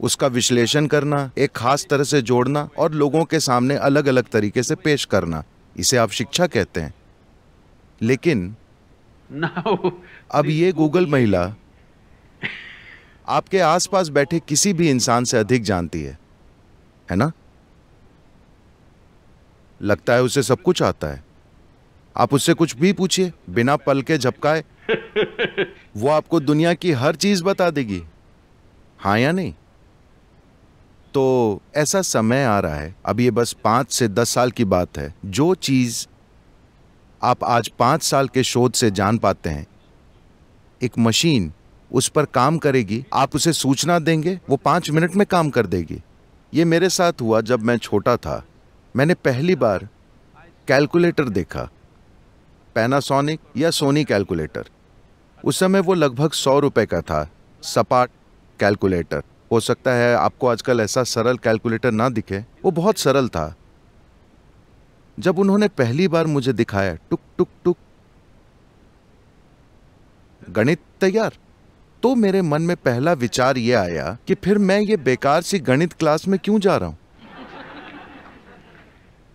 B: उसका विश्लेषण करना एक खास तरह से जोड़ना और लोगों के सामने अलग अलग तरीके से पेश करना इसे आप शिक्षा कहते हैं। लेकिन अब ये गूगल महिला आपके आसपास बैठे किसी भी इंसान से अधिक जानती है है ना? लगता है उसे सब कुछ आता है। आप उससे कुछ भी पूछिए बिना पल के झपकाए वो आपको दुनिया की हर चीज़ बता देगी। हाँ या नहीं? तो ऐसा समय आ रहा है। अब ये बस पाँच से दस साल की बात है। जो चीज़ आप आज पाँच साल के शोध से जान पाते हैं, एक मशीन उस पर काम करेगी, आप उसे सूचना देंगे, वो पाँच मिनट में काम कर देगी। ये मेरे साथ हुआ जब मैं छोटा था। मैंने पहली बार कैलकुलेटर देखा पैनासोनिक या सोनी कैलकुलेटर। उस समय वो लगभग सौ रुपए का था, सपाट कैलकुलेटर। हो सकता है आपको आजकल ऐसा सरल कैलकुलेटर ना दिखे। वो बहुत सरल था। जब उन्होंने पहली बार मुझे दिखाया, टुक टुक टुक। गणित तैयार। तो मेरे मन में पहला विचार ये आया कि फिर मैं ये बेकार सी गणित क्लास में क्यों जा रहा हूँ?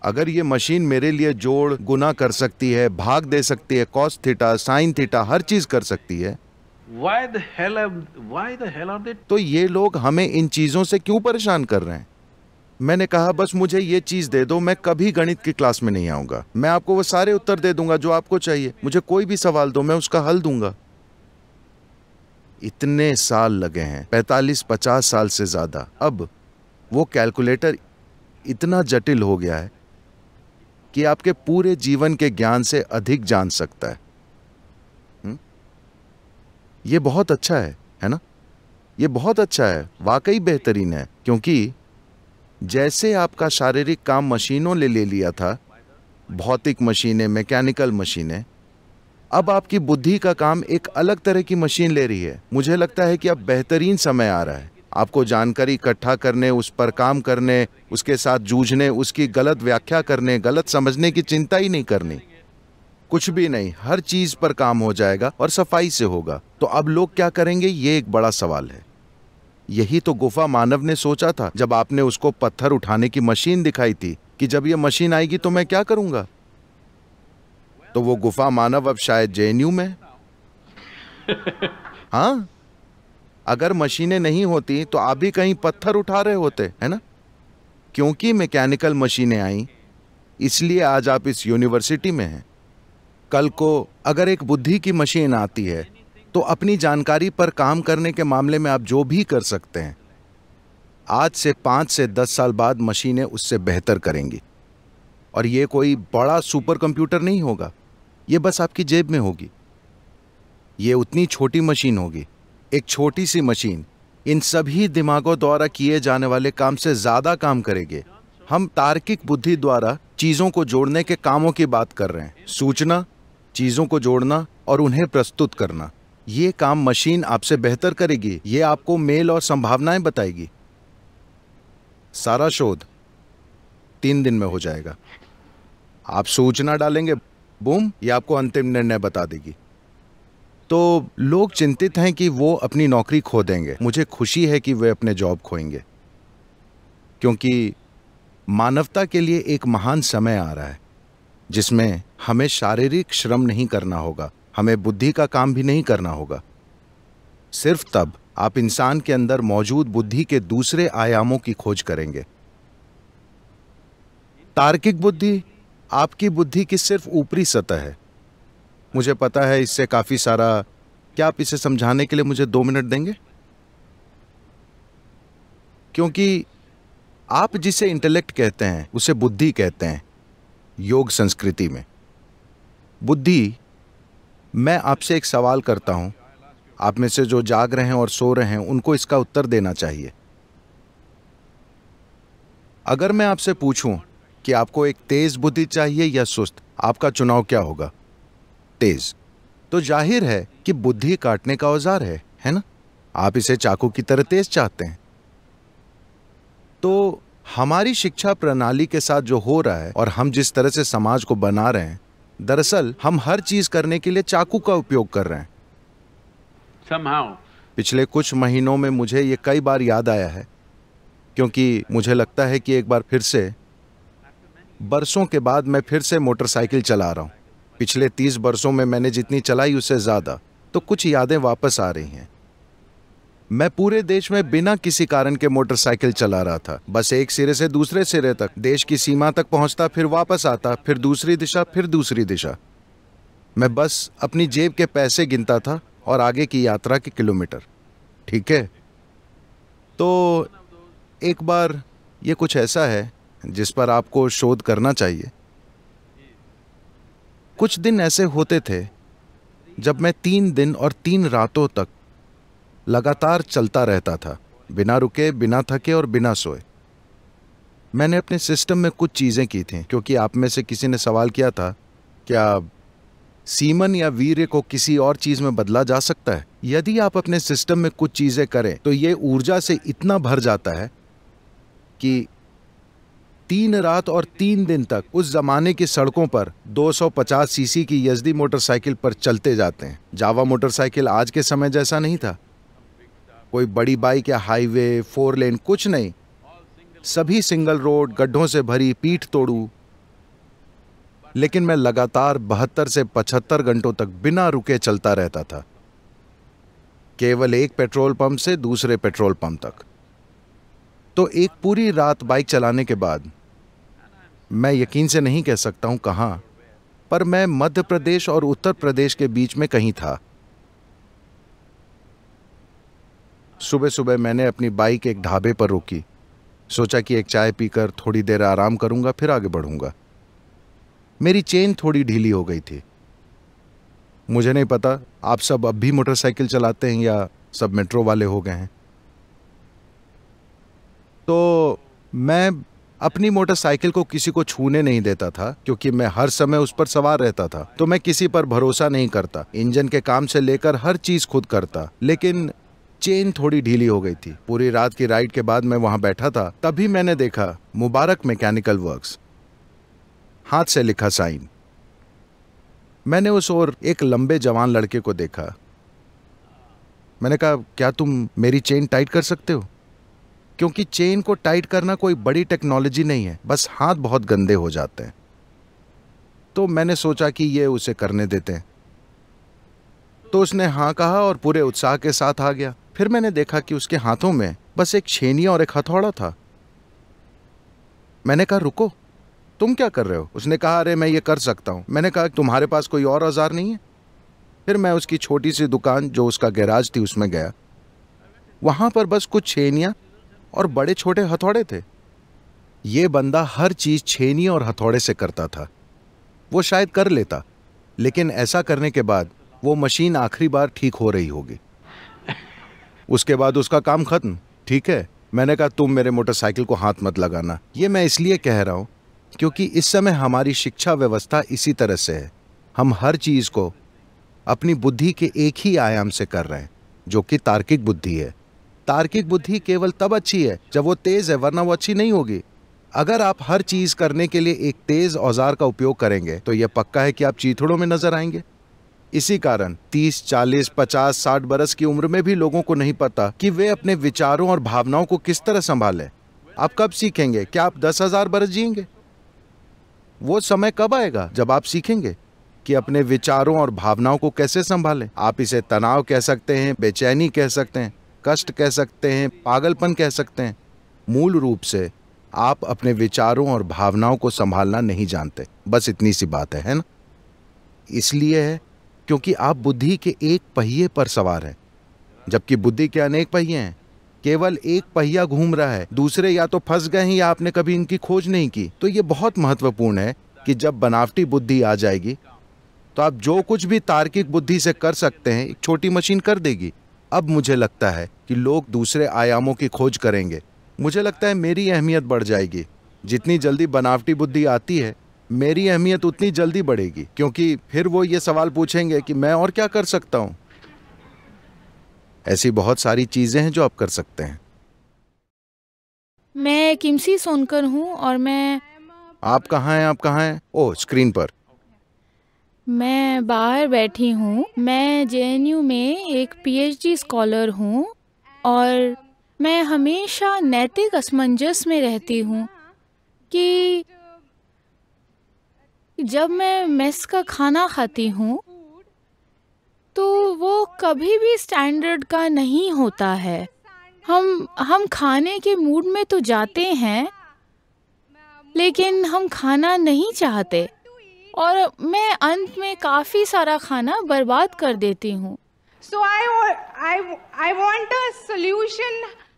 B: अगर ये मशीन मेरे लिए जोड़, गुना कर सकती है, भाग दे सकती है कॉस थीटा साइन थीटा हर चीज़ कर सकती है तो ये लोग हमें इन चीज़ों से क्यों परेशान कर रहे हैं? मैंने कहा, बस मुझे ये चीज़ दे दो, मैं कभी गणित की क्लास में नहीं आऊँगा। मैं आपको वो सारे उत्तर दे दूँगा जो आपको चाहिए। मुझे कोई भी सवाल दो, मैं उसका हल दूँगा। इतने साल लगे हैं 45-50 साल से ज़्यादा। अब वो कैलकुलेटर इतना जटिल हो गया है कि आपके पूरे जीवन के ज्ञान से अधिक जान सकता हुँ? ये बहुत अच्छा है है ना? ये बहुत अच्छा है, वाकई बेहतरीन है, क्योंकि जैसे आपका शारीरिक काम मशीनों ने ले लिया था, भौतिक मशीनें, मैकेनिकल मशीनें, अब आपकी बुद्धि का काम एक अलग तरह की मशीन ले रही है। मुझे लगता है कि अब बेहतरीन समय आ रहा है। आपको जानकारी इकट्ठा करने, उस पर काम करने, उसके साथ जूझने, उसकी गलत व्याख्या करने, गलत समझने की चिंता ही नहीं करनी। कुछ भी नहीं हर चीज़ पर काम हो जाएगा और सफ़ाई से होगा। तो अब लोग क्या करेंगे? ये एक बड़ा सवाल है। यही तो गुफा मानव ने सोचा था जब आपने उसको पत्थर उठाने की मशीन दिखाई थी कि जब यह मशीन आएगी तो मैं क्या करूँगा? तो वो गुफा मानव अब शायद जेएनयू में हाँ? अगर मशीनें नहीं होती तो आप भी कहीं पत्थर उठा रहे होते है ना? क्योंकि मैकेनिकल मशीनें आई इसलिए आज आप इस यूनिवर्सिटी में हैं। कल को अगर एक बुद्धि की मशीन आती है तो अपनी जानकारी पर काम करने के मामले में आप जो भी कर सकते हैं। आज से पाँच से दस साल बाद मशीनें उससे बेहतर करेंगी। और ये कोई बड़ा सुपर कंप्यूटर नहीं होगा, ये बस आपकी जेब में होगी। ये उतनी छोटी मशीन होगी, एक छोटी सी मशीन, इन सभी दिमागों द्वारा किए जाने वाले काम से ज़्यादा काम करेगी। हम तार्किक बुद्धि द्वारा चीज़ों को जोड़ने के कामों की बात कर रहे हैं। सूचना चीज़ों को जोड़ना और उन्हें प्रस्तुत करना। ये काम मशीन आपसे बेहतर करेगी, ये आपको मेल और संभावनाएँ बताएगी। सारा शोध तीन दिन में हो जाएगा। आप सूचना डालेंगे, बूम, ये आपको अंतिम निर्णय बता देगी। तो लोग चिंतित हैं कि वो अपनी नौकरी खो देंगे। मुझे खुशी है कि वे अपने जॉब खोएँगे। क्योंकि मानवता के लिए एक महान समय आ रहा है, जिसमें हमें शारीरिक श्रम नहीं करना होगा, हमें बुद्धि का काम भी नहीं करना होगा। सिर्फ़ तब आप इंसान के अंदर मौजूद बुद्धि के दूसरे आयामों की खोज करेंगे। तार्किक बुद्धि, आपकी बुद्धि की सिर्फ़ ऊपरी सतह है। मुझे पता है इससे काफ़ी सारा, क्या आप इसे समझाने के लिए मुझे दो मिनट देंगे? क्योंकि आप जिसे इंटेलेक्ट कहते हैं, उसे बुद्धि कहते हैं, योग संस्कृति में। बुद्धि, मैं आपसे एक सवाल करता हूँ। आप में से जो जाग रहे हैं और सो रहे हैं, उनको इसका उत्तर देना चाहिए। अगर मैं आपसे पूछूँ कि आपको एक तेज बुद्धि चाहिए या सुस्त, आपका चुनाव क्या होगा? तेज। तो ज़ाहिर है कि बुद्धि काटने का औज़ार है है ना? आप इसे चाकू की तरह तेज चाहते हैं। तो हमारी शिक्षा प्रणाली के साथ जो हो रहा है और हम जिस तरह से समाज को बना रहे हैं दरअसल हम हर चीज़ करने के लिए चाकू का उपयोग कर रहे हैं।
A: Somehow
B: पिछले कुछ महीनों में मुझे ये कई बार याद आया है क्योंकि मुझे लगता है कि एक बार फिर से बरसों के बाद मैं फिर से मोटरसाइकिल चला रहा हूँ। पिछले तीस बरसों में मैंने जितनी चलाई उससे ज़्यादा तो कुछ यादें वापस आ रही हैं। मैं पूरे देश में बिना किसी कारण के मोटरसाइकिल चला रहा था। बस एक सिरे से दूसरे सिरे तक। देश की सीमा तक पहुँचता, फिर वापस आता, फिर दूसरी दिशा, फिर दूसरी दिशा। मैं बस अपनी जेब के पैसे गिनता था और आगे की यात्रा के किलोमीटर। ठीक है? तो एक बार ये कुछ ऐसा है जिस पर आपको शोध करना चाहिए। कुछ दिन ऐसे होते थे जब मैं तीन दिन और तीन रातों तक लगातार चलता रहता था, बिना रुके, बिना थके और बिना सोए। मैंने अपने सिस्टम में कुछ चीज़ें की थी, क्योंकि आप में से किसी ने सवाल किया था, क्या सीमन या वीर्य को किसी और चीज़ में बदला जा सकता है? यदि आप अपने सिस्टम में कुछ चीज़ें करें तो ये ऊर्जा से इतना भर जाता है कि तीन रात और तीन दिन तक उस जमाने की सड़कों पर 250 सीसी की यजदी मोटरसाइकिल पर चलते जाते हैं। जावा मोटरसाइकिल आज के समय जैसा नहीं था। कोई बड़ी बाइक या हाईवे, फोर लेन, कुछ नहीं। सभी सिंगल रोड, गड्ढों से भरी पीठ तोड़ू। लेकिन मैं लगातार बहत्तर से पचहत्तर घंटों तक बिना रुके चलता रहता था। केवल एक पेट्रोल पंप से दूसरे पेट्रोल पंप तक। तो एक पूरी रात बाइक चलाने के बाद, मैं यकीन से नहीं कह सकता हूँ कहाँ, पर मैं मध्य प्रदेश और उत्तर प्रदेश के बीच में कहीं था। सुबह सुबह मैंने अपनी बाइक एक ढाबे पर रोकी। सोचा कि एक चाय पीकर थोड़ी देर आराम करूँगा, फिर आगे बढ़ूँगा। मेरी चेन थोड़ी ढीली हो गई थी। मुझे नहीं पता आप सब अब भी मोटरसाइकिल चलाते हैं या सब मेट्रो वाले हो गए हैं। तो मैं अपनी मोटरसाइकिल को किसी को छूने नहीं देता था, क्योंकि मैं हर समय उस पर सवार रहता था। तो मैं किसी पर भरोसा नहीं करता। इंजन के काम से लेकर हर चीज़ खुद करता। लेकिन चेन थोड़ी ढीली हो गई थी। पूरी रात की राइड के बाद मैं वहाँ बैठा था, तभी मैंने देखा मुबारक मैकेनिकल वर्क्स हाथ से लिखा साइन। मैंने उस ओर एक लंबे जवान लड़के को देखा। मैंने कहा, क्या तुम मेरी चेन टाइट कर सकते हो? क्योंकि चेन को टाइट करना कोई बड़ी टेक्नोलॉजी नहीं है, बस हाथ बहुत गंदे हो जाते हैं। तो मैंने सोचा कि ये उसे करने देते हैं। तो उसने हाँ कहा और पूरे उत्साह के साथ आ गया। फिर मैंने देखा कि उसके हाथों में बस एक छेनी और एक हथौड़ा था। मैंने कहा, रुको, तुम क्या कर रहे हो? उसने कहा, अरे, मैं ये कर सकता हूँ। मैंने कहा, तुम्हारे पास कोई और औज़ार नहीं है? फिर मैं उसकी छोटी सी दुकान, जो उसका गैराज थी, उसमें गया। वहाँ पर बस कुछ छेनियाँ और बड़े छोटे हथौड़े थे। ये बंदा हर चीज़ छेनी और हथौड़े से करता था। वो शायद कर लेता, लेकिन ऐसा करने के बाद वो मशीन आखिरी बार ठीक हो रही होगी। उसके बाद उसका काम खत्म। ठीक है? मैंने कहा, तुम मेरे मोटरसाइकिल को हाथ मत लगाना। ये मैं इसलिए कह रहा हूँ क्योंकि इस समय हमारी शिक्षा व्यवस्था इसी तरह से है। हम हर चीज़ को अपनी बुद्धि के एक ही आयाम से कर रहे हैं, जो कि तार्किक बुद्धि है। तार्किक बुद्धि केवल तब अच्छी है, जब वो तेज है, वरना वो अच्छी नहीं होगी। अगर आप हर चीज़ करने के लिए एक तेज औज़ार का उपयोग करेंगे तो यह पक्का है कि आप चीथड़ों में नज़र आएँगे। इसी कारण 30, 40, 50, 60 बरस की उम्र में भी लोगों को नहीं पता कि वे अपने विचारों और भावनाओं को किस तरह संभालें। आप कब सीखेंगे? क्या आप दस हज़ार बरस जिएँगे? वो समय कब आएगा जब आप सीखेंगे कि अपने विचारों और भावनाओं को कैसे संभालें? आप इसे तनाव कह सकते हैं बेचैनी कह सकते हैं कष्ट कह सकते हैं पागलपन कह सकते हैं। मूल रूप से आप अपने विचारों और भावनाओं को संभालना नहीं जानते। बस इतनी सी बात है है ना? इसलिए है क्योंकि आप बुद्धि के एक पहिए पर सवार हैं, जबकि बुद्धि के अनेक पहिए हैं। केवल एक पहिया घूम रहा है, दूसरे या तो फंस गए हैं या आपने कभी इनकी खोज नहीं की। तो ये बहुत महत्वपूर्ण है कि जब बनावटी बुद्धि आ जाएगी तो आप जो कुछ भी तार्किक बुद्धि से कर सकते हैं, एक छोटी मशीन कर देगी। अब मुझे लगता है कि लोग दूसरे आयामों की खोज करेंगे। मुझे लगता है मेरी अहमियत बढ़ जाएगी। जितनी जल्दी बनावटी बुद्धि आती है मेरी अहमियत उतनी जल्दी बढ़ेगी क्योंकि फिर वो ये सवाल पूछेंगे कि मैं और क्या कर सकता हूँ। ऐसी बहुत सारी चीज़ें हैं जो आप कर सकते हैं।
E: मैं किमसी सोनकर हूँ और मैं
B: आप कहाँ हैं आप कहाँ हैं? ओ स्क्रीन पर।
E: मैं बाहर बैठी हूँ। मैं जेएनयू में एक पीएचडी स्कॉलर हूँ और मैं हमेशा नैतिक असमंजस में रहती हूँ कि जब मैं मेस का खाना खाती हूँ तो वो कभी भी स्टैंडर्ड का नहीं होता है। हम हम खाने के मूड में तो जाते हैं लेकिन हम खाना नहीं चाहते। और मैं अंत में काफ़ी सारा खाना बर्बाद कर देती हूँ।
F: So.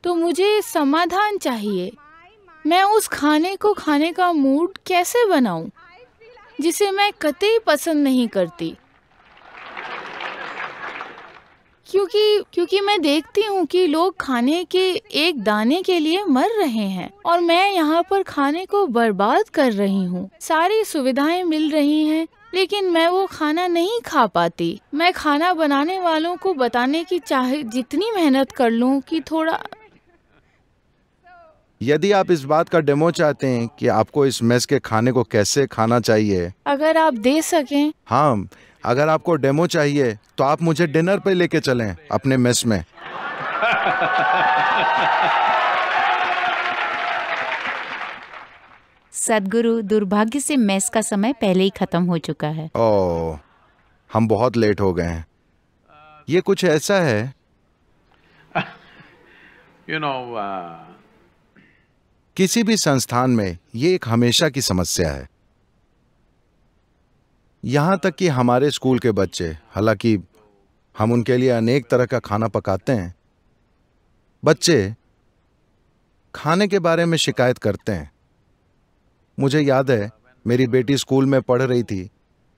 E: तो मुझे समाधान चाहिए। मैं उस खाने को खाने का मूड कैसे बनाऊँ? जिसे मैं कतई पसंद नहीं करती। क्योंकि क्योंकि मैं देखती हूँ कि लोग खाने के एक दाने के लिए मर रहे हैं और मैं यहाँ पर खाने को बर्बाद कर रही हूँ। सारी सुविधाएँ मिल रही हैं, लेकिन मैं वो खाना नहीं खा पाती। मैं खाना बनाने वालों को बताने की चाहे जितनी मेहनत कर लूँ कि थोड़ा
B: यदि आप इस बात का डेमो चाहते हैं कि आपको इस मेस के खाने को कैसे खाना चाहिए।
E: अगर आप दे सकें।
B: हाँ अगर आपको डेमो चाहिए तो आप मुझे डिनर पे लेके चलें अपने मेस में।
C: सदगुरु दुर्भाग्य से मेस का समय पहले ही खत्म हो चुका है।
B: ओ हम बहुत लेट हो गए हैं। ये कुछ ऐसा है?
A: You know, uh,
B: किसी भी संस्थान में ये एक हमेशा की समस्या है। यहाँ तक कि हमारे स्कूल के बच्चे, हालाँकि हम उनके लिए अनेक तरह का खाना पकाते हैं। बच्चे खाने के बारे में शिकायत करते हैं। मुझे याद है, मेरी बेटी स्कूल में पढ़ रही थी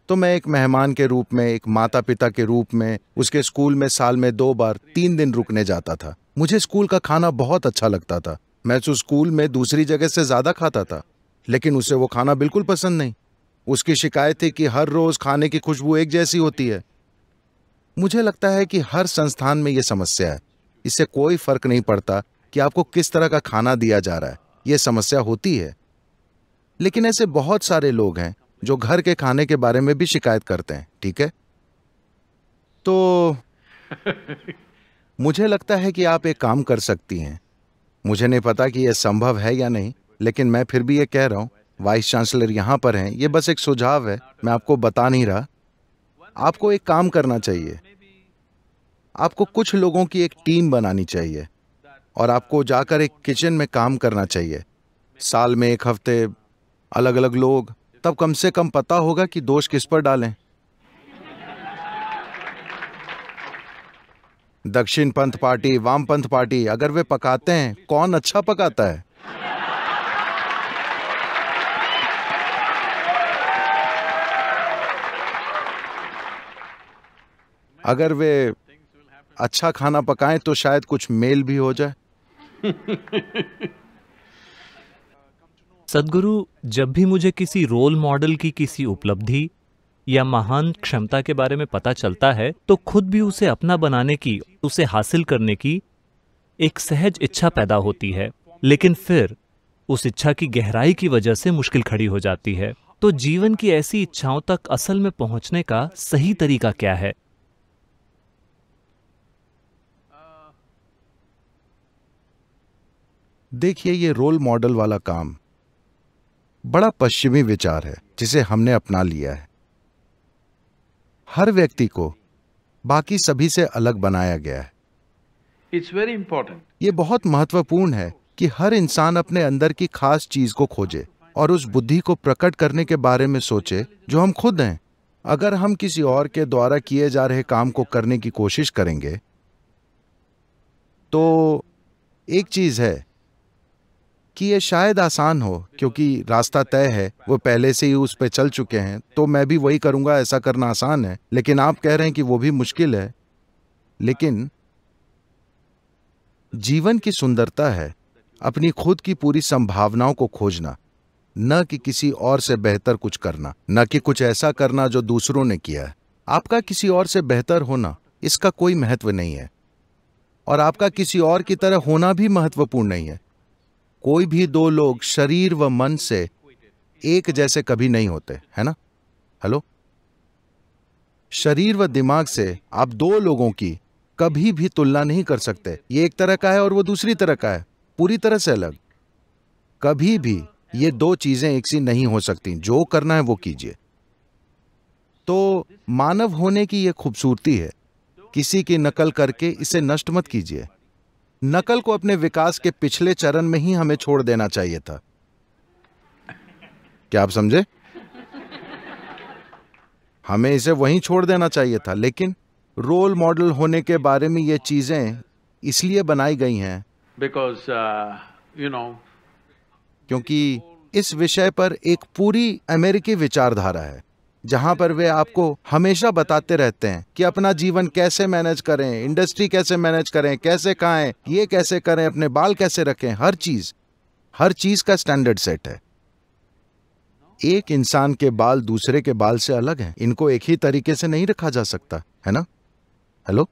B: तो मैं एक मेहमान के रूप में, एक माता पिता के रूप में, उसके स्कूल में साल में दो बार, तीन दिन रुकने जाता था। मुझे स्कूल का खाना बहुत अच्छा लगता था। मैं तो स्कूल में दूसरी जगह से ज़्यादा खाता था लेकिन उसे वो खाना बिल्कुल पसंद नहीं। उसकी शिकायत थी कि हर रोज खाने की खुशबू एक जैसी होती है। मुझे लगता है कि हर संस्थान में यह समस्या है। इससे कोई फ़र्क नहीं पड़ता कि आपको किस तरह का खाना दिया जा रहा है। यह समस्या होती है। लेकिन ऐसे बहुत सारे लोग हैं जो घर के खाने के बारे में भी शिकायत करते हैं ठीक है? तो मुझे लगता है कि आप एक काम कर सकती हैं। मुझे नहीं पता कि यह संभव है या नहीं, लेकिन मैं फिर भी ये कह रहा हूँ, वाइस चांसलर यहाँ पर हैं, ये बस एक सुझाव है, मैं आपको बता नहीं रहा। आपको एक काम करना चाहिए। आपको कुछ लोगों की एक टीम बनानी चाहिए और आपको जाकर एक किचन में काम करना चाहिए। साल में एक हफ़्ते अलग अलग लोग, तब कम से कम पता होगा कि दोष किस पर डालें। दक्षिण पंथ पार्टी वामपंथ पार्टी, अगर वे पकाते हैं, कौन अच्छा पकाता है? अगर वे अच्छा खाना पकाएँ तो शायद कुछ मेल भी हो जाए।
D: सदगुरु, जब भी मुझे किसी रोल मॉडल की किसी उपलब्धि या महान क्षमता के बारे में पता चलता है तो खुद भी उसे अपना बनाने की, उसे हासिल करने की एक सहज इच्छा पैदा होती है। लेकिन फिर, उस इच्छा की गहराई की वजह से मुश्किल खड़ी हो जाती है। तो जीवन की ऐसी इच्छाओं तक असल में पहुँचने का सही तरीका क्या है?
B: देखिए, ये रोल मॉडल वाला काम बड़ा पश्चिमी विचार है, जिसे हमने अपना लिया है। हर व्यक्ति को बाकी सभी से अलग बनाया गया है।
A: इट्स वेरी इंपॉर्टेंट
B: ये बहुत महत्वपूर्ण है कि हर इंसान अपने अंदर की खास चीज़ को खोजे और उस बुद्धि को प्रकट करने के बारे में सोचे जो हम खुद हैं। अगर हम किसी और के द्वारा किए जा रहे काम को करने की कोशिश करेंगे तो एक चीज़ है कि ये शायद आसान हो, क्योंकि रास्ता तय है, वो पहले से ही उस पर चल चुके हैं तो मैं भी वही करूँगा, ऐसा करना आसान है। लेकिन आप कह रहे हैं कि वो भी मुश्किल है। लेकिन जीवन की सुंदरता है, अपनी खुद की पूरी संभावनाओं को खोजना, न कि किसी और से बेहतर कुछ करना, न कि कुछ ऐसा करना जो दूसरों ने किया है। आपका किसी और से बेहतर होना, इसका कोई महत्व नहीं है। और आपका किसी और की तरह होना भी महत्वपूर्ण नहीं है। कोई भी दो लोग शरीर व मन से एक जैसे कभी नहीं होते, है ना? हेलो? शरीर व दिमाग से आप दो लोगों की कभी भी तुलना नहीं कर सकते। ये एक तरह का है और वो दूसरी तरह का है। पूरी तरह से अलग। कभी भी ये दो चीज़ें एक सी नहीं हो सकती। जो करना है वो कीजिए। तो मानव होने की ये खूबसूरती है। किसी की नकल करके इसे नष्ट मत कीजिए। नकल को अपने विकास के पिछले चरण में ही हमें छोड़ देना चाहिए था। क्या आप समझे? हमें इसे वहीं छोड़ देना चाहिए था लेकिन रोल मॉडल होने के बारे में ये चीज़ें इसलिए बनाई गई हैं
A: बिकॉज़ यू नो
B: क्योंकि इस विषय पर एक पूरी अमेरिकी विचारधारा है। जहाँ पर वे आपको हमेशा बताते रहते हैं कि अपना जीवन कैसे मैनेज करें, इंडस्ट्री कैसे मैनेज करें, कैसे खाएँ, ये कैसे करें, अपने बाल कैसे रखें, हर चीज़ हर चीज़ का स्टैंडर्ड सेट है। एक इंसान के बाल दूसरे के बाल से अलग हैं। इनको एक ही तरीके से नहीं रखा जा सकता, है ना? हेलो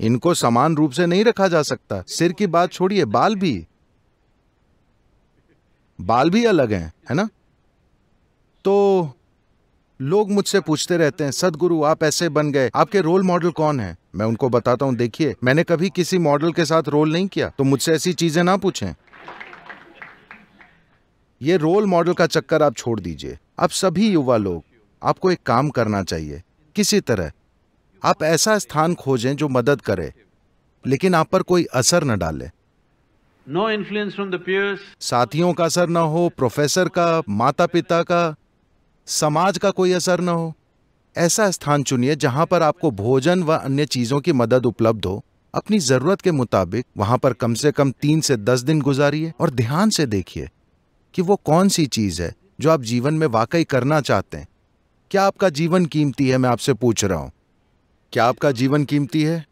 B: इनको समान रूप से नहीं रखा जा सकता। सिर की बात छोड़िए, बाल भी। बाल भी अलग हैं, है ना? तो लोग मुझसे पूछते रहते हैं सदगुरु आप ऐसे बन गए। आपके रोल मॉडल कौन है? मैं उनको बताता हूँ देखिए मैंने कभी किसी मॉडल के साथ रोल नहीं किया तो मुझसे ऐसी चीज़ें ना पूछें. ये रोल मॉडल का चक्कर आप छोड़ दीजिए। आप सभी युवा लोग आपको एक काम करना चाहिए किसी तरह। आप ऐसा स्थान खोजें जो मदद करे लेकिन आप पर कोई असर न डाले।
A: नो इन्फ्लुएंस the peers,
B: साथियों का असर ना हो प्रोफेसर का माता पिता का समाज का कोई असर न हो। ऐसा स्थान चुनिए जहाँ पर आपको भोजन व अन्य चीज़ों की मदद उपलब्ध हो। अपनी ज़रूरत के मुताबिक वहाँ पर कम से कम तीन से दस दिन गुजारिए और ध्यान से देखिए कि वो कौन सी चीज़ है जो आप जीवन में वाकई करना चाहते हैं। क्या आपका जीवन कीमती है मैं आपसे पूछ रहा हूँ। क्या आपका जीवन कीमती है?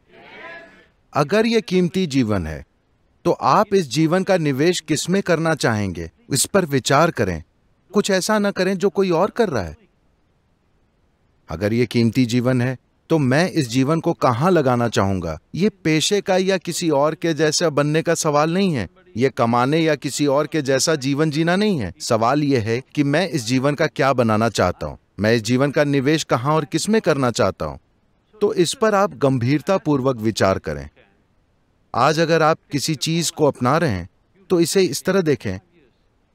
B: अगर ये कीमती जीवन है तो आप इस जीवन का निवेश किसमें करना चाहेंगे, इस पर विचार करें। कुछ ऐसा ना करें जो कोई और कर रहा है। अगर ये कीमती जीवन है तो मैं इस जीवन को कहाँ लगाना चाहूँगा? ये पेशे का या किसी और के जैसा बनने का सवाल नहीं है। ये कमाने या किसी और के जैसा जीवन जीना नहीं है। सवाल यह है कि मैं इस जीवन का क्या बनाना चाहता हूँ? मैं इस जीवन का निवेश कहाँ और किसमें करना चाहता हूँ? तो इस पर आप गंभीरता पूर्वक विचार करें। आज अगर आप किसी चीज़ को अपना रहे हैं तो इसे इस तरह देखें।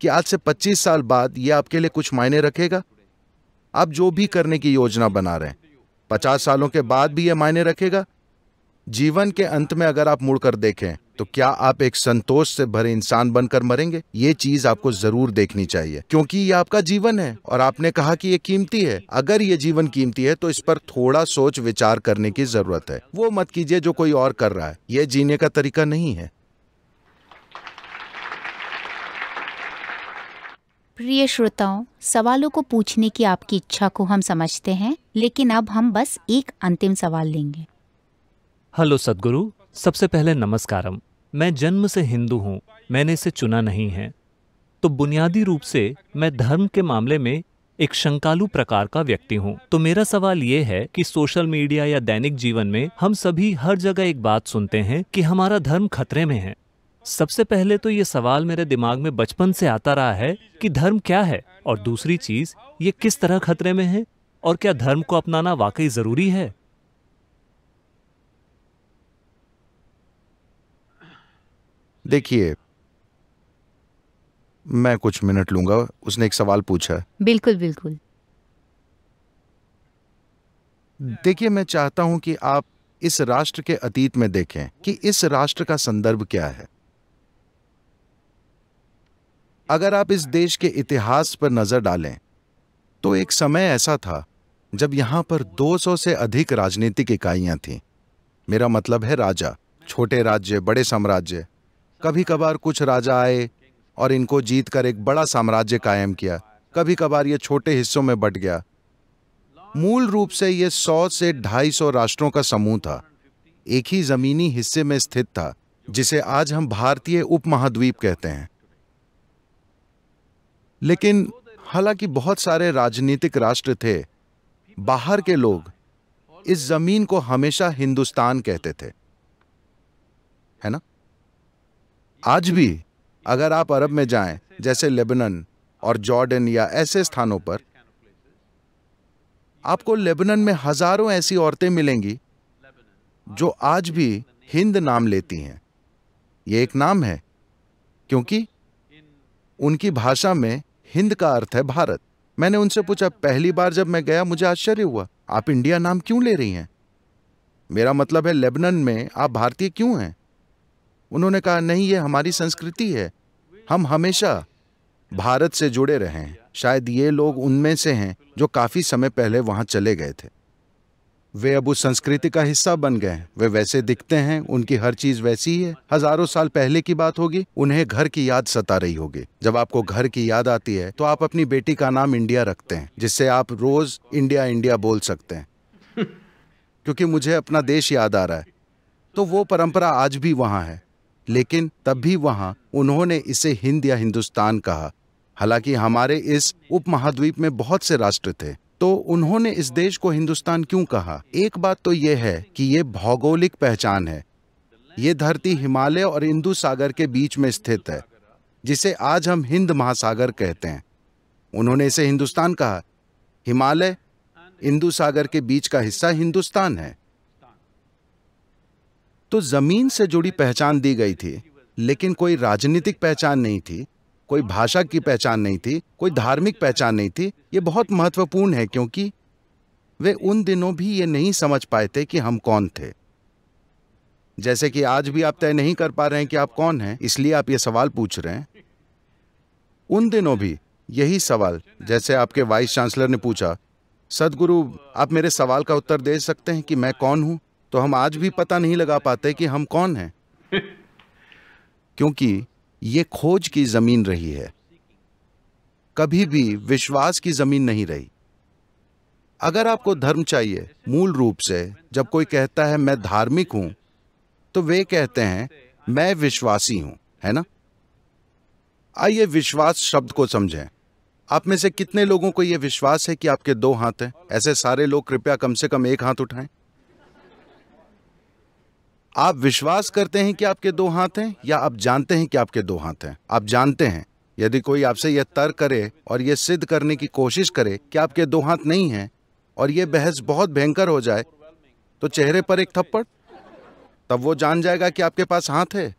B: कि आज से 25 साल बाद यह आपके लिए कुछ मायने रखेगा? आप जो भी करने की योजना बना रहे हैं, पचास सालों के बाद भी यह मायने रखेगा? जीवन के अंत में अगर आप मुड़कर देखें तो क्या आप एक संतोष से भरे इंसान बनकर मरेंगे? ये चीज़ आपको ज़रूर देखनी चाहिए, क्योंकि ये आपका जीवन है, और आपने कहा कि ये कीमती है। अगर ये जीवन कीमती है तो इस पर थोड़ा सोच विचार करने की ज़रूरत है। वो मत कीजिए जो कोई और कर रहा है। ये जीने का तरीका नहीं है।
C: प्रिय श्रोताओं, सवालों को पूछने की आपकी इच्छा को हम समझते हैं, लेकिन अब हम बस एक अंतिम सवाल लेंगे।
D: हेलो सदगुरु, सबसे पहले नमस्कारम। मैं जन्म से हिंदू हूँ, मैंने इसे चुना नहीं है। तो बुनियादी रूप से मैं धर्म के मामले में एक शंकालु प्रकार का व्यक्ति हूँ। तो मेरा सवाल ये है कि सोशल मीडिया या दैनिक जीवन में हम सभी हर जगह एक बात सुनते हैं कि हमारा धर्म खतरे में है। सबसे पहले तो ये सवाल मेरे दिमाग में बचपन से आता रहा है कि धर्म क्या है और दूसरी चीज़ ये किस तरह खतरे में है और क्या धर्म को अपनाना वाकई ज़रूरी है?
B: देखिए मैं कुछ मिनट लूँगा उसने एक सवाल पूछा
C: बिल्कुल बिल्कुल।
B: देखिए मैं चाहता हूँ कि आप इस राष्ट्र के अतीत में देखें कि इस राष्ट्र का संदर्भ क्या है। अगर आप इस देश के इतिहास पर नज़र डालें तो एक समय ऐसा था जब यहाँ पर 200 से अधिक राजनीतिक इकाइयाँ थीं। मेरा मतलब है राजा, छोटे राज्य, बड़े साम्राज्य। कभी कभार कुछ राजा आए और इनको जीतकर एक बड़ा साम्राज्य कायम किया। कभी कभार ये छोटे हिस्सों में बट गया। मूल रूप से ये सौ से ढाई सौ राष्ट्रों का समूह था। एक ही जमीनी हिस्से में स्थित था, जिसे आज हम भारतीय उपमहाद्वीप कहते हैं। लेकिन हालाँकि बहुत सारे राजनीतिक राष्ट्र थे, बाहर के लोग इस ज़मीन को हमेशा हिंदुस्तान कहते थे। है ना? आज भी अगर आप अरब में जाएँ, जैसे लेबनन और जॉर्डन या ऐसे स्थानों पर, आपको लेबनन में हज़ारों ऐसी औरतें मिलेंगी जो आज भी हिंद नाम लेती हैं। ये एक नाम है, क्योंकि उनकी भाषा में हिंद का अर्थ है भारत। मैंने उनसे पूछा, पहली बार जब मैं गया, मुझे आश्चर्य हुआ, आप इंडिया नाम क्यों ले रही हैं? मेरा मतलब है लेबनन में आप भारतीय क्यों हैं? उन्होंने कहा, नहीं, ये हमारी संस्कृति है। हम हमेशा भारत से जुड़े रहे हैं। शायद ये लोग उनमें से हैं जो काफ़ी समय पहले वहाँ चले गए थे। वे अब उस संस्कृति का हिस्सा बन गए। वे वैसे दिखते हैं उनकी हर चीज़ वैसी ही है। हज़ारों साल पहले की बात होगी उन्हें घर की याद सता रही होगी। जब आपको घर की याद आती है तो आप अपनी बेटी का नाम इंडिया रखते हैं जिससे आप रोज इंडिया इंडिया बोल सकते हैं। क्योंकि मुझे अपना देश याद आ रहा है। तो वो परंपरा आज भी वहाँ है। लेकिन तब भी वहाँ उन्होंने इसे हिंद या हिंदुस्तान कहा। हालाँकि हमारे इस उपमहाद्वीप में बहुत से राष्ट्र थे। तो उन्होंने इस देश को हिंदुस्तान क्यों कहा? एक बात तो यह है कि यह भौगोलिक पहचान है। ये धरती हिमालय और इंदु सागर के बीच में स्थित है, जिसे आज हम हिंद महासागर कहते हैं। उन्होंने इसे हिंदुस्तान कहा। हिमालय, इंदु सागर के बीच का हिस्सा हिंदुस्तान है। तो ज़मीन से जुड़ी पहचान दी गई थी, लेकिन कोई राजनीतिक पहचान नहीं थी। कोई भाषा की पहचान नहीं थी, कोई धार्मिक पहचान नहीं थी। ये बहुत महत्वपूर्ण है क्योंकि वे उन दिनों भी ये नहीं समझ पाए थे कि हम कौन थे। जैसे कि आज भी आप तय नहीं कर पा रहे हैं कि आप कौन हैं, इसलिए आप ये सवाल पूछ रहे हैं। उन दिनों भी यही सवाल, जैसे आपके वाइस चांसलर ने पूछा, सदगुरु, आप मेरे सवाल का उत्तर दे सकते हैं कि मैं कौन हूँ? तो हम आज भी पता नहीं लगा पाते कि हम कौन हैं। क्योंकि ये खोज की ज़मीन रही है। कभी भी विश्वास की ज़मीन नहीं रही। अगर आपको धर्म चाहिए, मूल रूप से, जब कोई कहता है, मैं धार्मिक हूँ तो वे कहते हैं, मैं विश्वासी हूँ, है ना? आइए विश्वास शब्द को समझें। आप में से कितने लोगों को यह विश्वास है कि आपके दो हाथ हैं? ऐसे सारे लोग कृपया कम से कम एक हाथ उठाएँ। आप विश्वास करते हैं कि आपके दो हाथ हैं, या आप जानते हैं कि आपके दो हाथ हैं? आप जानते हैं, यदि कोई आपसे यह तर्क करे और यह सिद्ध करने की कोशिश करे कि आपके दो हाथ नहीं हैं और यह बहस बहुत भयंकर हो जाए तो चेहरे पर एक थप्पड़, तब वो जान जाएगा कि आपके पास हाथ है।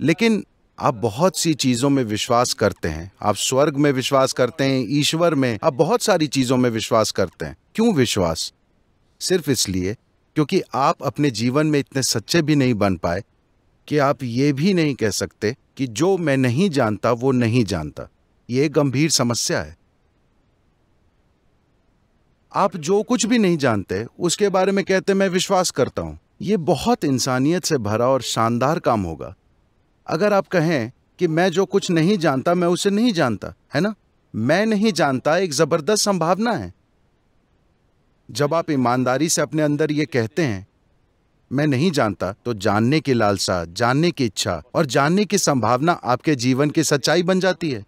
B: लेकिन आप बहुत सी चीज़ों में विश्वास करते हैं। आप स्वर्ग में विश्वास करते हैं, ईश्वर में आप बहुत सारी चीज़ों में विश्वास करते हैं। क्यों विश्वास? सिर्फ़ इसलिए क्योंकि आप अपने जीवन में इतने सच्चे भी नहीं बन पाए कि आप ये भी नहीं कह सकते कि जो मैं नहीं जानता, वो नहीं जानता। ये गंभीर समस्या है। आप जो कुछ भी नहीं जानते, उसके बारे में कहते, मैं विश्वास करता हूँ। ये बहुत इंसानियत से भरा और शानदार काम होगा। अगर आप कहें कि मैं जो कुछ नहीं जानता, मैं उसे नहीं जानता, है ना? मैं नहीं जानता एक ज़बरदस्त संभावना है। जब आप ईमानदारी से अपने अंदर ये कहते हैं, मैं नहीं जानता तो जानने की लालसा, जानने की इच्छा और जानने की संभावना आपके जीवन की सच्चाई बन जाती है।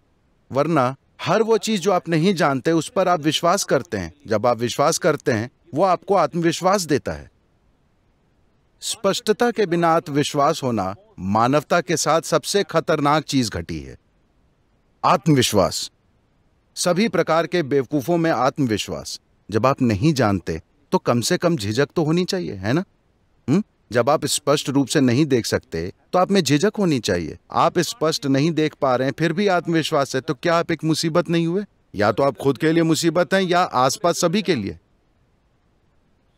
B: वरना हर वो चीज़ जो आप नहीं जानते, उस पर आप विश्वास करते हैं। जब आप विश्वास करते हैं, वो आपको आत्मविश्वास देता है। स्पष्टता के बिना आत्मविश्वास होना मानवता के साथ सबसे खतरनाक चीज़ घटी है। आत्मविश्वास। सभी प्रकार के बेवकूफों में आत्मविश्वास। जब आप नहीं जानते तो कम से कम झिझक तो होनी चाहिए, है ना? हुँ? जब आप स्पष्ट रूप से नहीं देख सकते तो आप में झिझक होनी चाहिए। आप स्पष्ट नहीं देख पा रहे हैं, फिर भी आत्मविश्वास है तो क्या आप एक मुसीबत नहीं हुए? या तो आप खुद के लिए मुसीबत हैं, या आसपास सभी के लिए।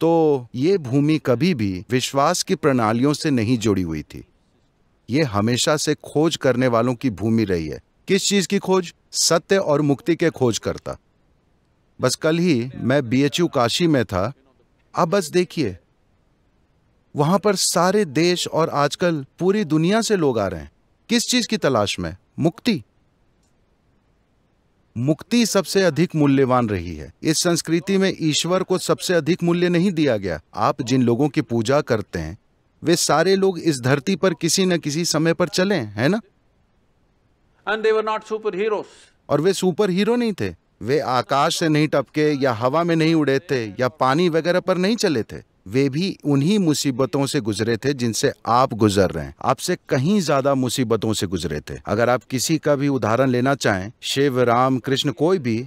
B: तो ये भूमि कभी भी विश्वास की प्रणालियों से नहीं जुड़ी हुई थी। ये हमेशा से खोज करने वालों की भूमि रही है। किस चीज़ की खोज? सत्य और मुक्ति के खोज करता। बस कल ही मैं बीएचयू काशी में था। अब बस देखिए वहाँ पर सारे देश और आजकल पूरी दुनिया से लोग आ रहे हैं। किस चीज़ की तलाश में? मुक्ति। मुक्ति सबसे अधिक मूल्यवान रही है। इस संस्कृति में ईश्वर को सबसे अधिक मूल्य नहीं दिया गया। आप जिन लोगों की पूजा करते हैं वे सारे लोग इस धरती पर किसी न किसी समय पर चले है ना?
A: They were not superheroes.
B: और वे सुपर हीरो नहीं थे। वे आकाश से नहीं टपके, या हवा में नहीं उड़े थे, या पानी वगैरह पर नहीं चले थे। वे भी उन्हीं मुसीबतों से गुजरे थे जिनसे आप गुजर रहे हैं। आपसे कहीं ज़्यादा मुसीबतों से गुजरे थे। अगर आप किसी का भी उदाहरण लेना चाहें, शिव, राम, कृष्ण, कोई भी,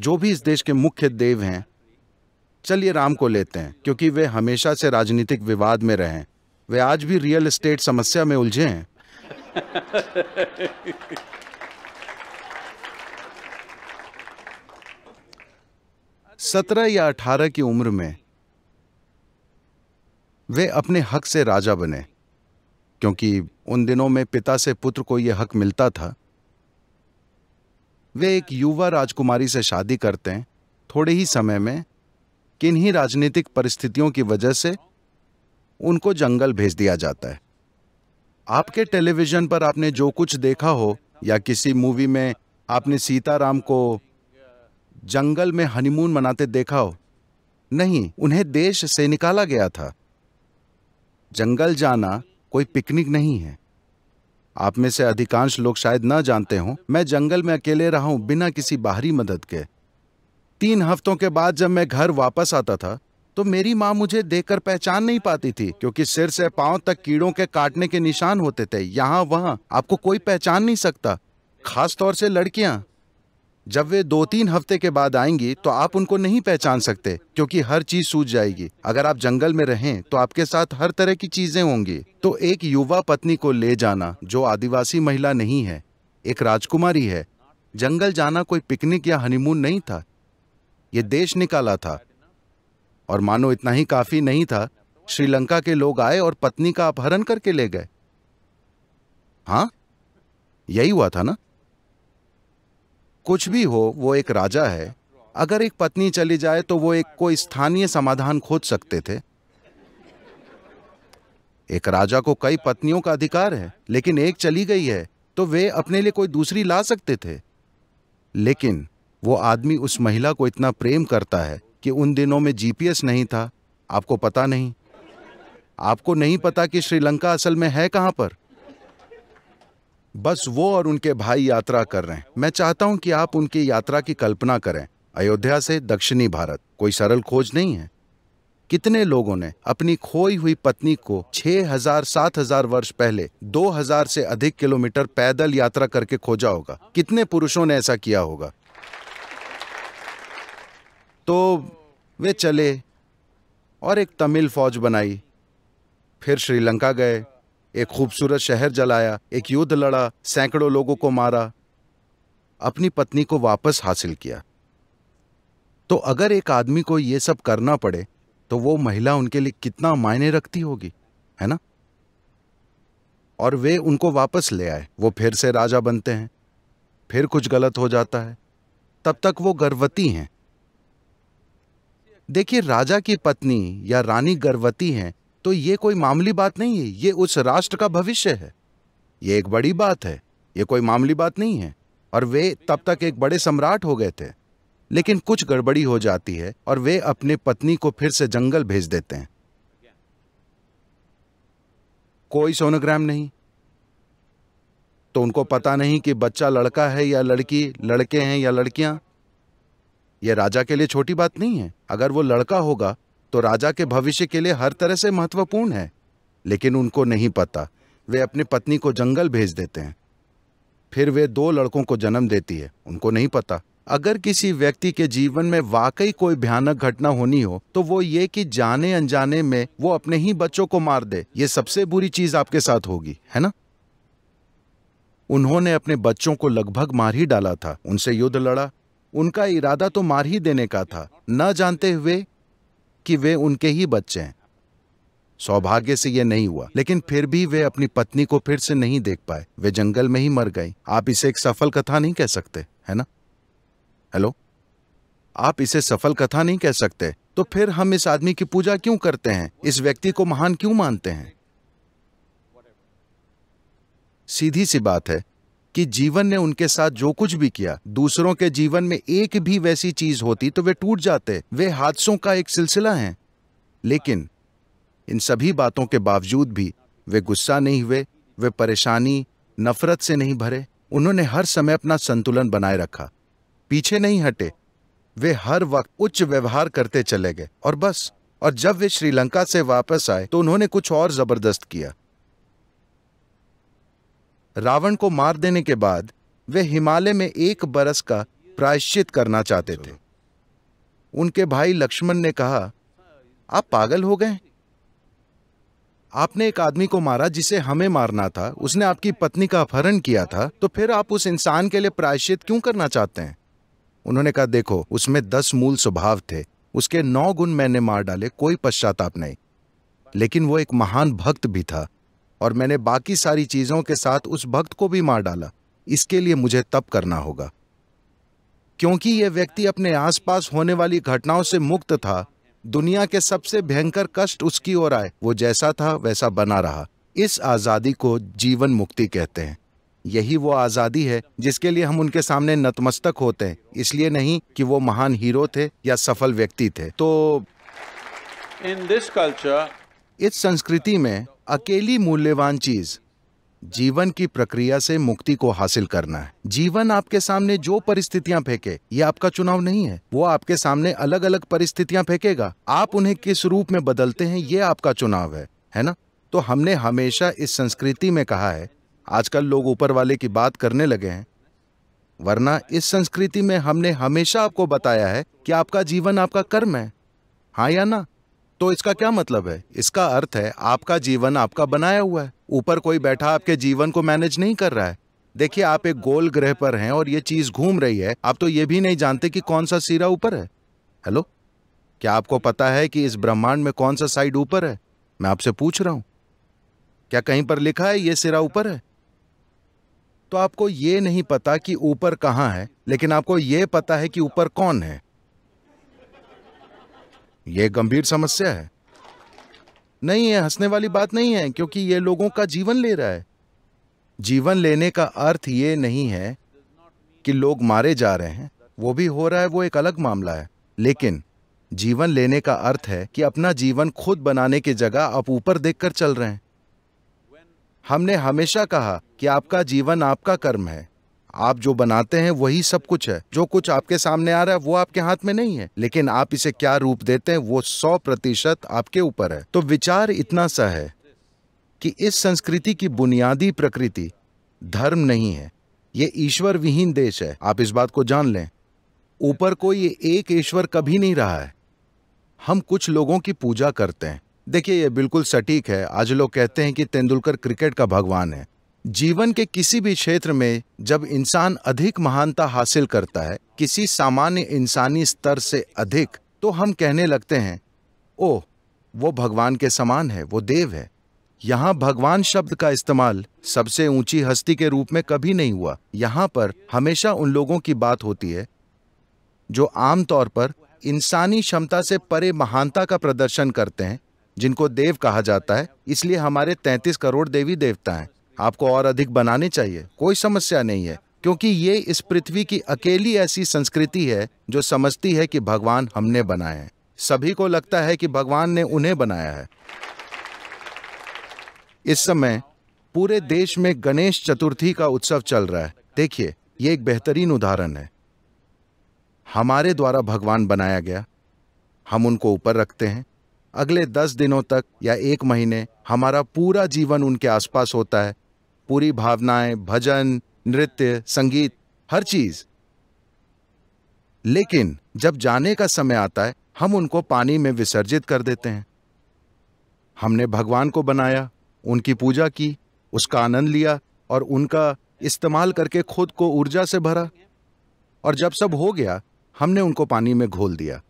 B: जो भी इस देश के मुख्य देव हैं, चलिए राम को लेते हैं, क्योंकि वे हमेशा से राजनीतिक विवाद में रहे वे आज भी रियल एस्टेट समस्या में उलझे हैं। सत्रह या अठारह की उम्र में वे अपने हक से राजा बने, क्योंकि उन दिनों में पिता से पुत्र को यह हक मिलता था। वे एक युवा राजकुमारी से शादी करते हैं, थोड़े ही समय में किन्हीं राजनीतिक परिस्थितियों की वजह से उनको जंगल भेज दिया जाता है। आपके टेलीविज़न पर आपने जो कुछ देखा हो या किसी मूवी में आपने सीताराम को जंगल में हनीमून मनाते देखा हो। नहीं, उन्हें देश से निकाला गया था। जंगल जाना कोई पिकनिक नहीं है। आप में से अधिकांश लोग शायद ना जानते हो, मैं जंगल में अकेले रहा हूँ बिना किसी बाहरी मदद के। तीन हफ्तों के बाद जब मैं घर वापस आता था तो मेरी माँ मुझे देखकर पहचान नहीं पाती थी, क्योंकि सिर से पाँव तक कीड़ों के काटने के निशान होते थे। यहाँ वहाँ आपको कोई पहचान नहीं सकता खास तौर से लड़कियाँ। जब वे दो तीन हफ़्ते के बाद आएँगी तो आप उनको नहीं पहचान सकते, क्योंकि हर चीज़ सूझ जाएगी। अगर आप जंगल में रहें तो आपके साथ हर तरह की चीज़ें होंगी। तो एक युवा पत्नी को ले जाना, जो आदिवासी महिला नहीं है, एक राजकुमारी है। जंगल जाना कोई पिकनिक या हनीमून नहीं था। ये देश निकाला था। और मानो इतना ही काफ़ी नहीं था, श्रीलंका के लोग आए और पत्नी का अपहरण करके ले गए। हाँ? यही हुआ था ना? कुछ भी हो, वो एक राजा है। अगर एक पत्नी चली जाए तो वो एक कोई स्थानीय समाधान खोज सकते थे। एक राजा को कई पत्नियों का अधिकार है, लेकिन एक चली गई है तो वे अपने लिए कोई दूसरी ला सकते थे। लेकिन वो आदमी उस महिला को इतना प्रेम करता है कि उन दिनों में जीपीएस नहीं था। आपको पता नहीं? आपको नहीं पता कि श्रीलंका असल में है कहाँ पर? बस वो और उनके भाई यात्रा कर रहे हैं। मैं चाहता हूँ कि आप उनकी यात्रा की कल्पना करें। अयोध्या से दक्षिणी भारत, कोई सरल खोज नहीं है। कितने लोगों ने अपनी खोई हुई पत्नी को 6000 7000 वर्ष पहले 2000 से अधिक किलोमीटर पैदल यात्रा करके खोजा होगा। कितने पुरुषों ने ऐसा किया होगा? तो वे चले और एक तमिल फौज बनाई। फिर श्रीलंका गए। एक खूबसूरत शहर जलाया, एक युद्ध लड़ा, सैकड़ों लोगों को मारा, अपनी पत्नी को वापस हासिल किया। तो अगर एक आदमी को यह सब करना पड़े तो वो महिला उनके लिए कितना मायने रखती होगी, है ना? और वे उनको वापस ले आए, वो फिर से राजा बनते हैं, फिर कुछ गलत हो जाता है, तब तक वो गर्भवती हैं। देखिए, राजा की पत्नी या रानी गर्भवती हैं तो ये कोई मामूली बात नहीं है, ये उस राष्ट्र का भविष्य है। ये एक बड़ी बात है, ये कोई मामूली बात नहीं है। और वे तब तक एक बड़े सम्राट हो गए थे। लेकिन कुछ गड़बड़ी हो जाती है और वे अपने पत्नी को फिर से जंगल भेज देते हैं। कोई सोनोग्राम नहीं। तो उनको पता नहीं कि बच्चा लड़का है या लड़की, लड़के हैं या लड़कियाँ। यह राजा के लिए छोटी बात नहीं है। अगर वो लड़का होगा तो राजा के भविष्य के लिए हर तरह से महत्वपूर्ण है। लेकिन उनको नहीं पता। वे अपनी पत्नी को जंगल भेज देते हैं। फिर वे दो लड़कों को जन्म देती है। उनको नहीं पता। अगर किसी व्यक्ति के जीवन में वाकई कोई भयानक घटना होनी हो तो वो ये कि जाने अनजाने में वो अपने ही बच्चों को मार दे। ये सबसे बुरी चीज़ आपके साथ होगी, है ना? उन्होंने अपने बच्चों को लगभग मार ही डाला था। उनसे युद्ध लड़ा। उनका इरादा तो मार ही देने का था। न जानते हुए कि वे उनके ही बच्चे हैं। सौभाग्य से यह नहीं हुआ, लेकिन फिर भी वे अपनी पत्नी को फिर से नहीं देख पाए। वे जंगल में ही मर गई। आप इसे एक सफल कथा नहीं कह सकते, है ना? हेलो आप इसे सफल कथा नहीं कह सकते। तो फिर हम इस आदमी की पूजा क्यों करते हैं? इस व्यक्ति को महान क्यों मानते हैं? सीधी सी बात है कि जीवन ने उनके साथ जो कुछ भी किया, दूसरों के जीवन में एक भी वैसी चीज़ होती तो वे टूट जाते, वे हादसों का एक सिलसिला है। लेकिन, इन सभी बातों के बावजूद भी, वे गुस्सा नहीं हुए, वे परेशानी, नफरत से नहीं भरे, उन्होंने हर समय अपना संतुलन बनाए रखा। पीछे नहीं हटे, वे हर वक्त उच्च व्यवहार करते चले गए, और बस, और जब वे श्रीलंका से वापस आए तो उन्होंने कुछ और ज़बरदस्त किया। रावण को मार देने के बाद वे हिमालय में एक बरस का प्रायश्चित करना चाहते थे। उनके भाई लक्ष्मण ने कहा आप पागल हो गए। आपने एक आदमी को मारा जिसे हमें मारना था उसने आपकी पत्नी का अपहरण किया था तो फिर आप उस इंसान के लिए प्रायश्चित क्यों करना चाहते हैं? उन्होंने कहा देखो उसमें दस मूल स्वभाव थे उसके नौ गुण मैंने मार डाले कोई पश्चाताप नहीं। लेकिन वो एक महान भक्त भी था और मैंने बाकी सारी चीज़ों के साथ उस भक्त को भी मार डाला। इसके लिए मुझे तप करना होगा। क्योंकि यह व्यक्ति अपने आसपास होने वाली घटनाओं से मुक्त था दुनिया के सबसे भयंकर कष्ट उसकी ओर आए। वो जैसा था वैसा बना रहा। इस आज़ादी को जीवन मुक्ति कहते हैं। यही वो आज़ादी है जिसके लिए हम उनके सामने नतमस्तक होते हैं। इसलिए नहीं कि वो महान हीरो थे या सफल व्यक्ति थे। तो
A: इन दिस कल्चर
B: इस संस्कृति में अकेली मूल्यवान चीज़। जीवन की प्रक्रिया से मुक्ति को हासिल करना है। जीवन आपके सामने जो परिस्थितियाँ फेंके, ये आपका चुनाव नहीं है। वो आपके सामने अलग अलग परिस्थितियाँ फेंकेगा। आप उन्हें किस रूप में बदलते हैं, ये आपका चुनाव है है ना? तो हमने हमेशा इस संस्कृति में कहा है, आजकल लोग ऊपर वाले की बात करने लगे हैं। वरना इस संस्कृति में हमने हमेशा आपको बताया है कि आपका जीवन आपका कर्म है। हाँ या ना? तो इसका क्या मतलब है? इसका अर्थ है, आपका जीवन आपका बनाया हुआ है। ऊपर कोई बैठा आपके जीवन को मैनेज नहीं कर रहा है। देखिए, आप एक गोल ग्रह पर हैं और ये चीज़ घूम रही है। आप तो ये भी नहीं जानते कि कौन सा सिरा ऊपर है। हेलो क्या आपको पता है कि इस ब्रह्मांड में कौन सा साइड ऊपर है? मैं आपसे पूछ रहा हूँ। क्या कहीं पर लिखा है, ये सिरा ऊपर है? तो आपको ये नहीं पता कि ऊपर कहाँ है, लेकिन आपको ये पता है कि ऊपर कौन है। यह गंभीर समस्या है। नहीं, ये हंसने वाली बात नहीं है, क्योंकि ये लोगों का जीवन ले रहा है। जीवन लेने का अर्थ ये नहीं है कि लोग मारे जा रहे हैं। वो भी हो रहा है, वो एक अलग मामला है। लेकिन जीवन लेने का अर्थ है कि अपना जीवन खुद बनाने की जगह आप ऊपर देखकर चल रहे हैं। हमने हमेशा कहा कि आपका जीवन आपका कर्म है। आप जो बनाते हैं, वही सब कुछ है। जो कुछ आपके सामने आ रहा है, वो आपके हाथ में नहीं है। लेकिन आप इसे क्या रूप देते हैं, वो सौ प्रतिशत आपके ऊपर है। तो विचार इतना सा है कि इस संस्कृति की बुनियादी प्रकृति धर्म नहीं है। ये ईश्वर विहीन देश है। आप इस बात को जान लें। ऊपर कोई एक ईश्वर कभी नहीं रहा है। हम कुछ लोगों की पूजा करते हैं। देखिए, ये बिल्कुल सटीक है। आज लोग कहते हैं कि तेंदुलकर क्रिकेट का भगवान है। जीवन के किसी भी क्षेत्र में जब इंसान अधिक महानता हासिल करता है, किसी सामान्य इंसानी स्तर से अधिक तो हम कहने लगते हैं, ओह, वो भगवान के समान है, वो देव है। यहाँ भगवान शब्द का इस्तेमाल सबसे ऊँची हस्ती के रूप में कभी नहीं हुआ। यहाँ पर हमेशा उन लोगों की बात होती है, जो आमतौर पर इंसानी क्षमता से परे महानता का प्रदर्शन करते हैं, जिनको देव कहा जाता है, इसलिए हमारे 33 करोड़ देवी देवता हैं। आपको और अधिक बनाने चाहिए। कोई समस्या नहीं है, क्योंकि ये इस पृथ्वी की अकेली ऐसी संस्कृति है, जो समझती है कि भगवान हमने बनाए हैं। सभी को लगता है कि भगवान ने उन्हें बनाया है। इस समय पूरे देश में गणेश चतुर्थी का उत्सव चल रहा है। देखिए, ये एक बेहतरीन उदाहरण है। हमारे द्वारा भगवान बनाया गया। हम उनको ऊपर रखते हैं। अगले दस दिनों तक या एक महीने हमारा पूरा जीवन उनके आसपास होता है। पूरी भावनाएँ, भजन, नृत्य, संगीत, हर चीज़। लेकिन जब जाने का समय आता है, हम उनको पानी में विसर्जित कर देते हैं। हमने भगवान को बनाया, उनकी पूजा की, उसका आनंद लिया और उनका इस्तेमाल करके खुद को ऊर्जा से भरा। और जब सब हो गया, हमने उनको पानी में घोल दिया।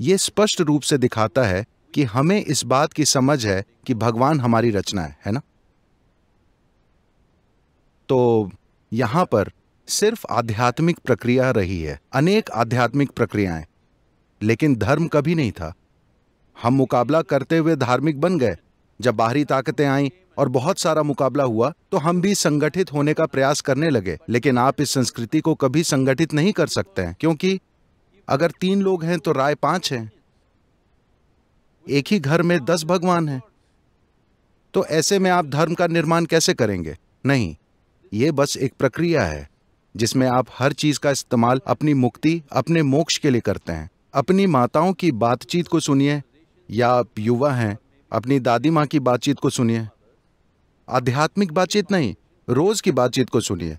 B: यह स्पष्ट रूप से दिखाता है कि हमें इस बात की समझ है कि भगवान हमारी रचना है है ना? तो यहाँ पर सिर्फ़ आध्यात्मिक प्रक्रिया रही है, अनेक आध्यात्मिक प्रक्रियाएँ। लेकिन धर्म कभी नहीं था। हम मुकाबला करते हुए धार्मिक बन गए। जब बाहरी ताकतें आईं और बहुत सारा मुकाबला हुआ तो हम भी संगठित होने का प्रयास करने लगे। लेकिन आप इस संस्कृति को कभी संगठित नहीं कर सकते हैं, क्योंकि अगर तीन लोग हैं तो राय पाँच हैं। एक ही घर में दस भगवान हैं। तो ऐसे में आप धर्म का निर्माण कैसे करेंगे? नहीं। ये बस एक प्रक्रिया है, जिसमें आप हर चीज़ का इस्तेमाल अपनी मुक्ति, अपने मोक्ष के लिए करते हैं। अपनी माताओं की बातचीत को सुनिए, या आप युवा हैं, अपनी दादी माँ की बातचीत को सुनिए। आध्यात्मिक बातचीत नहीं, रोज की बातचीत को सुनिए।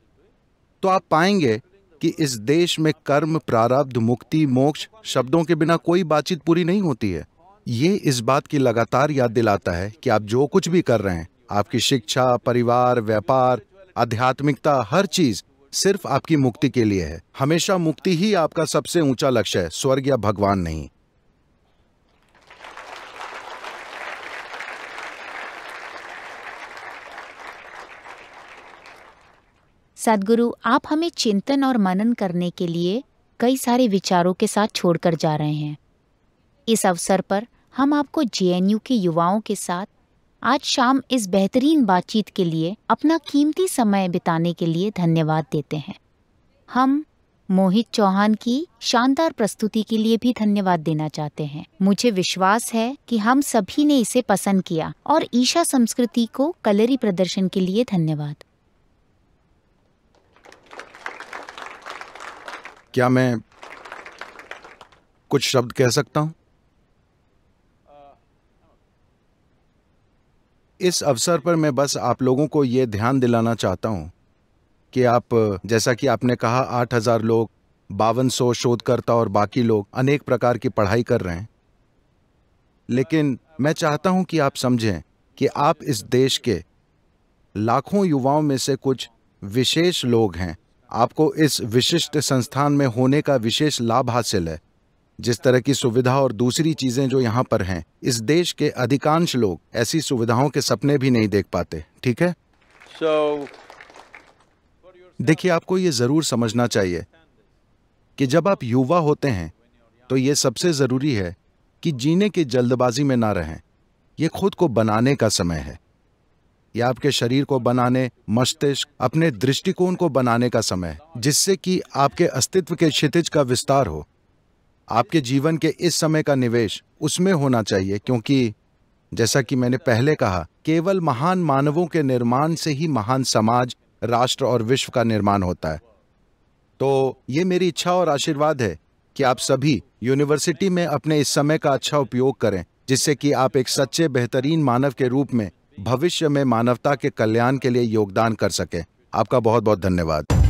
B: तो आप पाएँगे कि इस देश में कर्म, प्रारब्ध, मुक्ति, मोक्ष शब्दों के बिना कोई बातचीत पूरी नहीं होती है। ये इस बात की लगातार याद दिलाता है कि आप जो कुछ भी कर रहे हैं, आपकी शिक्षा, परिवार, व्यापार आध्यात्मिकता हर चीज़ सिर्फ़ आपकी मुक्ति के लिए है। हमेशा मुक्ति ही आपका सबसे ऊँचा लक्ष्य है। स्वर्ग या भगवान नहीं।
C: सदगुरु, आप हमें चिंतन और मनन करने के लिए कई सारे विचारों के साथ छोड़कर जा रहे हैं। इस अवसर पर हम आपको जेएनयू के युवाओं के साथ आज शाम इस बेहतरीन बातचीत के लिए, अपना कीमती समय बिताने के लिए धन्यवाद देते हैं। हम मोहित चौहान की शानदार प्रस्तुति के लिए भी धन्यवाद देना चाहते हैं। मुझे विश्वास है कि हम सभी ने इसे पसंद किया और ईशा संस्कृति को कलरी प्रदर्शन के लिए धन्यवाद।
B: क्या मैं कुछ शब्द कह सकता हूँ? इस अवसर पर मैं बस आप लोगों को ये ध्यान दिलाना चाहता हूँ कि आप, जैसा कि आपने कहा, आठ हज़ार लोग, बावन सौ शोधकर्ता और बाकी लोग अनेक प्रकार की पढ़ाई कर रहे हैं। लेकिन मैं चाहता हूँ कि आप समझें कि आप इस देश के लाखों युवाओं में से कुछ विशेष लोग हैं। आपको इस विशिष्ट संस्थान में होने का विशेष लाभ हासिल है। जिस तरह की सुविधा और दूसरी चीज़ें जो यहाँ पर हैं इस देश के अधिकांश लोग ऐसी सुविधाओं के सपने भी नहीं देख पाते ठीक है?
A: So,
B: देखिए आपको ये ज़रूर समझना चाहिए कि जब आप युवा होते हैं तो ये सबसे ज़रूरी है कि जीने की जल्दबाजी में ना रहें। ये खुद को बनाने का समय है। यह आपके शरीर को बनाने मस्तिष्क अपने दृष्टिकोण को बनाने का समय जिससे कि आपके अस्तित्व के क्षितिज का विस्तार हो। आपके जीवन के इस समय का निवेश उसमें होना चाहिए, क्योंकि जैसा कि मैंने पहले कहा, केवल महान मानवों के निर्माण से ही महान समाज, राष्ट्र और विश्व का निर्माण होता है। तो ये मेरी इच्छा और आशीर्वाद है कि आप सभी यूनिवर्सिटी में अपने इस समय का अच्छा उपयोग करें, जिससे कि आप एक सच्चे बेहतरीन मानव के रूप में, भविष्य में मानवता के कल्याण के लिए योगदान कर सकें। आपका बहुत बहुत धन्यवाद।